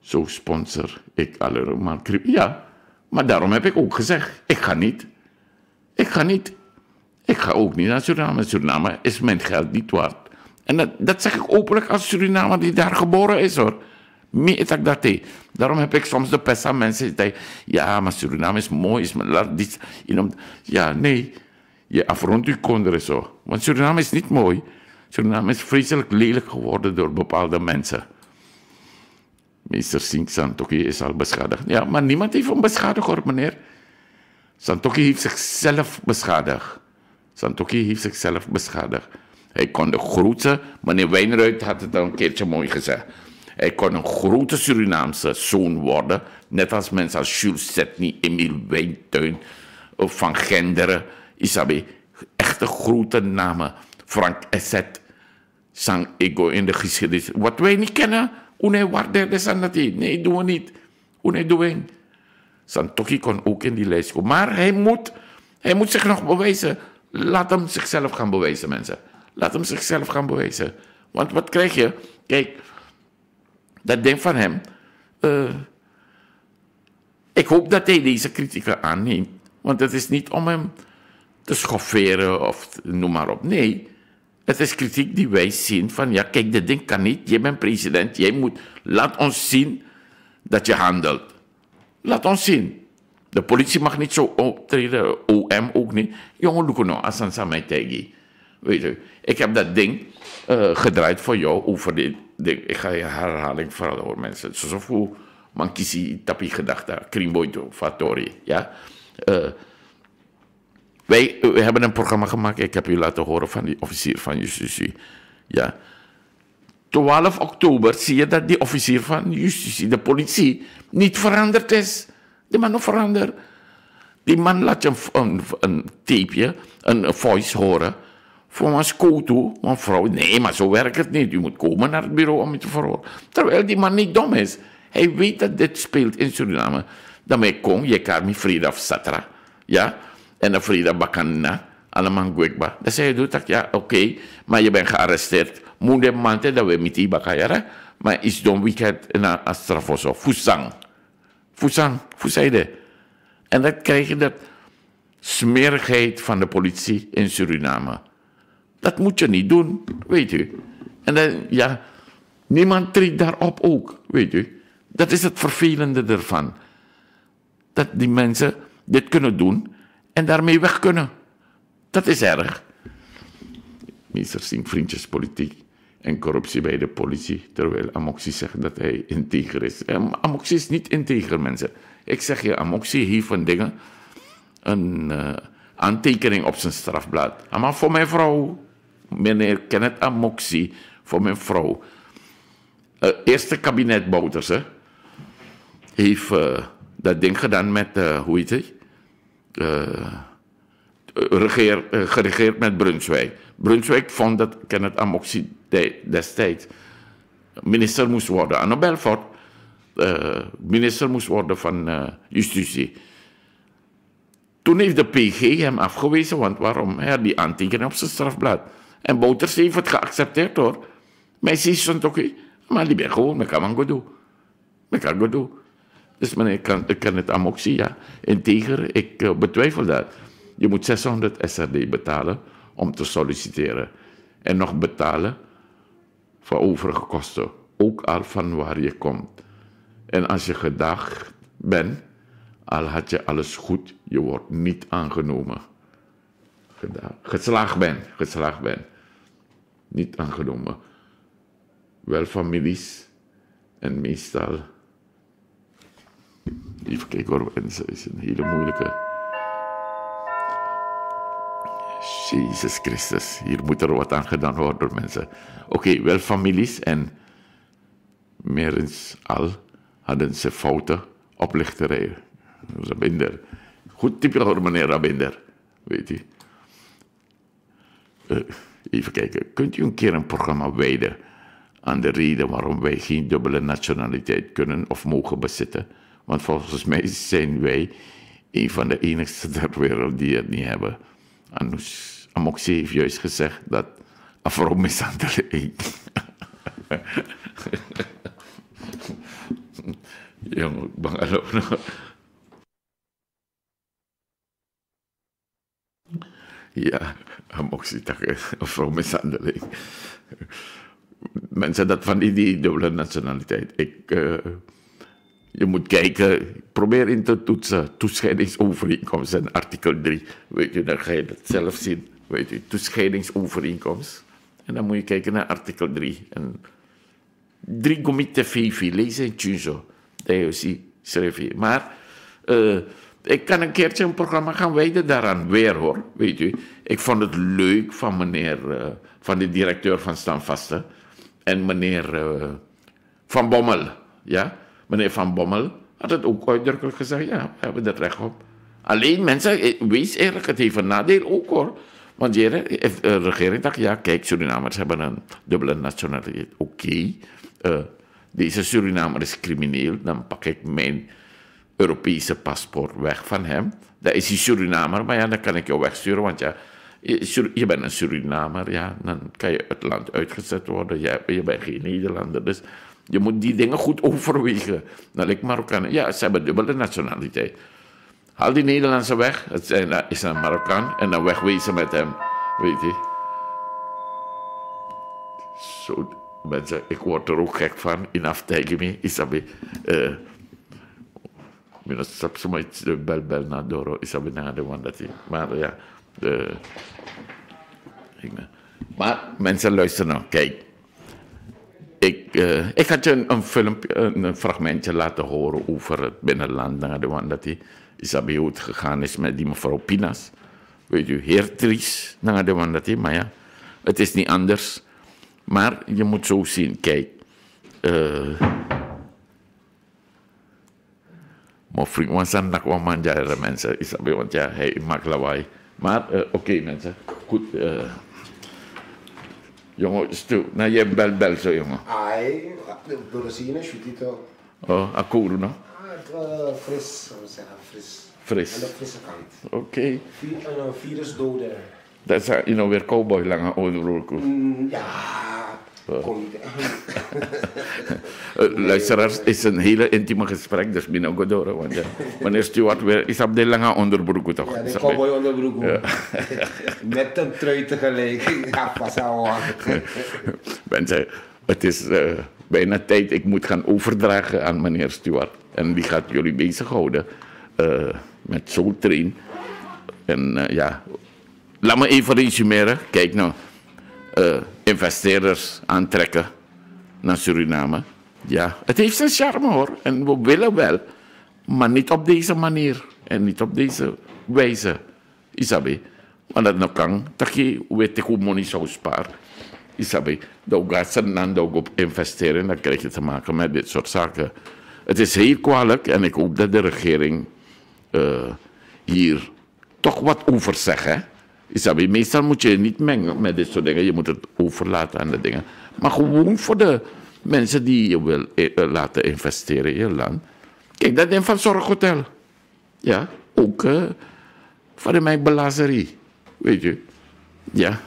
zo sponsor ik alle maar Ja, Maar daarom heb ik ook gezegd, ik ga niet. Ik ga niet. Ik ga ook niet naar Suriname. Suriname is mijn geld niet waard. En dat, dat zeg ik openlijk als Suriname die daar geboren is hoor. Dat Daarom heb ik soms de pest aan mensen die ja, maar Suriname is mooi. Is maar, ja, nee. Je afrondt je konderen zo. Want Suriname is niet mooi. Suriname is vreselijk lelijk geworden door bepaalde mensen. Meester Sink Santoki is al beschadigd. Ja, maar niemand heeft hem beschadigd hoor, meneer. Santoki heeft zichzelf beschadigd. Santoki heeft zichzelf beschadigd. Hij kon de grote, meneer Wijnruid had het al een keertje mooi gezegd. Hij kon een grote Surinaamse zoon worden. Net als mensen als Jules Setny, Emile Wijntuin, Van Genderen, Isabe. Echte grote namen. Frank Esset, Sang Ego in de geschiedenis. Wat wij niet kennen, hoe hij waardeerde Sanati. Nee, doen we niet. Hoe hij doen. Santoki kon ook in die lijst komen. Maar hij moet, hij moet zich nog bewijzen. Laat hem zichzelf gaan bewijzen, mensen. Laat hem zichzelf gaan bewijzen. Want wat krijg je? Kijk, dat ding van hem. Uh, ik hoop dat hij deze kritieken aanneemt. Want het is niet om hem te schofferen of noem maar op. Nee, het is kritiek die wij zien van ja, kijk, dit ding kan niet. Je bent president, jij moet. Laat ons zien dat je handelt. Laat ons zien. De politie mag niet zo optreden, OM ook niet. Jongen, nou. Weet je, ik heb dat ding uh, gedraaid voor jou over dit ding. Ik ga je herhaling vooral hoor mensen. Zoals hoe man kisi tapi gedachte, krimboito, fatori, ja. Uh, wij, we hebben een programma gemaakt, ik heb u laten horen van die officier van justitie. Ja. 12 oktober zie je dat die officier van justitie, de politie, niet veranderd is. Die man nog veranderd. Die man laat je een, een, een tapeje, een voice horen voor een scoto, een vrouw. Nee, maar zo werkt het niet. U moet komen naar het bureau om je te verhoren. Terwijl die man niet dom is. Hij weet dat dit speelt in Suriname. Daarmee kom je kan me Frida Satra. Ja? En de Frida Bakana. Allemaal gwekba. Dan zei je, dat, ja, oké. maar je bent gearresteerd. Moet de man dat we met die bakayara. Maar is dan weekend naar Astrafoso. Fusang. Fusang. Fusayde. En dan krijg je dat smerigheid van de politie in Suriname. Dat moet je niet doen, weet u. En dan, ja, niemand treedt daarop ook, weet u. Dat is het vervelende ervan. Dat die mensen dit kunnen doen en daarmee weg kunnen. Dat is erg. Minister Singh vriendjespolitiek en corruptie bij de politie. Terwijl Amoxie zegt dat hij integer is. Amoxie is niet integer, mensen. Ik zeg je, Amoxie heeft van dingen een uh, aantekening op zijn strafblad. Maar voor mijn vrouw, meneer Kenneth Amoxie, voor mijn vrouw. Uh, eerste kabinet Bouters, heeft uh, dat ding gedaan met, hoe heet het? regeer, geregeerd met Brunswijk. Brunswijk vond dat Kenneth Amoxie destijds minister moest worden. Anno Belfort uh, minister moest worden van uh, Justitie. Toen heeft de PG hem afgewezen, want waarom? Hij had die aantekening op zijn strafblad. En Bouters heeft het geaccepteerd hoor. Maar hij stond ook, maar die ben gewoon, ik kan het doen. Ik kan het doen. Dus meneer, ik kan, het amoxie, ja. Integer, ik uh, betwijfel dat. Je moet 600 SRD betalen om te solliciteren. En nog betalen voor overige kosten. Ook al van waar je komt. En als je gedacht bent, al had je alles goed, je wordt niet aangenomen. Geslaagd ben, geslaagd ben. Niet aangenomen. Wel families en meestal. Even kijken hoor, het is een hele moeilijke. Jezus Christus, hier moet er wat aan gedaan worden mensen. Oké, wel families en meer al hadden ze fouten oplichterij. Rabinder. Goed type hoor, meneer Rabinder. Weet. Uh, Even kijken, kunt u een keer een programma wijden aan de reden waarom wij geen dubbele nationaliteit kunnen of mogen bezitten? Want volgens mij zijn wij een van de enigste <laughs> ter wereld die het niet hebben. Anus Amoxie heeft juist gezegd dat afro-mishandeling. <laughs> Jong, nog. Ja amoxicillin <laughs> of vrouwmishandeling. Mensen dat van die, die dubbele nationaliteit. Ik, uh, je moet kijken, probeer in te toetsen. Toescheidingsovereenkomst en artikel 3. Weet je, dan ga je dat zelf zien. Weet je, toescheidingsovereenkomst. En dan moet je kijken naar artikel 3. En 3 comité vivi, lees. Dat je ziet, schrijf je. Maar uh, ik kan een keertje een programma gaan wijden daaraan weer hoor. Weet u, ik vond het leuk van meneer, uh, van de directeur van Standvaste en meneer uh, Van Bommel. Ja, meneer Van Bommel had het ook uitdrukkelijk gezegd. Ja, we hebben dat recht op. Alleen mensen, wees eerlijk, het heeft een nadeel ook hoor. Want de regering dacht, ja, kijk, Surinamers hebben een dubbele nationaliteit. Oké, okay. deze Surinamer is crimineel, dan pak ik mijn Europese paspoort weg van hem. Dat is hij Surinamer, maar ja, dan kan ik jou wegsturen, want ja, je, bent een Surinamer, ja, dan kan je het land uitgezet worden. Je, bent geen Nederlander, dus je moet die dingen goed overwegen. Dan ik Marokkanen, ja, ze hebben dubbele nationaliteit. Haal die Nederlandse weg, het zijn, is een Marokkaan, en dan wegwezen met hem, weet je. Zo, mensen, ik word er ook gek van, in aftekenen, Isabi. Uh, Minus de bel bel naar Doro is dat benade want dat hij. Maar ja, de, maar mensen luisteren nou, kijk. Ik, uh, ik had je een, een filmpje, een, fragmentje laten horen over het binnenland. Naar de dat hij gegaan is met die mevrouw Pinas. Weet u, heer triest naar de hij. Maar ja, het is niet anders. Maar je moet zo zien, kijk. Uh, Maar vriend, want manja mensen. Is dat want ja, hij maakt lawaai. Maar uh, oké okay, mensen, goed. Uh, jongen, stu, nou je bel bel zo jongen. Ai, door de zin is Oh, akkoord no? Ah, fris, zou zeggen, fris. Fris. Aan de frisse kant. Oké. Okay. Een virus doden. Dat is, you know, weer cowboy lange onderbroek. Mm, ja, <laughs> Luisteraars, is een hele intieme gesprek, dus binnen Godoro. Want ja, meneer Stuart weer is op de lange onderbroek toch? Ja, de cowboy onderbroek. Ja. <laughs> Met een trui tegelijk. <laughs> Ja, pas Mensen, het is uh, bijna tijd. Ik moet gaan overdragen aan meneer Stuart. En die gaat jullie bezighouden uh, met zo'n train. En uh, ja, laat me even resumeren. Kijk nou uh, investeerders aantrekken naar Suriname. Ja, het heeft zijn charme hoor. En we willen wel. Maar niet op deze manier. En niet op deze wijze. Isabi. Maar dat nou kan. Dat je weet hoe money zou sparen. Isabi. Dat gaat ze dan ook op investeren. Dan krijg je te maken met dit soort zaken. Het is heel kwalijk. En ik hoop dat de regering uh, hier toch wat over zegt. Isabi, meestal moet je niet mengen met dit soort dingen. Je moet het overlaten aan de dingen. Maar gewoon voor de mensen die je wil eh, laten investeren in je land. Kijk, dat is van Zorghotel. Ja, ook uh, van de mijn belazerie. Weet je. Ja.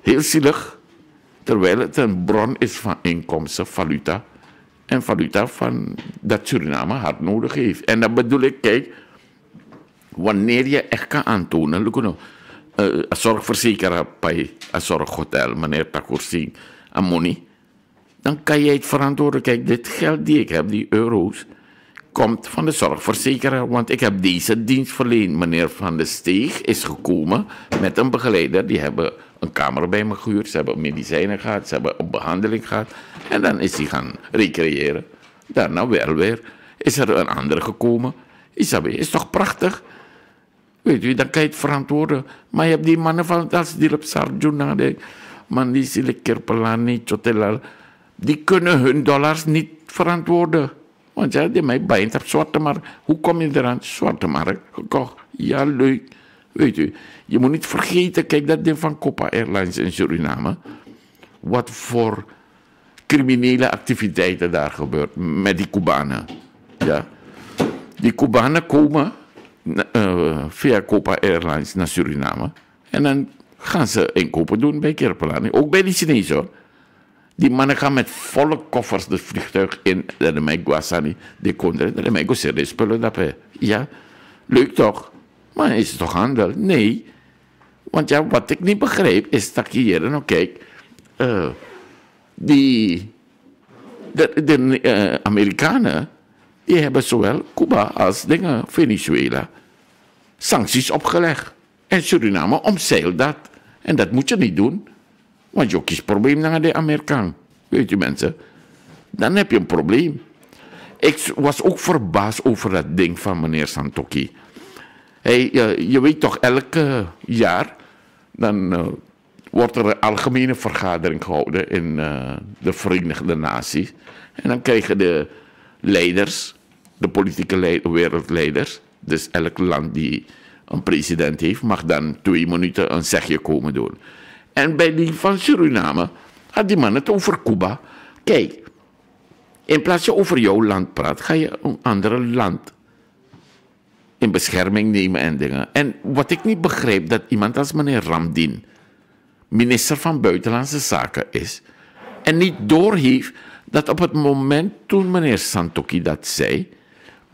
Heel zielig. Terwijl het een bron is van inkomsten, valuta. En valuta van dat Suriname hard nodig heeft. En dat bedoel ik, kijk, wanneer je echt kan aantonen, look nou, uh, zorgverzekeraar bij een zorghotel, meneer Takursi, Amoni, dan kan jij het verantwoorden. Kijk, dit geld die ik heb, die euro's, komt van de zorgverzekeraar, want ik heb deze dienst verleend. Meneer Van der Steeg is gekomen met een begeleider. Die hebben een kamer bij me gehuurd, ze hebben medicijnen gehad, ze hebben een behandeling gehad. En dan is hij gaan recreëren. Daarna wel weer is er een andere gekomen. Isabel, is toch prachtig? Weet je, dan kan je het verantwoorden. Maar je hebt die mannen van als die op Sarjuna, man die Sile Kerpelani, Chotelal, die kunnen hun dollars niet verantwoorden. Want ja, die mij bijt op zwarte markt. Hoe kom je eraan? Zwarte markt gekocht. Ja, leuk. Weet je, je moet niet vergeten, kijk dat ding van Copa Airlines in Suriname. Wat voor criminele activiteiten daar gebeurt met die Cubanen. Ja. Die Cubanen komen uh, via Copa Airlines naar Suriname. En dan gaan ze inkopen doen bij Kerpelani. Ook bij die Chinezen Die mannen gaan met volle koffers de vliegtuig in. De mij Guasani, de kondre, dat de spullen daarbij. Ja, leuk toch? Maar is het toch handel? Nee. Want ja, wat ik niet begreep is dat hier, nou kijk, uh, die, de, de uh, Amerikanen, die hebben zowel Cuba als dingen, Venezuela, sancties opgelegd. En Suriname omzeilt dat. En dat moet je niet doen. Want je kiest probleem naar de Amerikaan. Weet je mensen. Dan heb je een probleem. Ik was ook verbaasd over dat ding van meneer Santoki. Hey, je, weet toch, elk jaar dan uh, wordt er een algemene vergadering gehouden in uh, de Verenigde Naties. En dan krijgen de leiders, de politieke wereldleiders, dus elk land die een president heeft, mag dan twee minuten een zegje komen doen. En bij die van Suriname had die man het over Cuba. Kijk, in plaats je over jouw land praat, ga je een ander land in bescherming nemen en dingen. En wat ik niet begrijp, dat iemand als meneer Ramdin, minister van Buitenlandse Zaken is, en niet doorheeft dat op het moment toen meneer Santoki dat zei,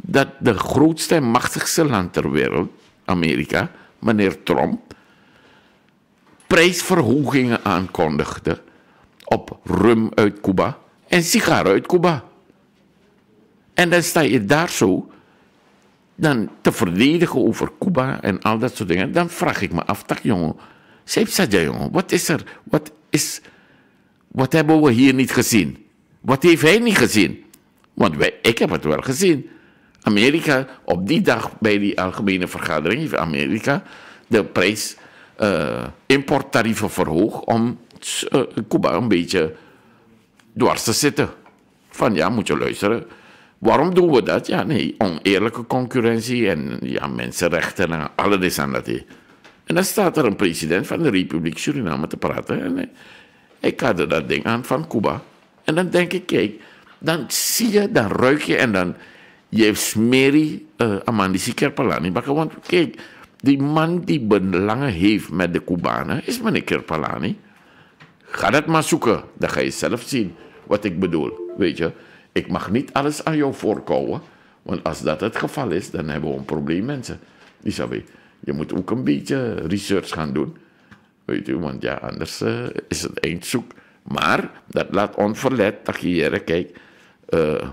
dat de grootste en machtigste land ter wereld, Amerika, meneer Trump, prijsverhogingen aankondigde op rum uit Cuba en sigaren uit Cuba. En dan sta je daar zo dan te verdedigen over Cuba en al dat soort dingen, dan vraag ik me af, tak jongen, Zeep jongen, wat is er, wat is, wat hebben we hier niet gezien? Wat heeft hij niet gezien? Want ik heb het wel gezien. Amerika, op die dag bij die algemene vergadering, heeft Amerika de prijs, uh, importtarieven verhoogd om uh, Cuba een beetje dwars te zitten. Van ja, moet je luisteren Waarom doen we dat? Ja, nee, oneerlijke concurrentie en ja, mensenrechten en alles aan dat. En dan staat er een president van de Republiek Suriname te praten. En ik had dat ding aan van Cuba. En dan denk ik, kijk, dan zie je, dan ruik je en dan je smeri uh, Amandisi Kerpalani. Want kijk, die man die belangen heeft met de Cubanen is meneer Kerpalani. Ga dat maar zoeken, dan ga je zelf zien wat ik bedoel, weet je. Ik mag niet alles aan jou voorkouwen. Want als dat het geval is, dan hebben we een probleem, mensen. Je moet ook een beetje research gaan doen. Weet je, want ja, anders uh, is het eindzoek. Maar dat laat onverlet dat je hier kijkt. Uh,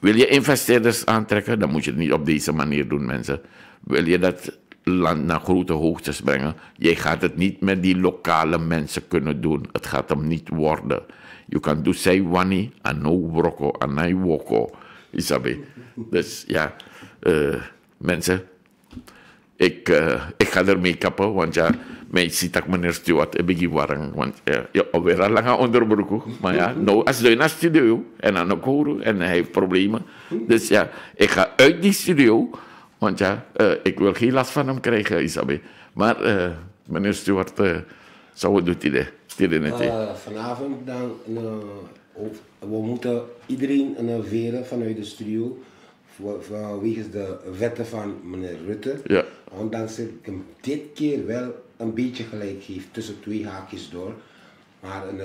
wil je investeerders aantrekken, dan moet je het niet op deze manier doen, mensen. Wil je dat land naar grote hoogtes brengen, jij gaat het niet met die lokale mensen kunnen doen. Het gaat hem niet worden. You can do say wani and no broko no woko. Isabi. Dus ja, uh, mensen, ik, uh, ik ga ermee kappen, want ja, mij ziet dat meneer Stewart een beetje warm, want ja, ja alweer al lang. Maar ja, nou, als hij naar studio en dan ook horen en hij heeft problemen. Dus ja, ik ga uit die studio, want ja, uh, ik wil geen last van hem krijgen, Isabi. Maar uh, meneer Stewart, uh, zo wat doet hij dat? Vanavond dan, we moeten iedereen innoveren vanuit de studio vanwege de wetten van meneer Rutte. Ja. Ondanks ik hem dit keer wel een beetje gelijk geef tussen twee haakjes door. Maar uh,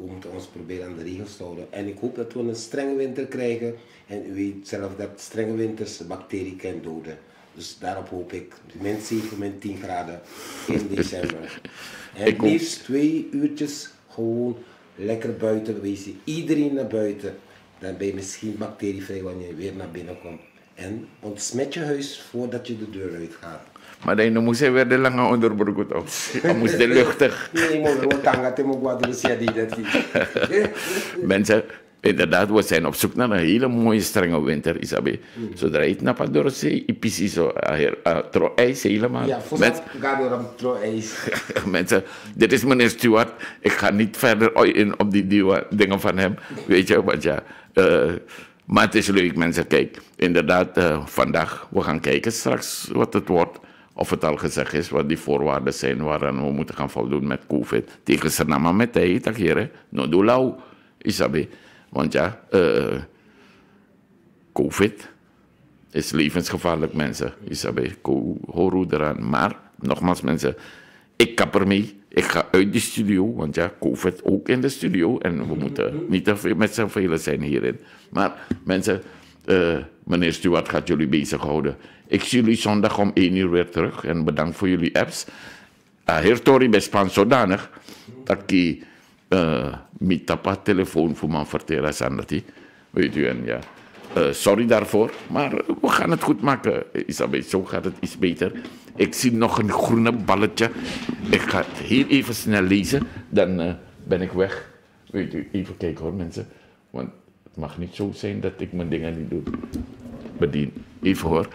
we moeten ons proberen aan de regels te houden. En ik hoop dat we een strenge winter krijgen. En u weet zelf dat strenge winters bacteriën kan doden. Dus daarop hoop ik min 7, min 10 graden in december. <laughs> En liefst twee uurtjes gewoon lekker buiten geweest. Iedereen naar buiten. Dan ben je misschien bacterievrij wanneer je weer naar binnen komt. En ontsmet je huis voordat je de deur uit gaat. Maar dan moest hij weer de lange onderbroek op. Hij moest de luchtig. Nee, maar we tanga te mo dat <laughs> Mensen, Inderdaad, we zijn op zoek naar een hele mooie strenge winter, Isabi. Mm. Zodra je het naar door zee, je zo uh, tro ijs helemaal. Ja, tro ijs. <laughs> Mensen, dit is meneer Stuart. Ik ga niet verder in op die nieuwe dingen van hem. Weet je, want ja. Uh, maar het is leuk, mensen. Kijk, inderdaad, uh, vandaag, we gaan kijken straks wat het wordt. Of het al gezegd is, wat die voorwaarden zijn waaraan we moeten gaan voldoen met COVID. Tegen Sanama met hij, tak hier, no do lau, Isabi. Want ja, uh, COVID is levensgevaarlijk, mensen. Isabe, hoor eraan. Maar, nogmaals, mensen, ik kap ermee. Ik ga uit de studio, want ja, COVID ook in de studio. En we moeten niet met z'n velen zijn hierin. Maar mensen, uh, meneer Stuart gaat jullie bezighouden. Ik zie jullie zondag om 1 uur weer terug. En bedankt voor jullie apps. A hertori bespan zodanig dat ik uh, met tapa telefoon voor mijn vertellen sanati. Weet u, en ja. Uh, sorry daarvoor, maar we gaan het goed maken, Isabel. Zo gaat het iets beter. Ik zie nog een groene balletje. Ik ga het heel even snel lezen, dan uh, ben ik weg. Weet u, even kijken hoor mensen. Want mag niet zo zijn dat ik mijn dingen niet doe. Bedien. Even hoor.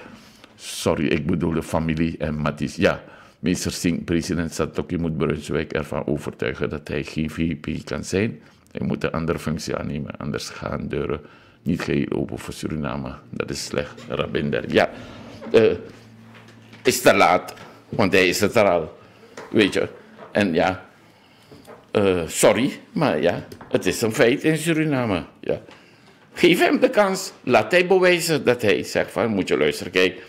Sorry, ik bedoel de familie en Mathies. Ja, meester Singh, president Satoki moet Brunswijk ervan overtuigen dat hij geen VP kan zijn. Hij moet een andere functie aannemen, anders gaan deuren niet geheel open voor Suriname. Dat is slecht, Rabinder. Ja, uh, is te laat, want hij is het er al. Weet je. En ja, uh, sorry, maar ja, het is een feit in Suriname. Ja. Geef hem de kans. Laat hij bewijzen dat hij zegt van, moet je luisteren, kijk,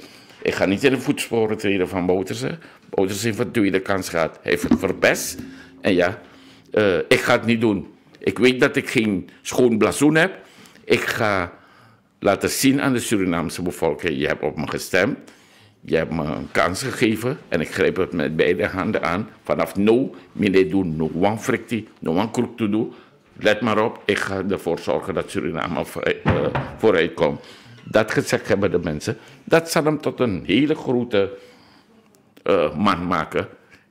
ik ga niet in de voetsporen treden van Bouterse. Bouterse heeft een tweede kans gehad. Hij heeft het verpest. En ja, uh, ik ga het niet doen. Ik weet dat ik geen schoon blazoen heb. Ik ga laten zien aan de Surinaamse bevolking, je hebt op me gestemd. Je hebt me een kans gegeven en ik grijp het met beide handen aan. Vanaf nu, meneer doen no one frictie, no one kroek te doen. Let maar op, ik ga ervoor zorgen dat Suriname vooruit komt. Dat gezegd hebben de mensen. Dat zal hem tot een hele grote uh, man maken.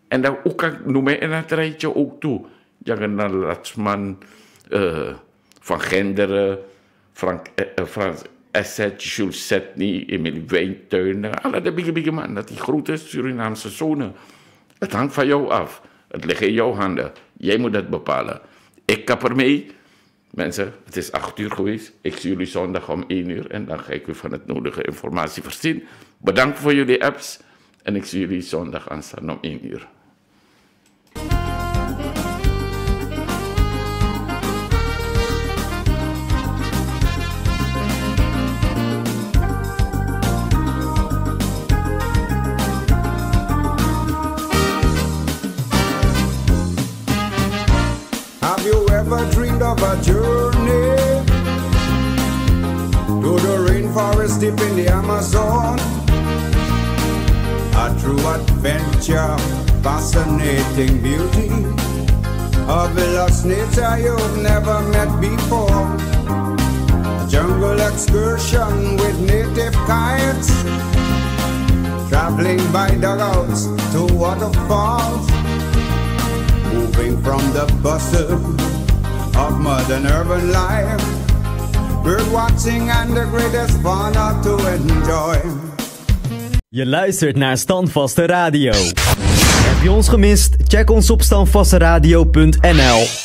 En dan ook noem ik in het rijtje ook toe. Jagan Latsman, uh, Van Genderen, Frank, uh, Frans Esset, Jules Setny, Emily Wijntuin. Alle de bigge, bigge dat die grote Surinaamse zonen. Het hangt van jou af. Het ligt in jouw handen. Jij moet het bepalen. Ik kap ermee. Mensen, het is acht uur geweest. Ik zie jullie zondag om één uur en dan ga ik u van het nodige informatie voorzien. Bedankt voor jullie apps en ik zie jullie zondag aanstaan om één uur. Ever dreamed of a journey to the rainforest deep in the Amazon? A true adventure, fascinating beauty a lost nature you've never met before. A jungle excursion with native kites, traveling by dugouts to waterfalls, moving from the bustle of modern urban life. Bird watching and the greatest fun to enjoy. Je luistert naar Standvaste Radio. Heb je ons gemist? Check ons op standvasteradio.nl